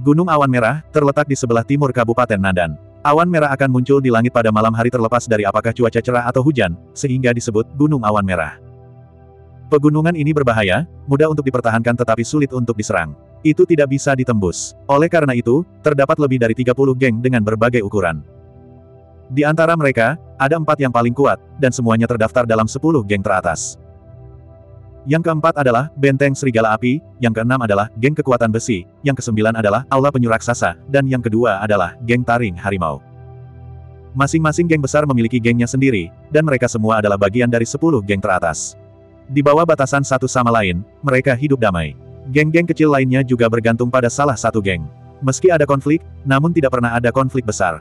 Gunung Awan Merah, terletak di sebelah timur Kabupaten Nadan. Awan merah akan muncul di langit pada malam hari terlepas dari apakah cuaca cerah atau hujan, sehingga disebut Gunung Awan Merah. Pegunungan ini berbahaya, mudah untuk dipertahankan tetapi sulit untuk diserang. Itu tidak bisa ditembus. Oleh karena itu, terdapat lebih dari 30 geng dengan berbagai ukuran. Di antara mereka, ada empat yang paling kuat, dan semuanya terdaftar dalam 10 geng teratas. Yang keempat adalah Benteng Serigala Api, yang keenam adalah Geng Kekuatan Besi, yang kesembilan adalah Aula Penyu Raksasa, dan yang kedua adalah Geng Taring Harimau. Masing-masing geng besar memiliki gengnya sendiri, dan mereka semua adalah bagian dari sepuluh geng teratas. Di bawah batasan satu sama lain, mereka hidup damai. Geng-geng kecil lainnya juga bergantung pada salah satu geng. Meski ada konflik, namun tidak pernah ada konflik besar.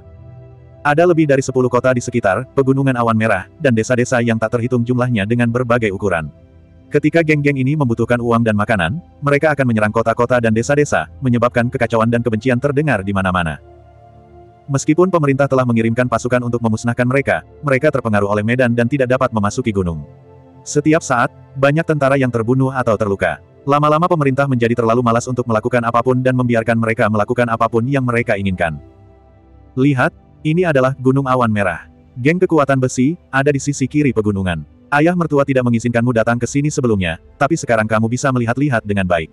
Ada lebih dari sepuluh kota di sekitar, pegunungan awan merah, dan desa-desa yang tak terhitung jumlahnya dengan berbagai ukuran. Ketika geng-geng ini membutuhkan uang dan makanan, mereka akan menyerang kota-kota dan desa-desa, menyebabkan kekacauan dan kebencian terdengar di mana-mana. Meskipun pemerintah telah mengirimkan pasukan untuk memusnahkan mereka, mereka terpengaruh oleh medan dan tidak dapat memasuki gunung. Setiap saat, banyak tentara yang terbunuh atau terluka. Lama-lama pemerintah menjadi terlalu malas untuk melakukan apa pun dan membiarkan mereka melakukan apa pun yang mereka inginkan. Lihat, ini adalah Gunung Awan Merah. Geng kekuatan besi, ada di sisi kiri pegunungan. Ayah mertua tidak mengizinkanmu datang ke sini sebelumnya, tapi sekarang kamu bisa melihat-lihat dengan baik.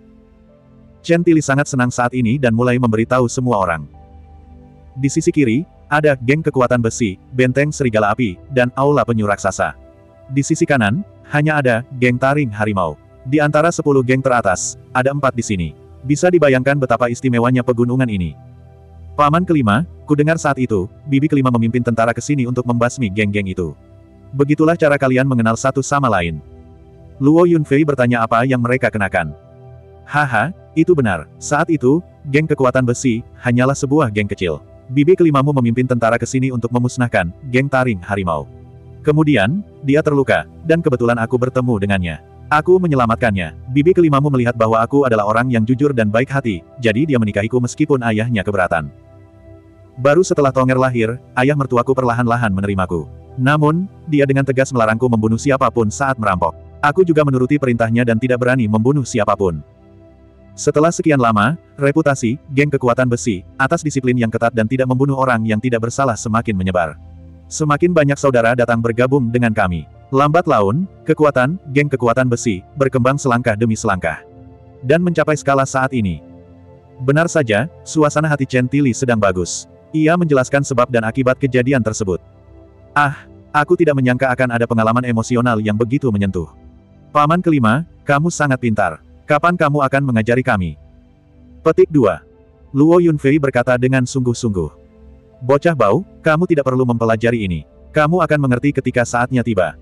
Chen Tili sangat senang saat ini dan mulai memberitahu semua orang. Di sisi kiri, ada geng kekuatan besi, benteng serigala api, dan aula penyu raksasa. Di sisi kanan, hanya ada geng taring harimau. Di antara sepuluh geng teratas, ada empat di sini. Bisa dibayangkan betapa istimewanya pegunungan ini. Paman kelima, kudengar saat itu, bibi kelima memimpin tentara ke sini untuk membasmi geng-geng itu. Begitulah cara kalian mengenal satu sama lain. Luo Yunfei bertanya apa yang mereka kenakan. Haha, itu benar. Saat itu, geng kekuatan besi, hanyalah sebuah geng kecil. Bibi kelimamu memimpin tentara ke sini untuk memusnahkan, geng taring harimau. Kemudian, dia terluka, dan kebetulan aku bertemu dengannya. Aku menyelamatkannya. Bibi kelimamu melihat bahwa aku adalah orang yang jujur dan baik hati, jadi dia menikahiku meskipun ayahnya keberatan. Baru setelah Tonger lahir, ayah mertuaku perlahan-lahan menerimaku. Namun, dia dengan tegas melarangku membunuh siapa pun saat merampok. Aku juga menuruti perintahnya dan tidak berani membunuh siapa pun. Setelah sekian lama, reputasi, geng kekuatan besi, atas disiplin yang ketat dan tidak membunuh orang yang tidak bersalah semakin menyebar. Semakin banyak saudara datang bergabung dengan kami. Lambat laun, kekuatan, geng kekuatan besi, berkembang selangkah demi selangkah. Dan mencapai skala saat ini. Benar saja, suasana hati Chen Tili sedang bagus. Ia menjelaskan sebab dan akibat kejadian tersebut. Ah, aku tidak menyangka akan ada pengalaman emosional yang begitu menyentuh. Paman kelima, kamu sangat pintar. Kapan kamu akan mengajari kami? Petik 2. Luo Yunfei berkata dengan sungguh-sungguh. Bocah bau, kamu tidak perlu mempelajari ini. Kamu akan mengerti ketika saatnya tiba.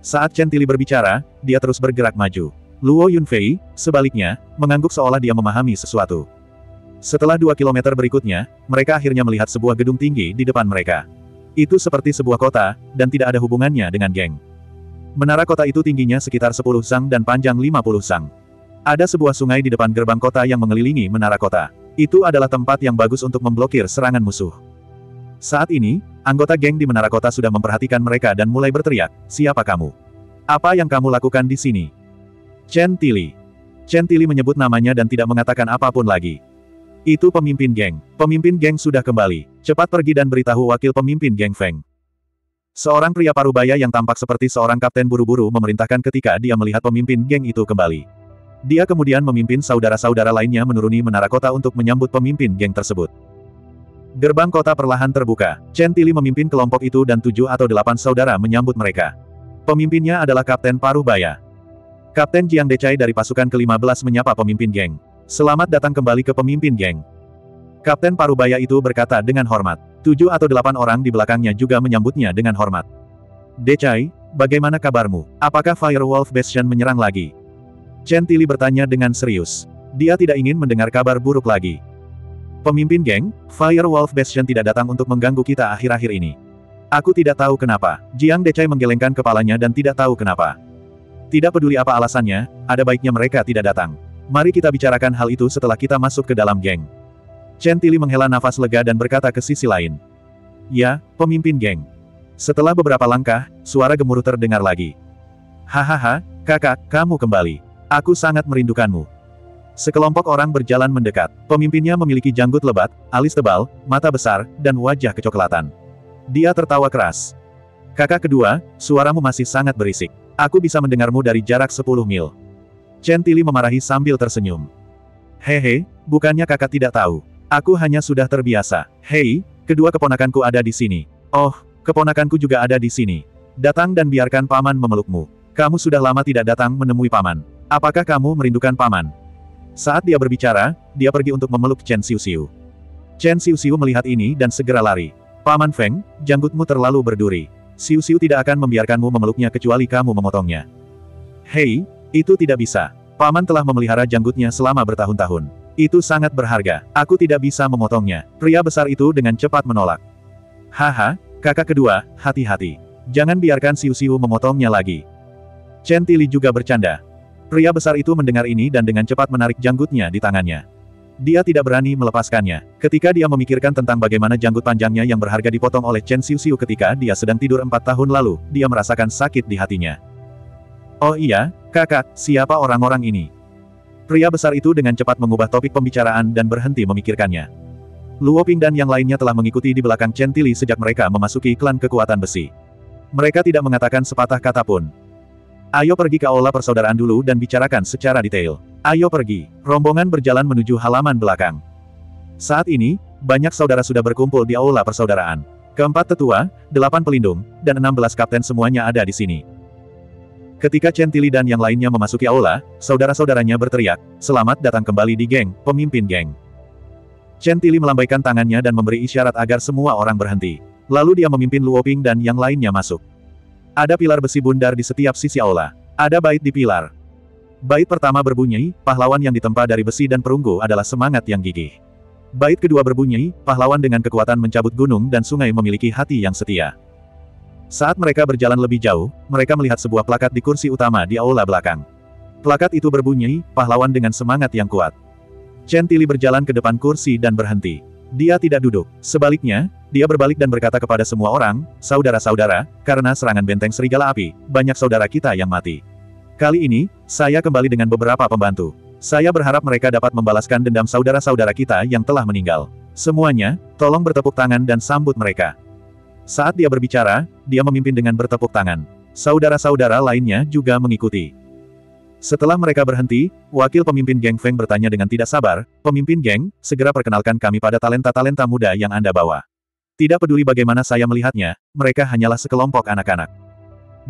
Saat Chen Tili berbicara, dia terus bergerak maju. Luo Yunfei, sebaliknya, mengangguk seolah dia memahami sesuatu. Setelah dua kilometer berikutnya, mereka akhirnya melihat sebuah gedung tinggi di depan mereka. Itu seperti sebuah kota, dan tidak ada hubungannya dengan geng. Menara kota itu tingginya sekitar 10 sang dan panjang 50 sang. Ada sebuah sungai di depan gerbang kota yang mengelilingi menara kota. Itu adalah tempat yang bagus untuk memblokir serangan musuh. Saat ini, anggota geng di menara kota sudah memperhatikan mereka dan mulai berteriak, siapa kamu? Apa yang kamu lakukan di sini? Chen Tili. Chen Tili menyebut namanya dan tidak mengatakan apa pun lagi. Itu pemimpin geng. Pemimpin geng sudah kembali. Cepat pergi dan beritahu wakil pemimpin geng Feng. Seorang pria parubaya yang tampak seperti seorang kapten buru-buru memerintahkan ketika dia melihat pemimpin geng itu kembali. Dia kemudian memimpin saudara-saudara lainnya menuruni menara kota untuk menyambut pemimpin geng tersebut. Gerbang kota perlahan terbuka. Chen Tili memimpin kelompok itu dan tujuh atau delapan saudara menyambut mereka. Pemimpinnya adalah Kapten Parubaya. Kapten Jiang Decai dari pasukan ke-15 menyapa pemimpin geng. Selamat datang kembali ke pemimpin geng. Kapten Parubaya itu berkata dengan hormat. Tujuh atau delapan orang di belakangnya juga menyambutnya dengan hormat. Decai, bagaimana kabarmu? Apakah Firewolf Bastion menyerang lagi? Chen Tili bertanya dengan serius. Dia tidak ingin mendengar kabar buruk lagi. Pemimpin geng, Firewolf Bastion tidak datang untuk mengganggu kita akhir-akhir ini. Aku tidak tahu kenapa. Jiang Decai menggelengkan kepalanya dan tidak tahu kenapa. Tidak peduli apa alasannya, ada baiknya mereka tidak datang. Mari kita bicarakan hal itu setelah kita masuk ke dalam geng. Chen Tili menghela nafas lega dan berkata ke sisi lain. Ya, pemimpin geng. Setelah beberapa langkah, suara gemuruh terdengar lagi. Hahaha, kakak, kamu kembali. Aku sangat merindukanmu. Sekelompok orang berjalan mendekat. Pemimpinnya memiliki janggut lebat, alis tebal, mata besar, dan wajah kecoklatan. Dia tertawa keras. Kakak kedua, suaramu masih sangat berisik. Aku bisa mendengarmu dari jarak 10 mil. Chen Tili memarahi sambil tersenyum. Hehe, bukannya kakak tidak tahu. Aku hanya sudah terbiasa. Hei, kedua keponakanku ada di sini. Oh, keponakanku juga ada di sini. Datang dan biarkan paman memelukmu. Kamu sudah lama tidak datang menemui paman. Apakah kamu merindukan paman? Saat dia berbicara, dia pergi untuk memeluk Chen Xiu-Xiu. Chen Xiu-Xiu melihat ini dan segera lari. Paman Feng, janggutmu terlalu berduri. Xiu-Xiu tidak akan membiarkanmu memeluknya kecuali kamu memotongnya. Hei, itu tidak bisa. Paman telah memelihara janggutnya selama bertahun-tahun. Itu sangat berharga. Aku tidak bisa memotongnya. Pria besar itu dengan cepat menolak. Haha, kakak kedua, hati-hati. Jangan biarkan Xiu-Xiu memotongnya lagi. Chen Tili juga bercanda. Pria besar itu mendengar ini dan dengan cepat menarik janggutnya di tangannya. Dia tidak berani melepaskannya. Ketika dia memikirkan tentang bagaimana janggut panjangnya yang berharga dipotong oleh Chen Xiu ketika dia sedang tidur empat tahun lalu, dia merasakan sakit di hatinya. Oh iya, kakak, siapa orang-orang ini? Pria besar itu dengan cepat mengubah topik pembicaraan dan berhenti memikirkannya. Luo Ping dan yang lainnya telah mengikuti di belakang Chen Tili sejak mereka memasuki klan kekuatan besi. Mereka tidak mengatakan sepatah kata pun. Ayo pergi ke aula persaudaraan dulu dan bicarakan secara detail. Ayo pergi. Rombongan berjalan menuju halaman belakang. Saat ini, banyak saudara sudah berkumpul di aula persaudaraan. Keempat tetua, delapan pelindung, dan enam belas kapten semuanya ada di sini. Ketika Chen Tili dan yang lainnya memasuki aula, saudara-saudaranya berteriak, selamat datang kembali di geng, pemimpin geng. Chen Tili melambaikan tangannya dan memberi isyarat agar semua orang berhenti. Lalu dia memimpin Luo Ping dan yang lainnya masuk. Ada pilar besi bundar di setiap sisi aula. Ada bait di pilar. Bait pertama berbunyi, pahlawan yang ditempa dari besi dan perunggu adalah semangat yang gigih. Bait kedua berbunyi, pahlawan dengan kekuatan mencabut gunung dan sungai memiliki hati yang setia. Saat mereka berjalan lebih jauh, mereka melihat sebuah plakat di kursi utama di aula belakang. Plakat itu berbunyi, pahlawan dengan semangat yang kuat. Chen Tili berjalan ke depan kursi dan berhenti. Dia tidak duduk. Sebaliknya, dia berbalik dan berkata kepada semua orang, Saudara-saudara, karena serangan benteng serigala api, banyak saudara kita yang mati. Kali ini, saya kembali dengan beberapa pembantu. Saya berharap mereka dapat membalaskan dendam saudara-saudara kita yang telah meninggal. Semuanya, tolong bertepuk tangan dan sambut mereka. Saat dia berbicara, dia memimpin dengan bertepuk tangan. Saudara-saudara lainnya juga mengikuti. Setelah mereka berhenti, wakil pemimpin geng Feng bertanya dengan tidak sabar, pemimpin geng, segera perkenalkan kami pada talenta-talenta muda yang Anda bawa. Tidak peduli bagaimana saya melihatnya, mereka hanyalah sekelompok anak-anak.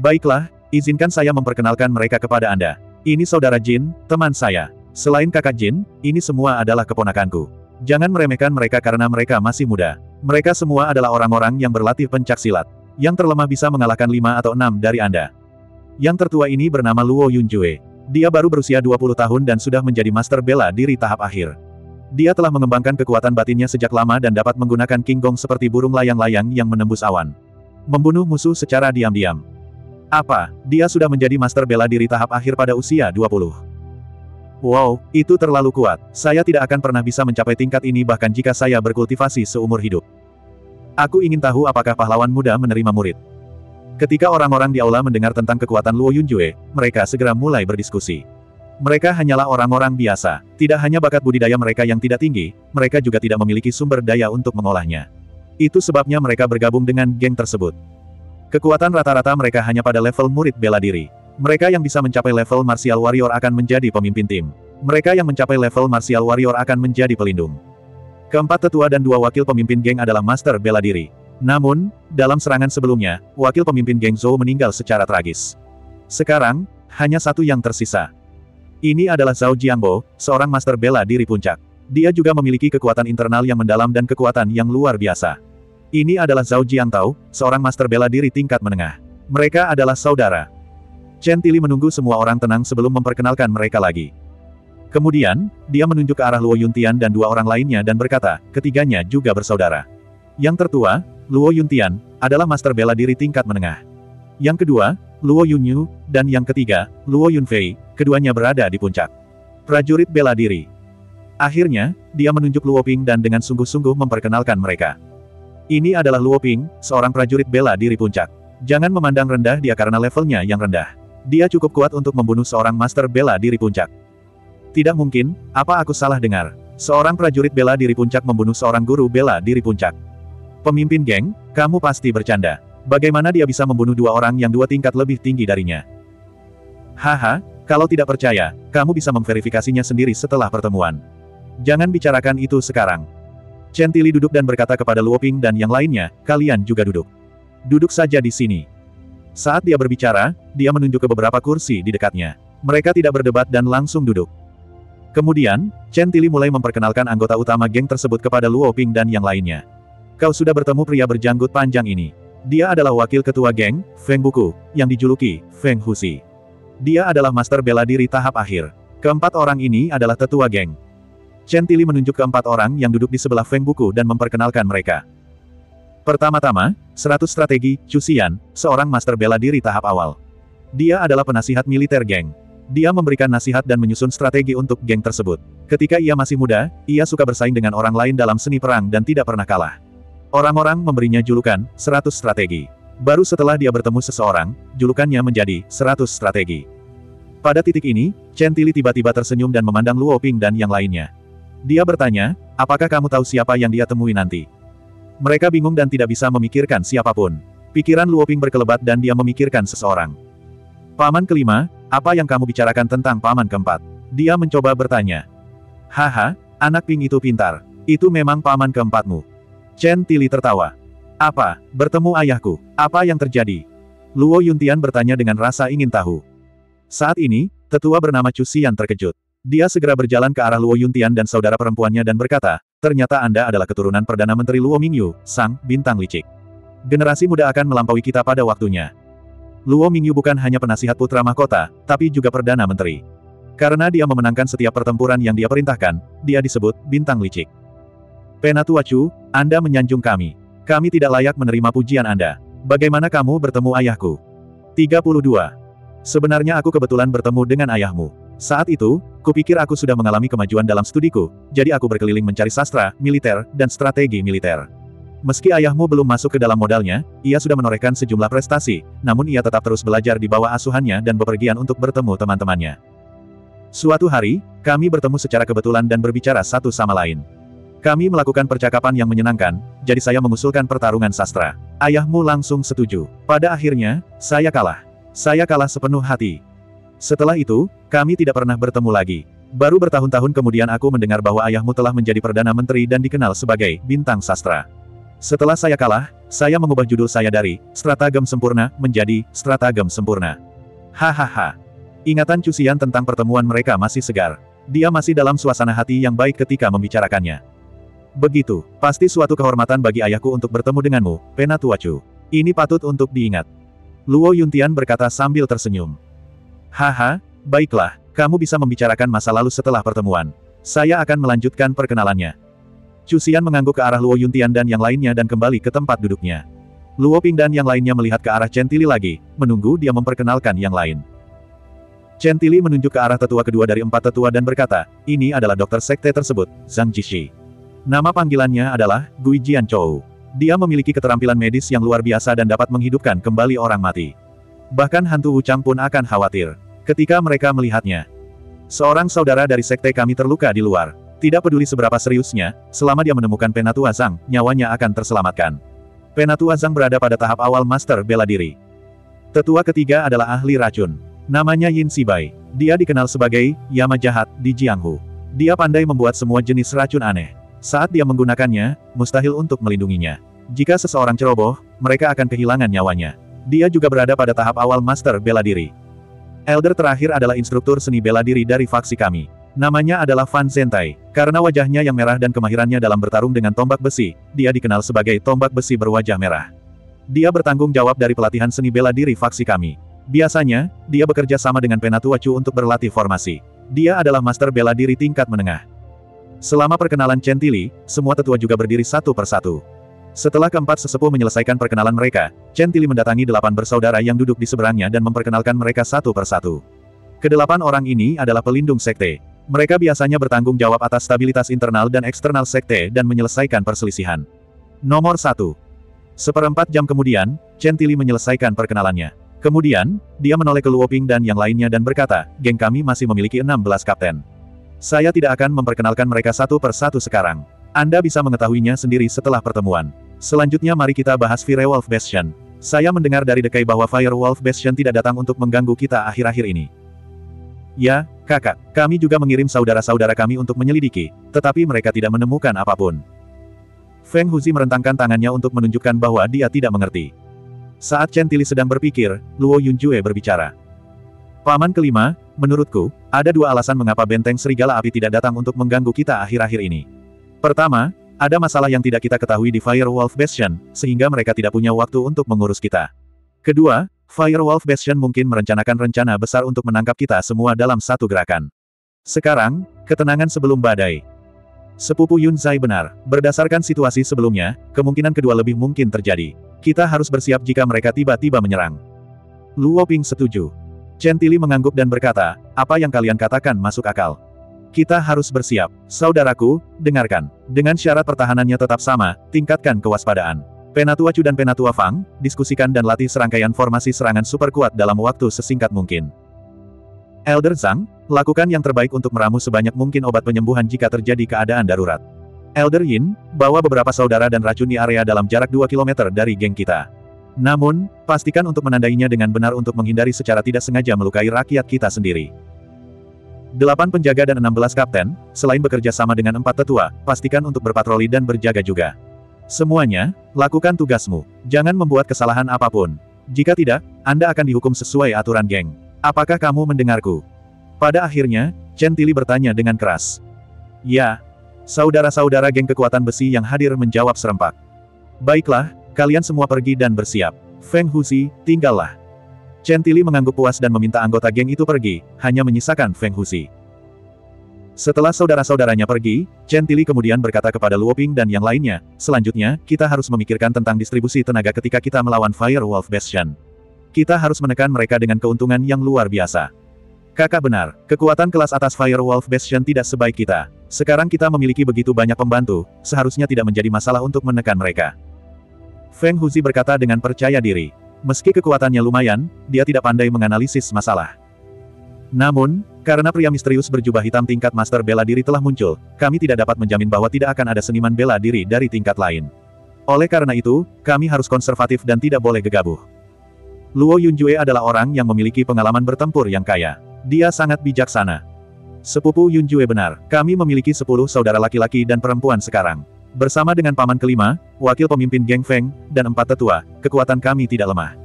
Baiklah, izinkan saya memperkenalkan mereka kepada Anda. Ini saudara Jin, teman saya. Selain kakak Jin, ini semua adalah keponakanku. Jangan meremehkan mereka karena mereka masih muda. Mereka semua adalah orang-orang yang berlatih pencak silat. Yang terlemah bisa mengalahkan lima atau enam dari Anda. Yang tertua ini bernama Luo Yunjue. Dia baru berusia 20 tahun dan sudah menjadi master bela diri tahap akhir. Dia telah mengembangkan kekuatan batinnya sejak lama dan dapat menggunakan King Gong seperti burung layang-layang yang menembus awan. Membunuh musuh secara diam-diam. Apa, dia sudah menjadi master bela diri tahap akhir pada usia 20. Wow, itu terlalu kuat. Saya tidak akan pernah bisa mencapai tingkat ini bahkan jika saya berkultivasi seumur hidup. Aku ingin tahu apakah pahlawan muda menerima murid. Ketika orang-orang di aula mendengar tentang kekuatan Luo Yunjue, mereka segera mulai berdiskusi. Mereka hanyalah orang-orang biasa. Tidak hanya bakat budidaya mereka yang tidak tinggi, mereka juga tidak memiliki sumber daya untuk mengolahnya. Itu sebabnya mereka bergabung dengan geng tersebut. Kekuatan rata-rata mereka hanya pada level murid bela diri. Mereka yang bisa mencapai level martial warrior akan menjadi pemimpin tim. Mereka yang mencapai level martial warrior akan menjadi pelindung. Keempat tetua dan dua wakil pemimpin geng adalah master bela diri. Namun, dalam serangan sebelumnya, wakil pemimpin geng Zhou meninggal secara tragis. Sekarang, hanya satu yang tersisa. Ini adalah Zhao Jiangbo, seorang master bela diri puncak. Dia juga memiliki kekuatan internal yang mendalam dan kekuatan yang luar biasa. Ini adalah Zhao Jiangtao, seorang master bela diri tingkat menengah. Mereka adalah saudara. Chen Tili menunggu semua orang tenang sebelum memperkenalkan mereka lagi. Kemudian, dia menunjuk ke arah Luo Yuntian dan dua orang lainnya dan berkata, ketiganya juga bersaudara. Yang tertua, Luo Yuntian, adalah master bela diri tingkat menengah. Yang kedua, Luo Yunyu, dan yang ketiga, Luo Yunfei, keduanya berada di puncak. Prajurit bela diri. Akhirnya, dia menunjuk Luo Ping dan dengan sungguh-sungguh memperkenalkan mereka. Ini adalah Luo Ping, seorang prajurit bela diri puncak. Jangan memandang rendah dia karena levelnya yang rendah. Dia cukup kuat untuk membunuh seorang master bela diri puncak. Tidak mungkin, apa aku salah dengar? Seorang prajurit bela diri puncak membunuh seorang guru bela diri puncak. Pemimpin geng, kamu pasti bercanda. Bagaimana dia bisa membunuh dua orang yang dua tingkat lebih tinggi darinya? Haha, kalau tidak percaya, kamu bisa memverifikasinya sendiri setelah pertemuan. Jangan bicarakan itu sekarang. Chen Tili duduk dan berkata kepada Luoping dan yang lainnya, kalian juga duduk. Duduk saja di sini. Saat dia berbicara, dia menunjuk ke beberapa kursi di dekatnya. Mereka tidak berdebat dan langsung duduk. Kemudian, Chen Tili mulai memperkenalkan anggota utama geng tersebut kepada Luo Ping dan yang lainnya. Kau sudah bertemu pria berjanggut panjang ini. Dia adalah wakil ketua geng, Feng Buku, yang dijuluki, Feng Husi. Dia adalah master bela diri tahap akhir. Keempat orang ini adalah tetua geng. Chen Tili menunjuk keempat orang yang duduk di sebelah Feng Buku dan memperkenalkan mereka. Pertama-tama, 100 strategi, Cusian, seorang master bela diri tahap awal. Dia adalah penasihat militer geng. Dia memberikan nasihat dan menyusun strategi untuk geng tersebut. Ketika ia masih muda, ia suka bersaing dengan orang lain dalam seni perang dan tidak pernah kalah. Orang-orang memberinya julukan, 100 strategi. Baru setelah dia bertemu seseorang, julukannya menjadi, 100 strategi. Pada titik ini, Chen Tili tiba-tiba tersenyum dan memandang Luo Ping dan yang lainnya. Dia bertanya, apakah kamu tahu siapa yang dia temui nanti? Mereka bingung dan tidak bisa memikirkan siapa pun. Pikiran Luo Ping berkelebat dan dia memikirkan seseorang. Paman kelima, apa yang kamu bicarakan tentang paman keempat? Dia mencoba bertanya. Haha, anak Ping itu pintar. Itu memang paman keempatmu. Chen Tili tertawa. Apa, bertemu ayahku? Apa yang terjadi? Luo Yuntian bertanya dengan rasa ingin tahu. Saat ini, tetua bernama Chu Xian terkejut. Dia segera berjalan ke arah Luo Yuntian dan saudara perempuannya dan berkata, ternyata Anda adalah keturunan Perdana Menteri Luo Mingyu, sang bintang licik. Generasi muda akan melampaui kita pada waktunya. Luo Mingyu bukan hanya penasihat putra mahkota, tapi juga Perdana Menteri. Karena dia memenangkan setiap pertempuran yang dia perintahkan, dia disebut Bintang Licik. Penatuacu, Anda menyanjung kami. Kami tidak layak menerima pujian Anda. Bagaimana kamu bertemu ayahku? 32. Sebenarnya aku kebetulan bertemu dengan ayahmu. Saat itu, kupikir aku sudah mengalami kemajuan dalam studiku, jadi aku berkeliling mencari sastra, militer, dan strategi militer. Meski ayahmu belum masuk ke dalam modalnya, ia sudah menorehkan sejumlah prestasi, namun ia tetap terus belajar di bawah asuhannya dan bepergian untuk bertemu teman-temannya. Suatu hari, kami bertemu secara kebetulan dan berbicara satu sama lain. Kami melakukan percakapan yang menyenangkan, jadi saya mengusulkan pertarungan sastra. Ayahmu langsung setuju. Pada akhirnya, saya kalah. Saya kalah sepenuh hati. Setelah itu, kami tidak pernah bertemu lagi. Baru bertahun-tahun kemudian aku mendengar bahwa ayahmu telah menjadi Perdana Menteri dan dikenal sebagai bintang sastra. Setelah saya kalah, saya mengubah judul saya dari Stratagem Sempurna menjadi Stratagem Sempurna. Hahaha. Ingatan Cusian tentang pertemuan mereka masih segar. Dia masih dalam suasana hati yang baik ketika membicarakannya. Begitu, pasti suatu kehormatan bagi ayahku untuk bertemu denganmu, Penatuacu. Ini patut untuk diingat. Luo Yuntian berkata sambil tersenyum. Haha, baiklah, kamu bisa membicarakan masa lalu setelah pertemuan. Saya akan melanjutkan perkenalannya. Chu Xian mengangguk ke arah Luo Yuntian dan yang lainnya dan kembali ke tempat duduknya. Luo Ping dan yang lainnya melihat ke arah Chen Tili lagi, menunggu dia memperkenalkan yang lain. Chen Tili menunjuk ke arah tetua kedua dari empat tetua dan berkata, ini adalah dokter sekte tersebut, Zhang Jishi. Nama panggilannya adalah, Gui Jian Chou. Dia memiliki keterampilan medis yang luar biasa dan dapat menghidupkan kembali orang mati. Bahkan hantu Wuchang pun akan khawatir. Ketika mereka melihatnya. Seorang saudara dari sekte kami terluka di luar. Tidak peduli seberapa seriusnya, selama dia menemukan Penatua Zhang, nyawanya akan terselamatkan. Penatua Zhang berada pada tahap awal master bela diri. Tetua ketiga adalah ahli racun. Namanya Yin Sibai. Dia dikenal sebagai Yama Jahat di Jianghu. Dia pandai membuat semua jenis racun aneh. Saat dia menggunakannya, mustahil untuk melindunginya. Jika seseorang ceroboh, mereka akan kehilangan nyawanya. Dia juga berada pada tahap awal master bela diri. Elder terakhir adalah instruktur seni bela diri dari faksi kami. Namanya adalah Fan Zentai. Karena wajahnya yang merah dan kemahirannya dalam bertarung dengan tombak besi, dia dikenal sebagai tombak besi berwajah merah. Dia bertanggung jawab dari pelatihan seni bela diri faksi kami. Biasanya, dia bekerja sama dengan Penatua Chu untuk berlatih formasi. Dia adalah master bela diri tingkat menengah. Selama perkenalan Centili, semua tetua juga berdiri satu persatu. Setelah keempat sesepuh menyelesaikan perkenalan mereka, Centili mendatangi delapan bersaudara yang duduk di seberangnya dan memperkenalkan mereka satu persatu. Kedelapan orang ini adalah pelindung sekte. Mereka biasanya bertanggung jawab atas stabilitas internal dan eksternal sekte dan menyelesaikan perselisihan. Nomor 1. Seperempat jam kemudian, Chen Tili menyelesaikan perkenalannya. Kemudian, dia menoleh ke Luoping dan yang lainnya dan berkata, geng kami masih memiliki 16 kapten. Saya tidak akan memperkenalkan mereka satu per satu sekarang. Anda bisa mengetahuinya sendiri setelah pertemuan. Selanjutnya mari kita bahas Firewolf Bastion. Saya mendengar dari Dekai bahwa Firewolf Bastion tidak datang untuk mengganggu kita akhir-akhir ini. Ya, kakak, kami juga mengirim saudara-saudara kami untuk menyelidiki, tetapi mereka tidak menemukan apa pun. Feng Huzi merentangkan tangannya untuk menunjukkan bahwa dia tidak mengerti. Saat Chen Tili sedang berpikir, Luo Yunjue berbicara. Paman kelima, menurutku, ada dua alasan mengapa benteng serigala api tidak datang untuk mengganggu kita akhir-akhir ini. Pertama, ada masalah yang tidak kita ketahui di Firewolf Bastion, sehingga mereka tidak punya waktu untuk mengurus kita. Kedua, Firewolf Bastion mungkin merencanakan rencana besar untuk menangkap kita semua dalam satu gerakan. Sekarang, ketenangan sebelum badai. Sepupu Yun Zai benar. Berdasarkan situasi sebelumnya, kemungkinan kedua lebih mungkin terjadi. Kita harus bersiap jika mereka tiba-tiba menyerang. Luo Ping setuju. Chen Tili mengangguk dan berkata, apa yang kalian katakan masuk akal. Kita harus bersiap. Saudaraku, dengarkan. Dengan syarat pertahanannya tetap sama, tingkatkan kewaspadaan. Penatua Chu dan Penatua Fang, diskusikan dan latih serangkaian formasi serangan super kuat dalam waktu sesingkat mungkin. Elder Zhang, Lakukan yang terbaik untuk meramu sebanyak mungkin obat penyembuhan jika terjadi keadaan darurat. Elder Yin, bawa beberapa saudara dan racuni area dalam jarak 2 km dari geng kita. Namun, pastikan untuk menandainya dengan benar untuk menghindari secara tidak sengaja melukai rakyat kita sendiri. Delapan penjaga dan 16 kapten, selain bekerja sama dengan empat tetua, pastikan untuk berpatroli dan berjaga juga. Semuanya, lakukan tugasmu. Jangan membuat kesalahan apa pun. Jika tidak, Anda akan dihukum sesuai aturan geng. Apakah kamu mendengarku? Pada akhirnya, Chen Tili bertanya dengan keras. Ya. Saudara-saudara geng kekuatan besi yang hadir menjawab serempak. Baiklah, kalian semua pergi dan bersiap. Feng Huzi, tinggallah. Chen Tili mengangguk puas dan meminta anggota geng itu pergi, hanya menyisakan Feng Huzi. Setelah saudara-saudaranya pergi, Chen Tili kemudian berkata kepada Luo Ping dan yang lainnya, selanjutnya, kita harus memikirkan tentang distribusi tenaga ketika kita melawan Firewolf Bastion. Kita harus menekan mereka dengan keuntungan yang luar biasa. Kakak benar, kekuatan kelas atas Firewolf Bastion tidak sebaik kita. Sekarang kita memiliki begitu banyak pembantu, seharusnya tidak menjadi masalah untuk menekan mereka. Feng Huzi berkata dengan percaya diri. Meski kekuatannya lumayan, dia tidak pandai menganalisis masalah. Namun, karena pria misterius berjubah hitam tingkat master bela diri telah muncul, kami tidak dapat menjamin bahwa tidak akan ada seniman bela diri dari tingkat lain. Oleh karena itu, kami harus konservatif dan tidak boleh gegabah. Luo Yunjue adalah orang yang memiliki pengalaman bertempur yang kaya. Dia sangat bijaksana. Sepupu Yun Jue benar, kami memiliki sepuluh saudara laki-laki dan perempuan sekarang. Bersama dengan paman kelima, wakil pemimpin Geng Feng, dan empat tetua, kekuatan kami tidak lemah.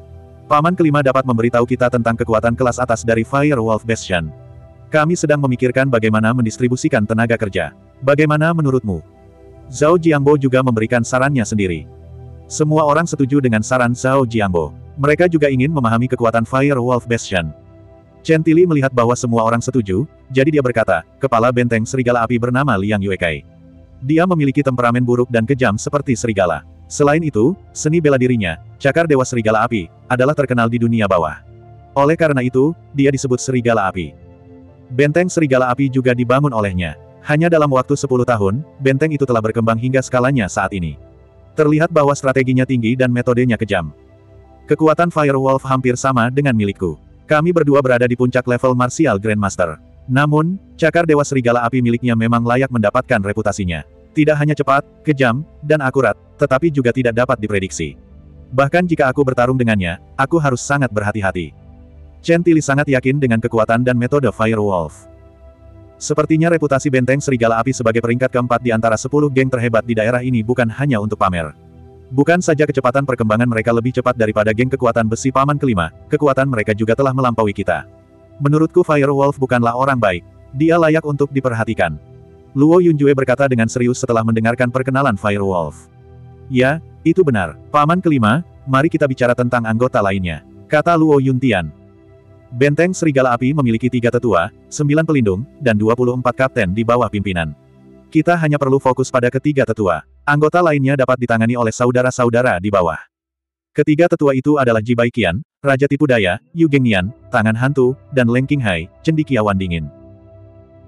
Paman kelima dapat memberitahu kita tentang kekuatan kelas atas dari Firewolf Bastion. Kami sedang memikirkan bagaimana mendistribusikan tenaga kerja. Bagaimana menurutmu? Zhao Jiangbo juga memberikan sarannya sendiri. Semua orang setuju dengan saran Zhao Jiangbo. Mereka juga ingin memahami kekuatan Firewolf Bastion. Chen Tili melihat bahwa semua orang setuju, jadi dia berkata, kepala benteng serigala api bernama Liang Yuekai. Dia memiliki temperamen buruk dan kejam seperti serigala. Selain itu, seni bela dirinya, cakar dewa serigala api, adalah terkenal di dunia bawah. Oleh karena itu, dia disebut serigala api. Benteng serigala api juga dibangun olehnya. Hanya dalam waktu 10 tahun, benteng itu telah berkembang hingga skalanya saat ini. Terlihat bahwa strateginya tinggi dan metodenya kejam. Kekuatan Firewolf hampir sama dengan milikku. Kami berdua berada di puncak level Martial Grandmaster. Namun, cakar Dewa Serigala Api miliknya memang layak mendapatkan reputasinya. Tidak hanya cepat, kejam, dan akurat, tetapi juga tidak dapat diprediksi. Bahkan jika aku bertarung dengannya, aku harus sangat berhati-hati. Chen Tili sangat yakin dengan kekuatan dan metode Firewolf. Sepertinya reputasi benteng Serigala Api sebagai peringkat keempat di antara 10 geng terhebat di daerah ini bukan hanya untuk pamer. Bukan saja kecepatan perkembangan mereka lebih cepat daripada geng kekuatan besi paman kelima, kekuatan mereka juga telah melampaui kita. Menurutku Firewolf bukanlah orang baik. Dia layak untuk diperhatikan. Luo Yunjue berkata dengan serius setelah mendengarkan perkenalan Firewolf. Ya, itu benar. Paman kelima, mari kita bicara tentang anggota lainnya. Kata Luo Yuntian. Benteng Serigala Api memiliki tiga tetua, sembilan pelindung, dan 24 kapten di bawah pimpinan. Kita hanya perlu fokus pada ketiga tetua. Anggota lainnya dapat ditangani oleh saudara-saudara di bawah. Ketiga tetua itu adalah Ji Baikian, Raja Tipu Daya, Yu Gengnian, Tangan Hantu, dan Leng Qinghai, Cendikiawan Dingin.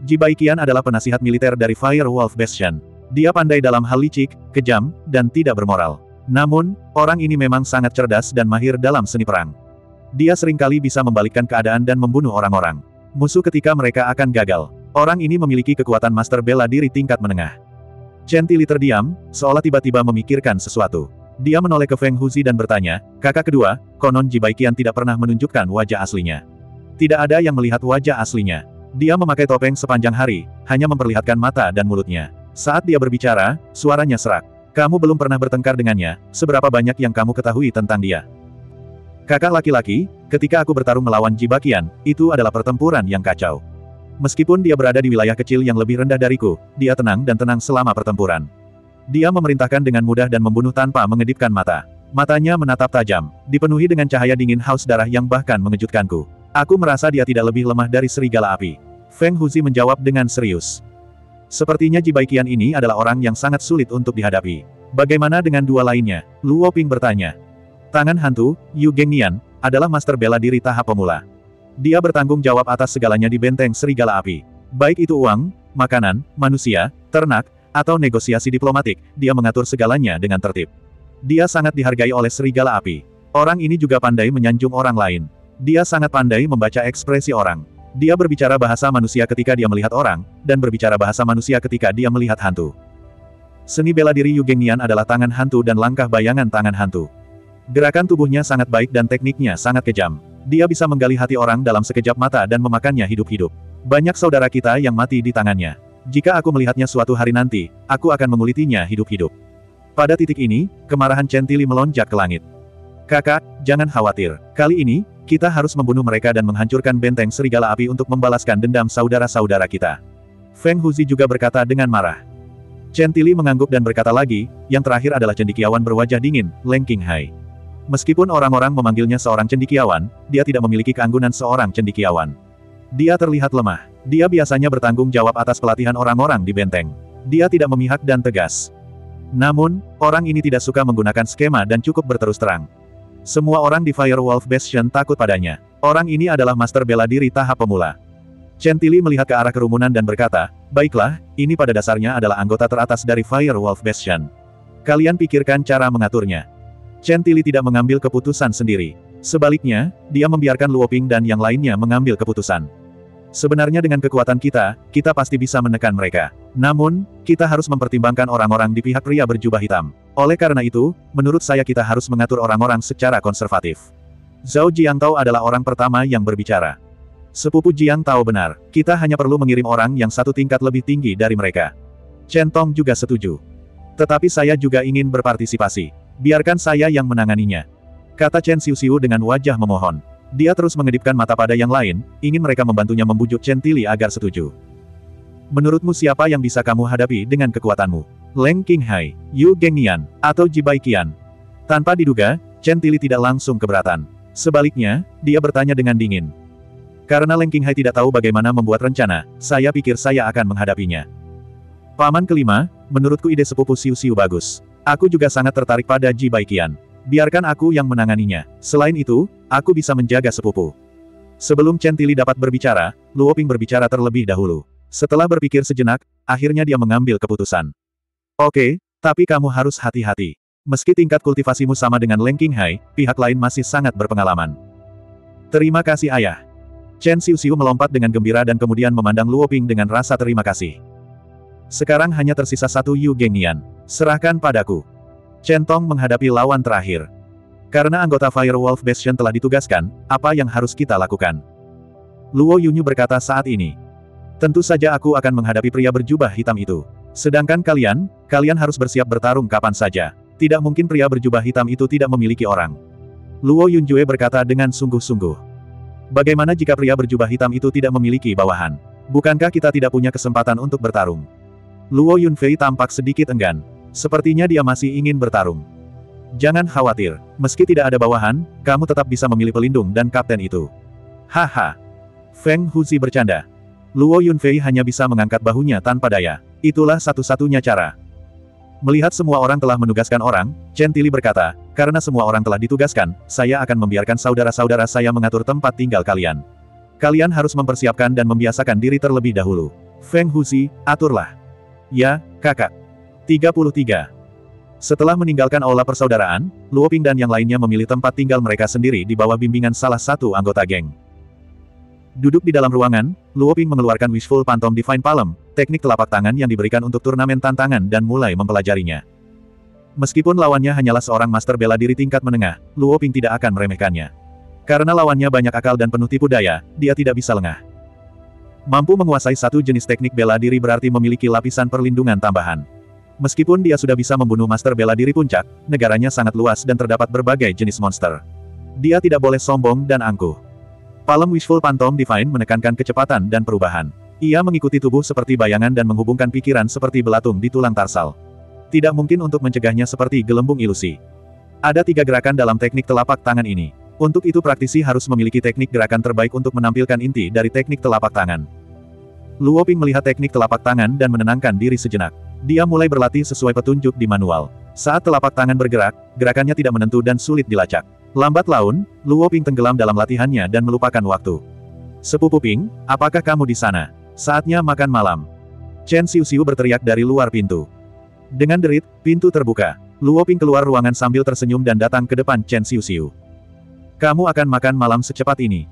Ji Baikian adalah penasihat militer dari Firewolf Bastion. Dia pandai dalam hal licik, kejam, dan tidak bermoral. Namun, orang ini memang sangat cerdas dan mahir dalam seni perang. Dia sering kali bisa membalikkan keadaan dan membunuh orang-orang. Musuh ketika mereka akan gagal. Orang ini memiliki kekuatan master bela diri tingkat menengah. Chen Tili terdiam, seolah tiba-tiba memikirkan sesuatu. Dia menoleh ke Feng Huzi dan bertanya, kakak kedua, konon Ji Baikian tidak pernah menunjukkan wajah aslinya. Tidak ada yang melihat wajah aslinya. Dia memakai topeng sepanjang hari, hanya memperlihatkan mata dan mulutnya. Saat dia berbicara, suaranya serak. Kamu belum pernah bertengkar dengannya, seberapa banyak yang kamu ketahui tentang dia. Kakak laki-laki, ketika aku bertarung melawan Ji Bakian, itu adalah pertempuran yang kacau. Meskipun dia berada di wilayah kecil yang lebih rendah dariku, dia tenang dan tenang selama pertempuran. Dia memerintahkan dengan mudah dan membunuh tanpa mengedipkan mata. Matanya menatap tajam, dipenuhi dengan cahaya dingin haus darah yang bahkan mengejutkanku. Aku merasa dia tidak lebih lemah dari serigala api. Feng Huzi menjawab dengan serius. Sepertinya Jibaikian ini adalah orang yang sangat sulit untuk dihadapi. Bagaimana dengan dua lainnya? Lu Woping bertanya. Tangan hantu, Yu Gengnian, adalah master bela diri tahap pemula. Dia bertanggung jawab atas segalanya di benteng serigala api. Baik itu uang, makanan, manusia, ternak, atau negosiasi diplomatik, dia mengatur segalanya dengan tertib. Dia sangat dihargai oleh serigala api. Orang ini juga pandai menyanjung orang lain. Dia sangat pandai membaca ekspresi orang. Dia berbicara bahasa manusia ketika dia melihat orang, dan berbicara bahasa manusia ketika dia melihat hantu. Seni bela diri Yugengnian adalah tangan hantu dan langkah bayangan tangan hantu. Gerakan tubuhnya sangat baik dan tekniknya sangat kejam. Dia bisa menggali hati orang dalam sekejap mata dan memakannya hidup-hidup. Banyak saudara kita yang mati di tangannya. Jika aku melihatnya suatu hari nanti, aku akan mengulitinya hidup-hidup. Pada titik ini, kemarahan Centili melonjak ke langit. Kakak, jangan khawatir. Kali ini, kita harus membunuh mereka dan menghancurkan benteng serigala api untuk membalaskan dendam saudara-saudara kita. Feng Huzi juga berkata dengan marah. Centili mengangguk dan berkata lagi, yang terakhir adalah cendikiawan berwajah dingin, Leng Qinghai. Meskipun orang-orang memanggilnya seorang cendikiawan, dia tidak memiliki keanggunan seorang cendikiawan. Dia terlihat lemah. Dia biasanya bertanggung jawab atas pelatihan orang-orang di benteng. Dia tidak memihak dan tegas. Namun, orang ini tidak suka menggunakan skema dan cukup berterus terang. Semua orang di Firewolf Bastion takut padanya. Orang ini adalah master bela diri tahap pemula. Centili melihat ke arah kerumunan dan berkata, Baiklah, ini pada dasarnya adalah anggota teratas dari Firewolf Bastion. Kalian pikirkan cara mengaturnya. Centili tidak mengambil keputusan sendiri. Sebaliknya, dia membiarkan Luoping dan yang lainnya mengambil keputusan. Sebenarnya dengan kekuatan kita, kita pasti bisa menekan mereka. Namun, kita harus mempertimbangkan orang-orang di pihak pria berjubah hitam. Oleh karena itu, menurut saya kita harus mengatur orang-orang secara konservatif. Zhao Jiangtao adalah orang pertama yang berbicara. Sepupu Jiang tahu benar, kita hanya perlu mengirim orang yang satu tingkat lebih tinggi dari mereka. Chen Tong juga setuju. Tetapi saya juga ingin berpartisipasi. Biarkan saya yang menanganinya. Kata Chen Xiu dengan wajah memohon. Dia terus mengedipkan mata pada yang lain, ingin mereka membantunya membujuk Chen Tili agar setuju. Menurutmu siapa yang bisa kamu hadapi dengan kekuatanmu? Leng Qinghai, Yu Gengnian, atau Jibai Qian? Tanpa diduga, Chen Tili tidak langsung keberatan. Sebaliknya, dia bertanya dengan dingin. Karena Leng Qinghai tidak tahu bagaimana membuat rencana, saya pikir saya akan menghadapinya. Paman kelima, menurutku ide sepupu Xiu Xiu bagus. Aku juga sangat tertarik pada Ji Baikian. Biarkan aku yang menanganinya. Selain itu, aku bisa menjaga sepupu. Sebelum Chen Tili dapat berbicara, Luoping berbicara terlebih dahulu. Setelah berpikir sejenak, akhirnya dia mengambil keputusan. Oke, tapi kamu harus hati-hati. Meski tingkat kultivasimu sama dengan Leng Qinghai, pihak lain masih sangat berpengalaman. Terima kasih ayah. Chen Xiu melompat dengan gembira dan kemudian memandang Luoping dengan rasa terima kasih. Sekarang hanya tersisa satu Yu Gengnian. Serahkan padaku. Centong menghadapi lawan terakhir. Karena anggota Firewolf Bastion telah ditugaskan, apa yang harus kita lakukan? Luo Yunyu berkata saat ini. Tentu saja aku akan menghadapi pria berjubah hitam itu. Sedangkan kalian, kalian harus bersiap bertarung kapan saja. Tidak mungkin pria berjubah hitam itu tidak memiliki orang. Luo Yunjue berkata dengan sungguh-sungguh. Bagaimana jika pria berjubah hitam itu tidak memiliki bawahan? Bukankah kita tidak punya kesempatan untuk bertarung? Luo Yunfei tampak sedikit enggan. Sepertinya dia masih ingin bertarung. Jangan khawatir, meski tidak ada bawahan, kamu tetap bisa memilih pelindung dan kapten itu. Haha. Feng Huzi bercanda. Luo Yunfei hanya bisa mengangkat bahunya tanpa daya. Itulah satu-satunya cara. Melihat semua orang telah menugaskan orang, Chen Tili berkata, karena semua orang telah ditugaskan, saya akan membiarkan saudara-saudara saya mengatur tempat tinggal kalian. Kalian harus mempersiapkan dan membiasakan diri terlebih dahulu. Feng Huzi, aturlah. Ya, kakak. 33. Setelah meninggalkan aula persaudaraan, Luoping dan yang lainnya memilih tempat tinggal mereka sendiri di bawah bimbingan salah satu anggota geng. Duduk di dalam ruangan, Luo Ping mengeluarkan Wishful Phantom Divine Palm, teknik telapak tangan yang diberikan untuk turnamen tantangan dan mulai mempelajarinya. Meskipun lawannya hanyalah seorang master bela diri tingkat menengah, Luo Ping tidak akan meremehkannya. Karena lawannya banyak akal dan penuh tipu daya, dia tidak bisa lengah. Mampu menguasai satu jenis teknik bela diri berarti memiliki lapisan perlindungan tambahan. Meskipun dia sudah bisa membunuh master bela diri puncak, negaranya sangat luas dan terdapat berbagai jenis monster. Dia tidak boleh sombong dan angkuh. Palem Wishful Phantom Divine menekankan kecepatan dan perubahan. Ia mengikuti tubuh seperti bayangan dan menghubungkan pikiran seperti belatung di tulang tarsal. Tidak mungkin untuk mencegahnya seperti gelembung ilusi. Ada tiga gerakan dalam teknik telapak tangan ini. Untuk itu praktisi harus memiliki teknik gerakan terbaik untuk menampilkan inti dari teknik telapak tangan. Luo Ping melihat teknik telapak tangan dan menenangkan diri sejenak. Dia mulai berlatih sesuai petunjuk di manual. Saat telapak tangan bergerak, gerakannya tidak menentu dan sulit dilacak. Lambat laun, Luo Ping tenggelam dalam latihannya dan melupakan waktu. Sepupu Ping, apakah kamu di sana? Saatnya makan malam. Chen Xiu Xiu berteriak dari luar pintu. Dengan derit, pintu terbuka. Luo Ping keluar ruangan sambil tersenyum dan datang ke depan Chen Xiu Xiu. Kamu akan makan malam secepat ini.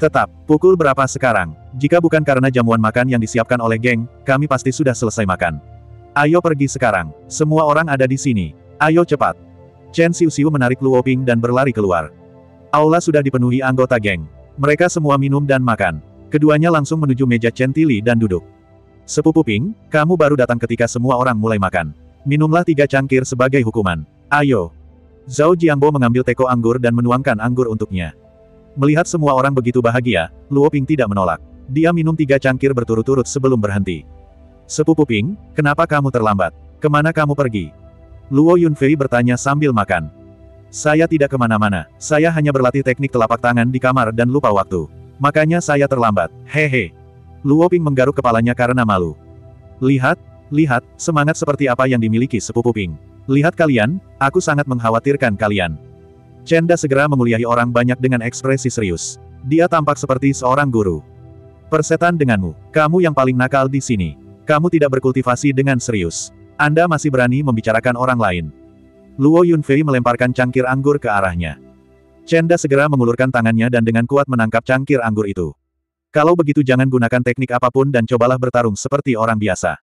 Tetap, pukul berapa sekarang? Jika bukan karena jamuan makan yang disiapkan oleh geng, kami pasti sudah selesai makan. Ayo pergi sekarang. Semua orang ada di sini. Ayo cepat. Chen Xiu menarik Luo Ping dan berlari keluar. Aula sudah dipenuhi anggota geng. Mereka semua minum dan makan. Keduanya langsung menuju meja Chen Tili dan duduk. Sepupu Ping, kamu baru datang ketika semua orang mulai makan. Minumlah tiga cangkir sebagai hukuman. Ayo. Zhao Jiangbo mengambil teko anggur dan menuangkan anggur untuknya. Melihat semua orang begitu bahagia, Luo Ping tidak menolak. Dia minum tiga cangkir berturut-turut sebelum berhenti. Sepupu Ping, kenapa kamu terlambat? Ke mana kamu pergi? Luo Yunfei bertanya sambil makan. Saya tidak ke mana-mana, saya hanya berlatih teknik telapak tangan di kamar dan lupa waktu. Makanya saya terlambat, hehe. Luo Ping menggaruk kepalanya karena malu. Lihat, lihat, semangat seperti apa yang dimiliki sepupu Ping. Lihat kalian, aku sangat mengkhawatirkan kalian. Chenda segera memuliahi orang banyak dengan ekspresi serius. Dia tampak seperti seorang guru. Persetan denganmu, kamu yang paling nakal di sini. Kamu tidak berkultivasi dengan serius. Anda masih berani membicarakan orang lain. Luo Yunfei melemparkan cangkir anggur ke arahnya. Chenda segera mengulurkan tangannya dan dengan kuat menangkap cangkir anggur itu. Kalau begitu jangan gunakan teknik apa pun dan cobalah bertarung seperti orang biasa.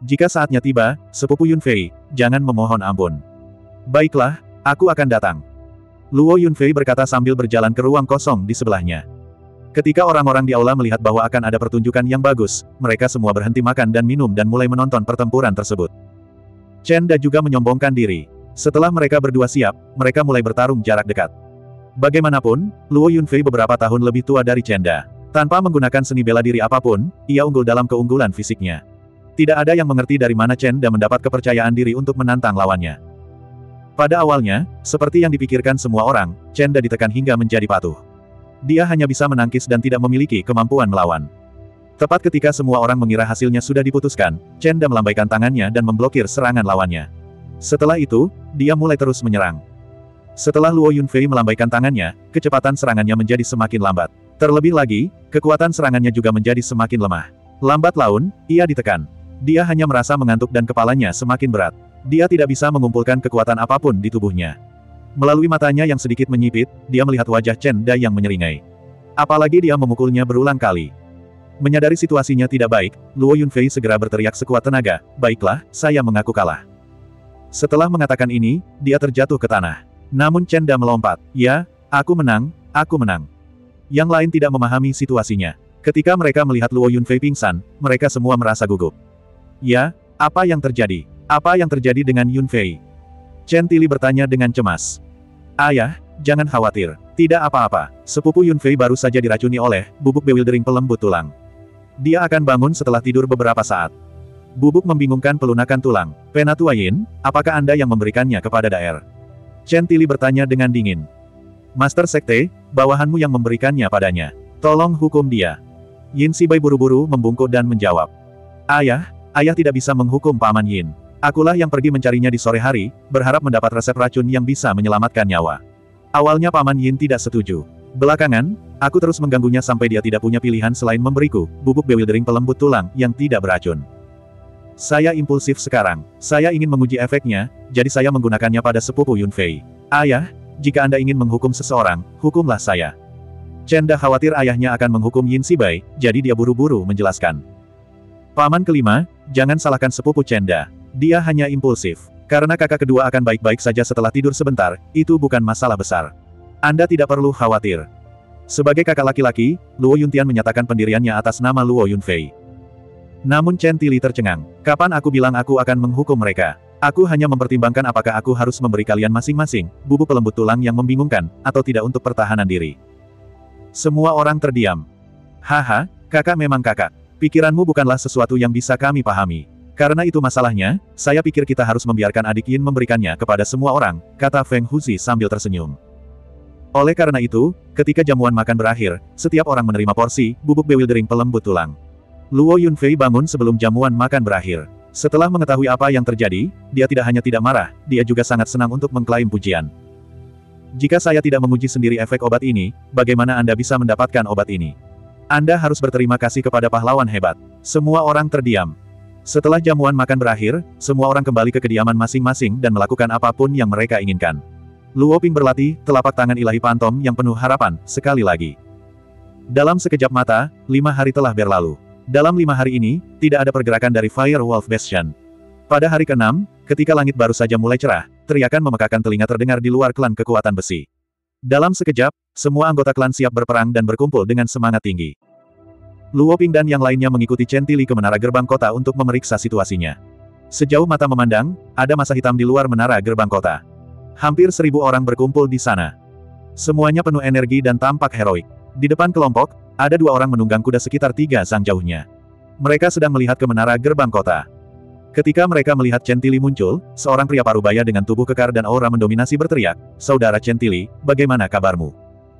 Jika saatnya tiba, sepupu Yunfei, jangan memohon ampun. Baiklah, aku akan datang. Luo Yunfei berkata sambil berjalan ke ruang kosong di sebelahnya. Ketika orang-orang di aula melihat bahwa akan ada pertunjukan yang bagus, mereka semua berhenti makan dan minum dan mulai menonton pertempuran tersebut. Chen Da juga menyombongkan diri. Setelah mereka berdua siap, mereka mulai bertarung jarak dekat. Bagaimanapun, Luo Yunfei beberapa tahun lebih tua dari Chen Da. Tanpa menggunakan seni bela diri apa pun, ia unggul dalam keunggulan fisiknya. Tidak ada yang mengerti dari mana Chen Da mendapat kepercayaan diri untuk menantang lawannya. Pada awalnya, seperti yang dipikirkan semua orang, Chen Da ditekan hingga menjadi patuh. Dia hanya bisa menangkis dan tidak memiliki kemampuan melawan. Tepat ketika semua orang mengira hasilnya sudah diputuskan, Chen Da melambaikan tangannya dan memblokir serangan lawannya. Setelah itu, dia mulai terus menyerang. Setelah Luo Yunfei melambaikan tangannya, kecepatan serangannya menjadi semakin lambat. Terlebih lagi, kekuatan serangannya juga menjadi semakin lemah. Lambat laun, ia ditekan. Dia hanya merasa mengantuk dan kepalanya semakin berat. Dia tidak bisa mengumpulkan kekuatan apa pun di tubuhnya. Melalui matanya yang sedikit menyipit, dia melihat wajah Chen Da yang menyeringai. Apalagi dia memukulnya berulang kali. Menyadari situasinya tidak baik, Luo Yunfei segera berteriak sekuat tenaga, baiklah, saya mengaku kalah. Setelah mengatakan ini, dia terjatuh ke tanah. Namun Chen Da melompat, ya, aku menang, aku menang. Yang lain tidak memahami situasinya. Ketika mereka melihat Luo Yunfei pingsan, mereka semua merasa gugup. Ya, apa yang terjadi? Apa yang terjadi dengan Yunfei? Chen Tili bertanya dengan cemas. Ayah, jangan khawatir. Tidak apa-apa. Sepupu Yunfei baru saja diracuni oleh bubuk bewildering pelembut tulang. Dia akan bangun setelah tidur beberapa saat. Bubuk membingungkan pelunakan tulang. Penatua Yin, apakah Anda yang memberikannya kepada daer? Chen Tili bertanya dengan dingin. Master Sekte, bawahanmu yang memberikannya padanya. Tolong hukum dia. Yin Sibai buru-buru membungkuk dan menjawab. Ayah, ayah tidak bisa menghukum Paman Yin. Akulah yang pergi mencarinya di sore hari, berharap mendapat resep racun yang bisa menyelamatkan nyawa. Awalnya Paman Yin tidak setuju. Belakangan, aku terus mengganggunya sampai dia tidak punya pilihan selain memberiku, bubuk bewildering pelembut tulang, yang tidak beracun. Saya impulsif sekarang. Saya ingin menguji efeknya, jadi saya menggunakannya pada sepupu Yun Fei. Ayah, jika Anda ingin menghukum seseorang, hukumlah saya. Chen Da khawatir ayahnya akan menghukum Yin Sibai, jadi dia buru-buru menjelaskan. Paman kelima, jangan salahkan sepupu Chen Da. Dia hanya impulsif. Karena kakak kedua akan baik-baik saja setelah tidur sebentar, itu bukan masalah besar. Anda tidak perlu khawatir. Sebagai kakak laki-laki, Luo Yuntian menyatakan pendiriannya atas nama Luo Yunfei. Namun Chen Tili tercengang. Kapan aku bilang aku akan menghukum mereka? Aku hanya mempertimbangkan apakah aku harus memberi kalian masing-masing, bubuk pelembut tulang yang membingungkan, atau tidak untuk pertahanan diri. Semua orang terdiam. Haha, kakak memang kakak. Pikiranmu bukanlah sesuatu yang bisa kami pahami. Karena itu masalahnya, saya pikir kita harus membiarkan adik Yin memberikannya kepada semua orang, kata Feng Huzi sambil tersenyum. Oleh karena itu, ketika jamuan makan berakhir, setiap orang menerima porsi, bubuk bewildering pelembut tulang. Luo Yunfei bangun sebelum jamuan makan berakhir. Setelah mengetahui apa yang terjadi, dia tidak hanya tidak marah, dia juga sangat senang untuk mengklaim pujian. Jika saya tidak menguji sendiri efek obat ini, bagaimana Anda bisa mendapatkan obat ini? Anda harus berterima kasih kepada pahlawan hebat. Semua orang terdiam. Setelah jamuan makan berakhir, semua orang kembali ke kediaman masing-masing dan melakukan apa pun yang mereka inginkan. Luo Ping berlatih, telapak tangan ilahi pantom yang penuh harapan, sekali lagi. Dalam sekejap mata, lima hari telah berlalu. Dalam lima hari ini, tidak ada pergerakan dari Fire Wolf Bastion. Pada hari ke-6, ketika langit baru saja mulai cerah, teriakan memekakan telinga terdengar di luar klan kekuatan besi. Dalam sekejap, semua anggota klan siap berperang dan berkumpul dengan semangat tinggi. Luo Ping dan yang lainnya mengikuti Chen Tili ke menara gerbang kota untuk memeriksa situasinya. Sejauh mata memandang, ada masa hitam di luar menara gerbang kota. Hampir seribu orang berkumpul di sana. Semuanya penuh energi dan tampak heroik. Di depan kelompok, ada dua orang menunggang kuda sekitar tiga sang jauhnya. Mereka sedang melihat ke menara gerbang kota. Ketika mereka melihat Centili muncul, seorang pria parubaya dengan tubuh kekar dan aura mendominasi berteriak, Saudara Centili, bagaimana kabarmu?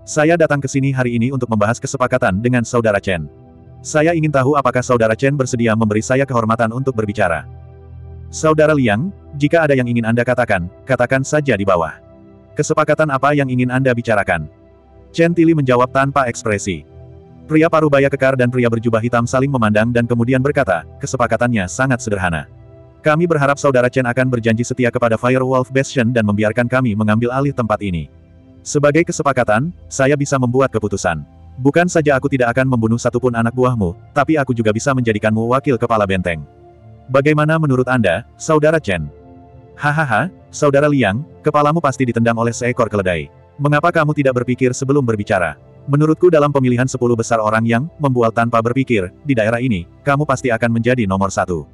Saya datang ke sini hari ini untuk membahas kesepakatan dengan Saudara Chen. Saya ingin tahu apakah Saudara Chen bersedia memberi saya kehormatan untuk berbicara. Saudara Liang, jika ada yang ingin Anda katakan, katakan saja di bawah. Kesepakatan apa yang ingin Anda bicarakan? Chen Tili menjawab tanpa ekspresi. Pria parubaya kekar dan pria berjubah hitam saling memandang dan kemudian berkata, kesepakatannya sangat sederhana. Kami berharap saudara Chen akan berjanji setia kepada Firewolf Bastion dan membiarkan kami mengambil alih tempat ini. Sebagai kesepakatan, saya bisa membuat keputusan. Bukan saja aku tidak akan membunuh satupun anak buahmu, tapi aku juga bisa menjadikanmu wakil kepala benteng. Bagaimana menurut Anda, saudara Chen? Hahaha, saudara Liang, kepalamu pasti ditendang oleh seekor keledai. Mengapa kamu tidak berpikir sebelum berbicara? Menurutku dalam pemilihan 10 besar orang yang membuat tanpa berpikir, di daerah ini, kamu pasti akan menjadi nomor satu.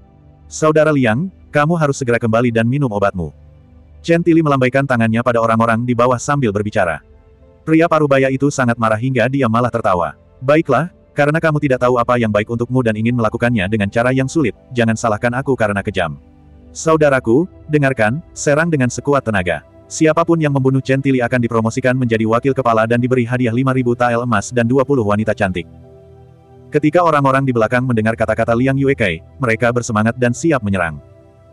Saudara Liang, kamu harus segera kembali dan minum obatmu. Chen Tili melambaikan tangannya pada orang-orang di bawah sambil berbicara. Pria parubaya itu sangat marah hingga dia malah tertawa. Baiklah, karena kamu tidak tahu apa yang baik untukmu dan ingin melakukannya dengan cara yang sulit, jangan salahkan aku karena kejam. Saudaraku, dengarkan, serang dengan sekuat tenaga. Siapa pun yang membunuh Chen Tili akan dipromosikan menjadi wakil kepala dan diberi hadiah 5.000 tael emas dan 20 wanita cantik. Ketika orang-orang di belakang mendengar kata-kata Liang Yuekai, mereka bersemangat dan siap menyerang.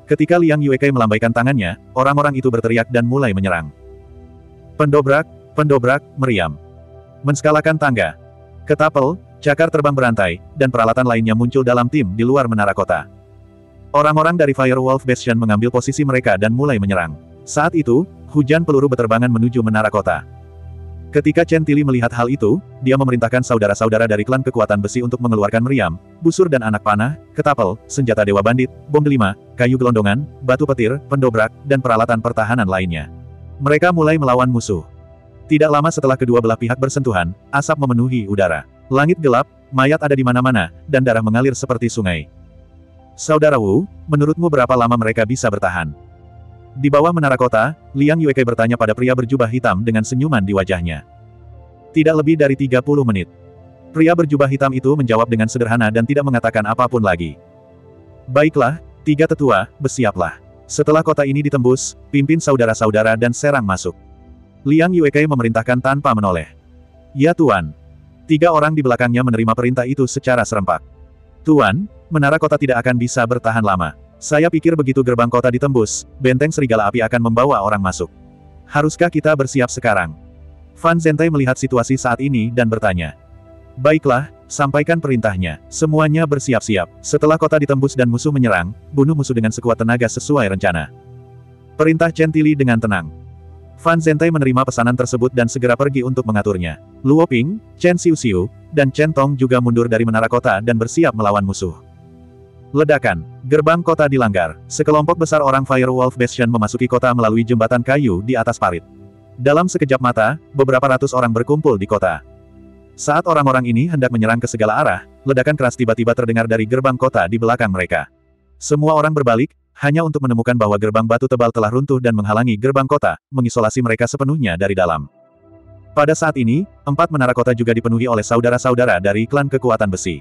Ketika Liang Yuekai melambaikan tangannya, orang-orang itu berteriak dan mulai menyerang. Pendobrak, pendobrak, meriam. Menskalakan tangga. Ketapel, cakar terbang berantai, dan peralatan lainnya muncul dalam tim di luar menara kota. Orang-orang dari Firewolf Bastion mengambil posisi mereka dan mulai menyerang. Saat itu, hujan peluru beterbangan menuju menara kota. Ketika Chen Tili melihat hal itu, dia memerintahkan saudara-saudara dari klan kekuatan besi untuk mengeluarkan meriam, busur dan anak panah, ketapel, senjata dewa bandit, bom delima, kayu gelondongan, batu petir, pendobrak, dan peralatan pertahanan lainnya. Mereka mulai melawan musuh. Tidak lama setelah kedua belah pihak bersentuhan, asap memenuhi udara. Langit gelap, mayat ada di mana-mana, dan darah mengalir seperti sungai. Saudara Wu, menurutmu berapa lama mereka bisa bertahan? Di bawah menara kota, Liang Yuekei bertanya pada pria berjubah hitam dengan senyuman di wajahnya. Tidak lebih dari 30 menit. Pria berjubah hitam itu menjawab dengan sederhana dan tidak mengatakan apa pun lagi. Baiklah, tiga tetua, bersiaplah. Setelah kota ini ditembus, pimpin saudara-saudara dan serang masuk. Liang Yuekei memerintahkan tanpa menoleh. Ya Tuan. Tiga orang di belakangnya menerima perintah itu secara serempak. Tuan, menara kota tidak akan bisa bertahan lama. Saya pikir begitu gerbang kota ditembus, benteng serigala api akan membawa orang masuk. Haruskah kita bersiap sekarang? Fan Zentai melihat situasi saat ini dan bertanya. Baiklah, sampaikan perintahnya. Semuanya bersiap-siap. Setelah kota ditembus dan musuh menyerang, bunuh musuh dengan sekuat tenaga sesuai rencana. Perintah Centili dengan tenang. Fan Zhentai menerima pesanan tersebut dan segera pergi untuk mengaturnya. Luo Ping, Chen Xiu Xiu, dan Chen Tong juga mundur dari menara kota dan bersiap melawan musuh. Ledakan. Gerbang kota dilanggar. Sekelompok besar orang Firewolf Bastion memasuki kota melalui jembatan kayu di atas parit. Dalam sekejap mata, beberapa ratus orang berkumpul di kota. Saat orang-orang ini hendak menyerang ke segala arah, ledakan keras tiba-tiba terdengar dari gerbang kota di belakang mereka. Semua orang berbalik, hanya untuk menemukan bahwa gerbang batu tebal telah runtuh dan menghalangi gerbang kota, mengisolasi mereka sepenuhnya dari dalam. Pada saat ini, empat menara kota juga dipenuhi oleh saudara-saudara dari klan kekuatan besi.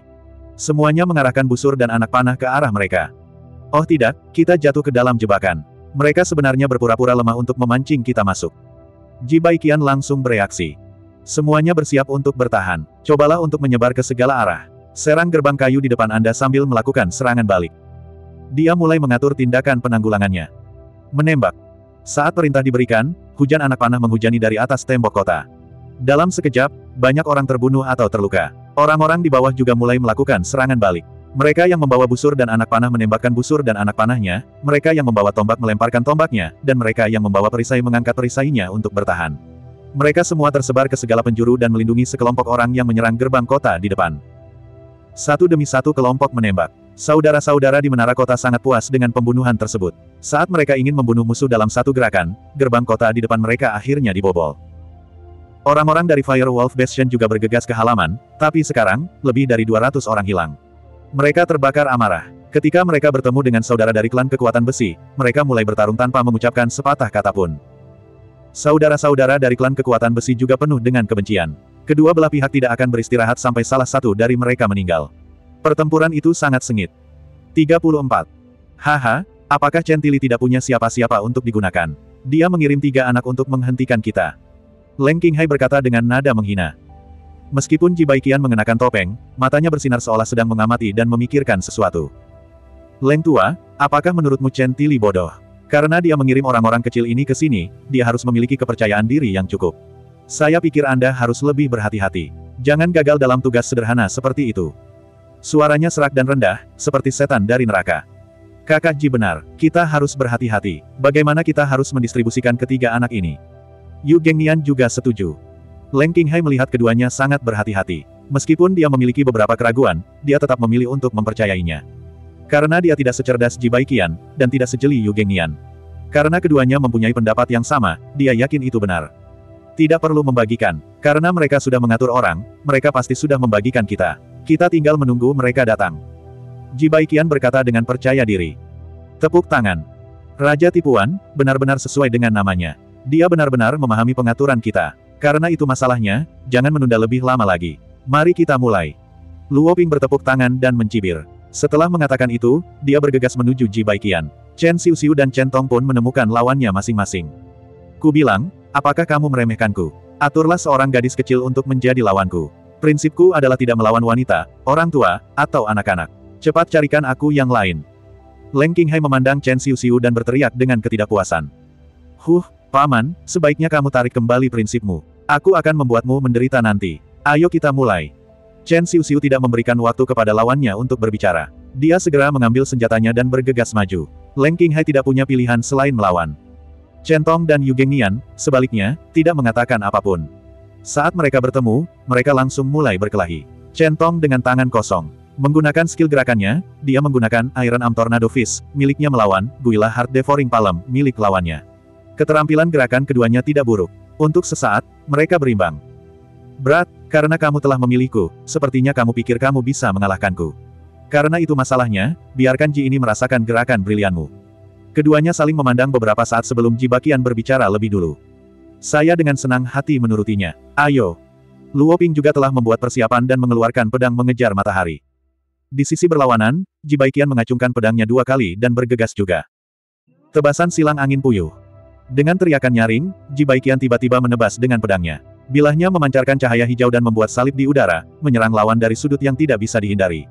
Semuanya mengarahkan busur dan anak panah ke arah mereka. Oh tidak, kita jatuh ke dalam jebakan. Mereka sebenarnya berpura-pura lemah untuk memancing kita masuk. Jibaikian langsung bereaksi. Semuanya bersiap untuk bertahan. Cobalah untuk menyebar ke segala arah. Serang gerbang kayu di depan Anda sambil melakukan serangan balik. Dia mulai mengatur tindakan penanggulangannya. Menembak. Saat perintah diberikan, hujan anak panah menghujani dari atas tembok kota. Dalam sekejap, banyak orang terbunuh atau terluka. Orang-orang di bawah juga mulai melakukan serangan balik. Mereka yang membawa busur dan anak panah menembakkan busur dan anak panahnya, mereka yang membawa tombak melemparkan tombaknya, dan mereka yang membawa perisai mengangkat perisainya untuk bertahan. Mereka semua tersebar ke segala penjuru dan melindungi sekelompok orang yang menyerang gerbang kota di depan. Satu demi satu kelompok menembak. Saudara-saudara di menara kota sangat puas dengan pembunuhan tersebut. Saat mereka ingin membunuh musuh dalam satu gerakan, gerbang kota di depan mereka akhirnya dibobol. Orang-orang dari Firewolf Bastion juga bergegas ke halaman, tapi sekarang, lebih dari 200 orang hilang. Mereka terbakar amarah. Ketika mereka bertemu dengan saudara dari klan kekuatan besi, mereka mulai bertarung tanpa mengucapkan sepatah kata pun. Saudara-saudara dari klan kekuatan besi juga penuh dengan kebencian. Kedua belah pihak tidak akan beristirahat sampai salah satu dari mereka meninggal. Pertempuran itu sangat sengit. 34. Haha, apakah Centili tidak punya siapa-siapa untuk digunakan? Dia mengirim tiga anak untuk menghentikan kita. Leng Qinghai berkata dengan nada menghina. Meskipun Jibaikian mengenakan topeng, matanya bersinar seolah sedang mengamati dan memikirkan sesuatu. Leng tua, apakah menurutmu Centili bodoh? Karena dia mengirim orang-orang kecil ini ke sini, dia harus memiliki kepercayaan diri yang cukup. Saya pikir Anda harus lebih berhati-hati. Jangan gagal dalam tugas sederhana seperti itu. Suaranya serak dan rendah, seperti setan dari neraka. Kakak Ji benar, kita harus berhati-hati. Bagaimana kita harus mendistribusikan ketiga anak ini? Yu Gengnian juga setuju. Leng Qinghai melihat keduanya sangat berhati-hati. Meskipun dia memiliki beberapa keraguan, dia tetap memilih untuk mempercayainya. Karena dia tidak secerdas Ji Baiqian, dan tidak sejeli Yu Gengnian. Karena keduanya mempunyai pendapat yang sama, dia yakin itu benar. Tidak perlu membagikan. Karena mereka sudah mengatur orang, mereka pasti sudah membagikan kita. Kita tinggal menunggu mereka datang. Jibaikian berkata dengan percaya diri. Tepuk tangan. Raja Tipuan, benar-benar sesuai dengan namanya. Dia benar-benar memahami pengaturan kita. Karena itu masalahnya, jangan menunda lebih lama lagi. Mari kita mulai. Luo Ping bertepuk tangan dan mencibir. Setelah mengatakan itu, dia bergegas menuju Jibaikian. Chen Xiu Xiu dan Chen Tong pun menemukan lawannya masing-masing. Ku bilang, apakah kamu meremehkanku? Aturlah seorang gadis kecil untuk menjadi lawanku. Prinsipku adalah tidak melawan wanita, orang tua, atau anak-anak. Cepat carikan aku yang lain. Leng Qinghai memandang Chen Xiu Xiu dan berteriak dengan ketidakpuasan. Huh, Paman, sebaiknya kamu tarik kembali prinsipmu. Aku akan membuatmu menderita nanti. Ayo kita mulai. Chen Xiu Xiu tidak memberikan waktu kepada lawannya untuk berbicara. Dia segera mengambil senjatanya dan bergegas maju. Leng Qinghai tidak punya pilihan selain melawan. Chen Tong dan Yu Gengnian, sebaliknya, tidak mengatakan apa pun. Saat mereka bertemu, mereka langsung mulai berkelahi. Centong dengan tangan kosong. Menggunakan skill gerakannya, dia menggunakan Iron Arm Tornado Fist, miliknya melawan, Guila Heart Devouring Palm, milik lawannya. Keterampilan gerakan keduanya tidak buruk. Untuk sesaat, mereka berimbang. Berat, karena kamu telah memilihku, sepertinya kamu pikir kamu bisa mengalahkanku. Karena itu masalahnya, biarkan Ji ini merasakan gerakan brilianmu. Keduanya saling memandang beberapa saat sebelum Ji Bakian berbicara lebih dulu. Saya dengan senang hati menurutinya. Ayo. Luo Ping juga telah membuat persiapan dan mengeluarkan pedang mengejar matahari. Di sisi berlawanan, Jibaikian mengacungkan pedangnya dua kali dan bergegas juga. Tebasan silang angin puyuh. Dengan teriakan nyaring, Jibaikian tiba-tiba menebas dengan pedangnya. Bilahnya memancarkan cahaya hijau dan membuat salib di udara, menyerang lawan dari sudut yang tidak bisa dihindari.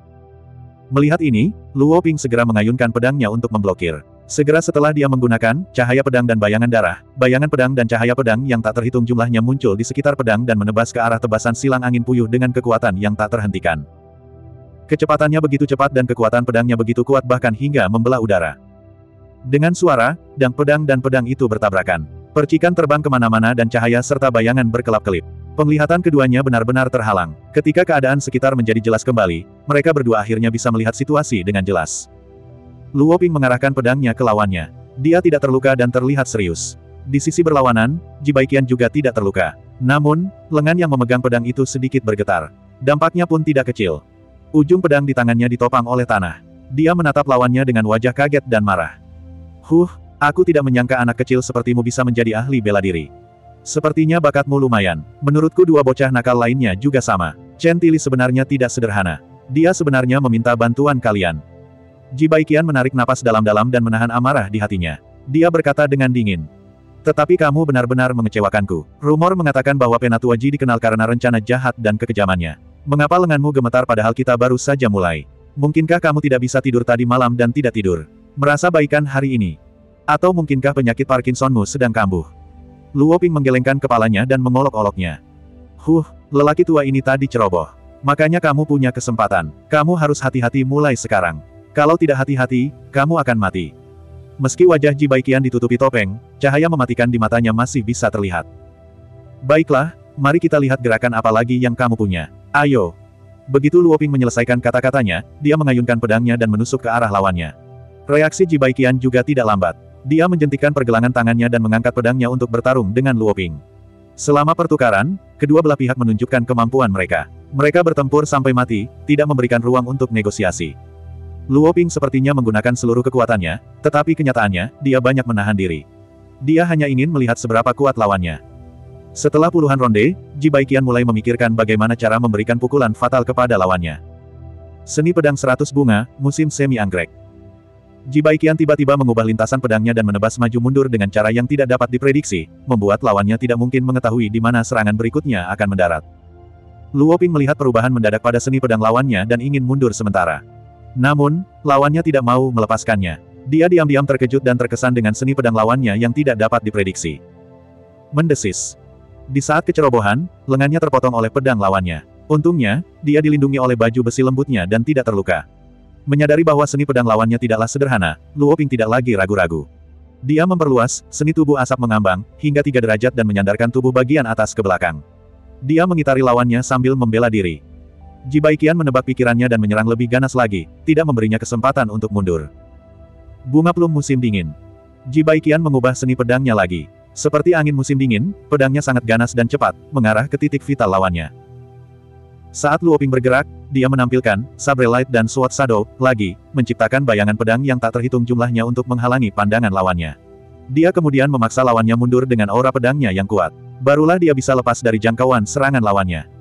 Melihat ini, Luo Ping segera mengayunkan pedangnya untuk memblokir. Segera setelah dia menggunakan cahaya pedang dan bayangan darah, bayangan pedang dan cahaya pedang yang tak terhitung jumlahnya muncul di sekitar pedang dan menebas ke arah tebasan silang angin puyuh dengan kekuatan yang tak terhentikan. Kecepatannya begitu cepat dan kekuatan pedangnya begitu kuat bahkan hingga membelah udara. Dengan suara, dang pedang dan pedang itu bertabrakan. Percikan terbang ke mana-mana dan cahaya serta bayangan berkelap-kelip. Penglihatan keduanya benar-benar terhalang. Ketika keadaan sekitar menjadi jelas kembali, mereka berdua akhirnya bisa melihat situasi dengan jelas. Luo Ping mengarahkan pedangnya ke lawannya. Dia tidak terluka dan terlihat serius. Di sisi berlawanan, Jibaikian juga tidak terluka. Namun, lengan yang memegang pedang itu sedikit bergetar. Dampaknya pun tidak kecil. Ujung pedang di tangannya ditopang oleh tanah. Dia menatap lawannya dengan wajah kaget dan marah. Huh, aku tidak menyangka anak kecil sepertimu bisa menjadi ahli bela diri. Sepertinya bakatmu lumayan. Menurutku dua bocah nakal lainnya juga sama. Chen Tili sebenarnya tidak sederhana. Dia sebenarnya meminta bantuan kalian. Ji Baikian menarik napas dalam-dalam dan menahan amarah di hatinya. Dia berkata dengan dingin. Tetapi kamu benar-benar mengecewakanku. Rumor mengatakan bahwa Penatua Ji dikenal karena rencana jahat dan kekejamannya. Mengapa lenganmu gemetar padahal kita baru saja mulai? Mungkinkah kamu tidak bisa tidur tadi malam dan tidak tidur? Merasa baikan hari ini? Atau mungkinkah penyakit Parkinsonmu sedang kambuh? Luo Ping menggelengkan kepalanya dan mengolok-oloknya. Huh, lelaki tua ini tadi ceroboh. Makanya kamu punya kesempatan. Kamu harus hati-hati mulai sekarang. Kalau tidak hati-hati, kamu akan mati. Meski wajah Ji Baikian ditutupi topeng, cahaya mematikan di matanya masih bisa terlihat. Baiklah, mari kita lihat gerakan apa lagi yang kamu punya. Ayo. Begitu Luo Ping menyelesaikan kata-katanya, dia mengayunkan pedangnya dan menusuk ke arah lawannya. Reaksi Ji Baikian juga tidak lambat. Dia menjentikan pergelangan tangannya dan mengangkat pedangnya untuk bertarung dengan Luo Ping. Selama pertukaran, kedua belah pihak menunjukkan kemampuan mereka. Mereka bertempur sampai mati, tidak memberikan ruang untuk negosiasi. Luo Ping sepertinya menggunakan seluruh kekuatannya, tetapi kenyataannya, dia banyak menahan diri. Dia hanya ingin melihat seberapa kuat lawannya. Setelah puluhan ronde, Ji Baikian mulai memikirkan bagaimana cara memberikan pukulan fatal kepada lawannya. Seni pedang seratus bunga, musim semi anggrek. Jibaikian tiba-tiba mengubah lintasan pedangnya dan menebas maju mundur dengan cara yang tidak dapat diprediksi, membuat lawannya tidak mungkin mengetahui di mana serangan berikutnya akan mendarat. Luo Ping melihat perubahan mendadak pada seni pedang lawannya dan ingin mundur sementara. Namun, lawannya tidak mau melepaskannya. Dia diam-diam terkejut dan terkesan dengan seni pedang lawannya yang tidak dapat diprediksi. Mendesis. Di saat kecerobohan, lengannya terpotong oleh pedang lawannya. Untungnya, dia dilindungi oleh baju besi lembutnya dan tidak terluka. Menyadari bahwa seni pedang lawannya tidaklah sederhana, Luo Ping tidak lagi ragu-ragu. Dia memperluas, seni tubuh asap mengambang, hingga tiga derajat dan menyandarkan tubuh bagian atas ke belakang. Dia mengitari lawannya sambil membela diri. Jibaikian menebak pikirannya dan menyerang lebih ganas lagi, tidak memberinya kesempatan untuk mundur. Bunga plum musim dingin. Jibaikian mengubah seni pedangnya lagi. Seperti angin musim dingin, pedangnya sangat ganas dan cepat, mengarah ke titik vital lawannya. Saat Luoping bergerak, dia menampilkan Sabre Light dan Sword Shadow, lagi, menciptakan bayangan pedang yang tak terhitung jumlahnya untuk menghalangi pandangan lawannya. Dia kemudian memaksa lawannya mundur dengan aura pedangnya yang kuat. Barulah dia bisa lepas dari jangkauan serangan lawannya.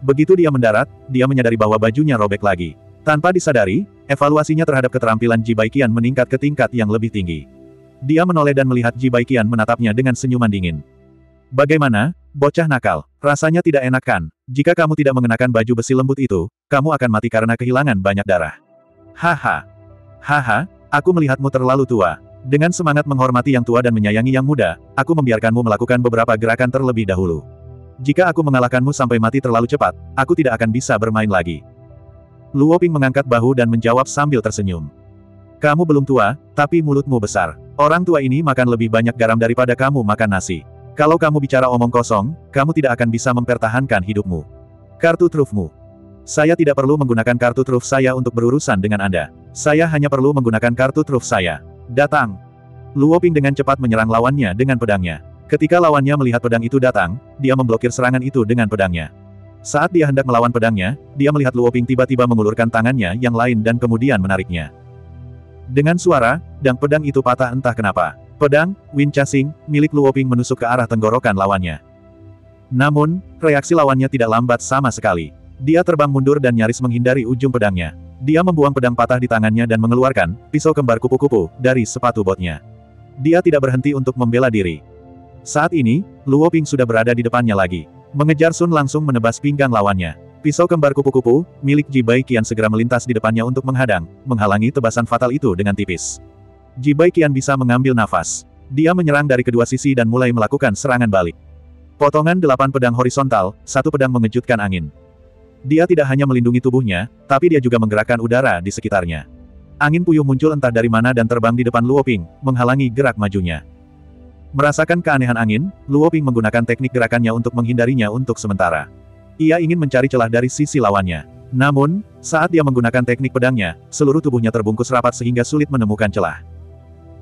Begitu dia mendarat, dia menyadari bahwa bajunya robek lagi. Tanpa disadari, evaluasinya terhadap keterampilan Ji Baikian meningkat ke tingkat yang lebih tinggi. Dia menoleh dan melihat Ji Baikian menatapnya dengan senyuman dingin. Bagaimana, bocah nakal? Rasanya tidak enak kan? Jika kamu tidak mengenakan baju besi lembut itu, kamu akan mati karena kehilangan banyak darah. Haha. Haha, aku melihatmu terlalu tua. Dengan semangat menghormati yang tua dan menyayangi yang muda, aku membiarkanmu melakukan beberapa gerakan terlebih dahulu. Jika aku mengalahkanmu sampai mati terlalu cepat, aku tidak akan bisa bermain lagi. Luo Ping mengangkat bahu dan menjawab sambil tersenyum. Kamu belum tua, tapi mulutmu besar. Orang tua ini makan lebih banyak garam daripada kamu makan nasi. Kalau kamu bicara omong kosong, kamu tidak akan bisa mempertahankan hidupmu. Kartu trufmu. Saya tidak perlu menggunakan kartu truf saya untuk berurusan dengan Anda. Saya hanya perlu menggunakan kartu truf saya. Datang. Luo Ping dengan cepat menyerang lawannya dengan pedangnya. Ketika lawannya melihat pedang itu datang, dia memblokir serangan itu dengan pedangnya. Saat dia hendak melawan pedangnya, dia melihat Luo Ping tiba-tiba mengulurkan tangannya yang lain dan kemudian menariknya. Dengan suara, dang pedang itu patah entah kenapa. Pedang, Win Chasing, milik Luoping menusuk ke arah tenggorokan lawannya. Namun, reaksi lawannya tidak lambat sama sekali. Dia terbang mundur dan nyaris menghindari ujung pedangnya. Dia membuang pedang patah di tangannya dan mengeluarkan pisau kembar kupu-kupu dari sepatu botnya. Dia tidak berhenti untuk membela diri. Saat ini, Luoping sudah berada di depannya lagi. Mengejar Sun langsung menebas pinggang lawannya. Pisau kembar kupu-kupu, milik Ji kian segera melintas di depannya untuk menghadang, menghalangi tebasan fatal itu dengan tipis. Jibai kian bisa mengambil nafas. Dia menyerang dari kedua sisi dan mulai melakukan serangan balik. Potongan delapan pedang horizontal, satu pedang mengejutkan angin. Dia tidak hanya melindungi tubuhnya, tapi dia juga menggerakkan udara di sekitarnya. Angin puyuh muncul entah dari mana dan terbang di depan Luoping, menghalangi gerak majunya. Merasakan keanehan angin, Luo Ping menggunakan teknik gerakannya untuk menghindarinya untuk sementara. Ia ingin mencari celah dari sisi lawannya. Namun, saat dia menggunakan teknik pedangnya, seluruh tubuhnya terbungkus rapat sehingga sulit menemukan celah.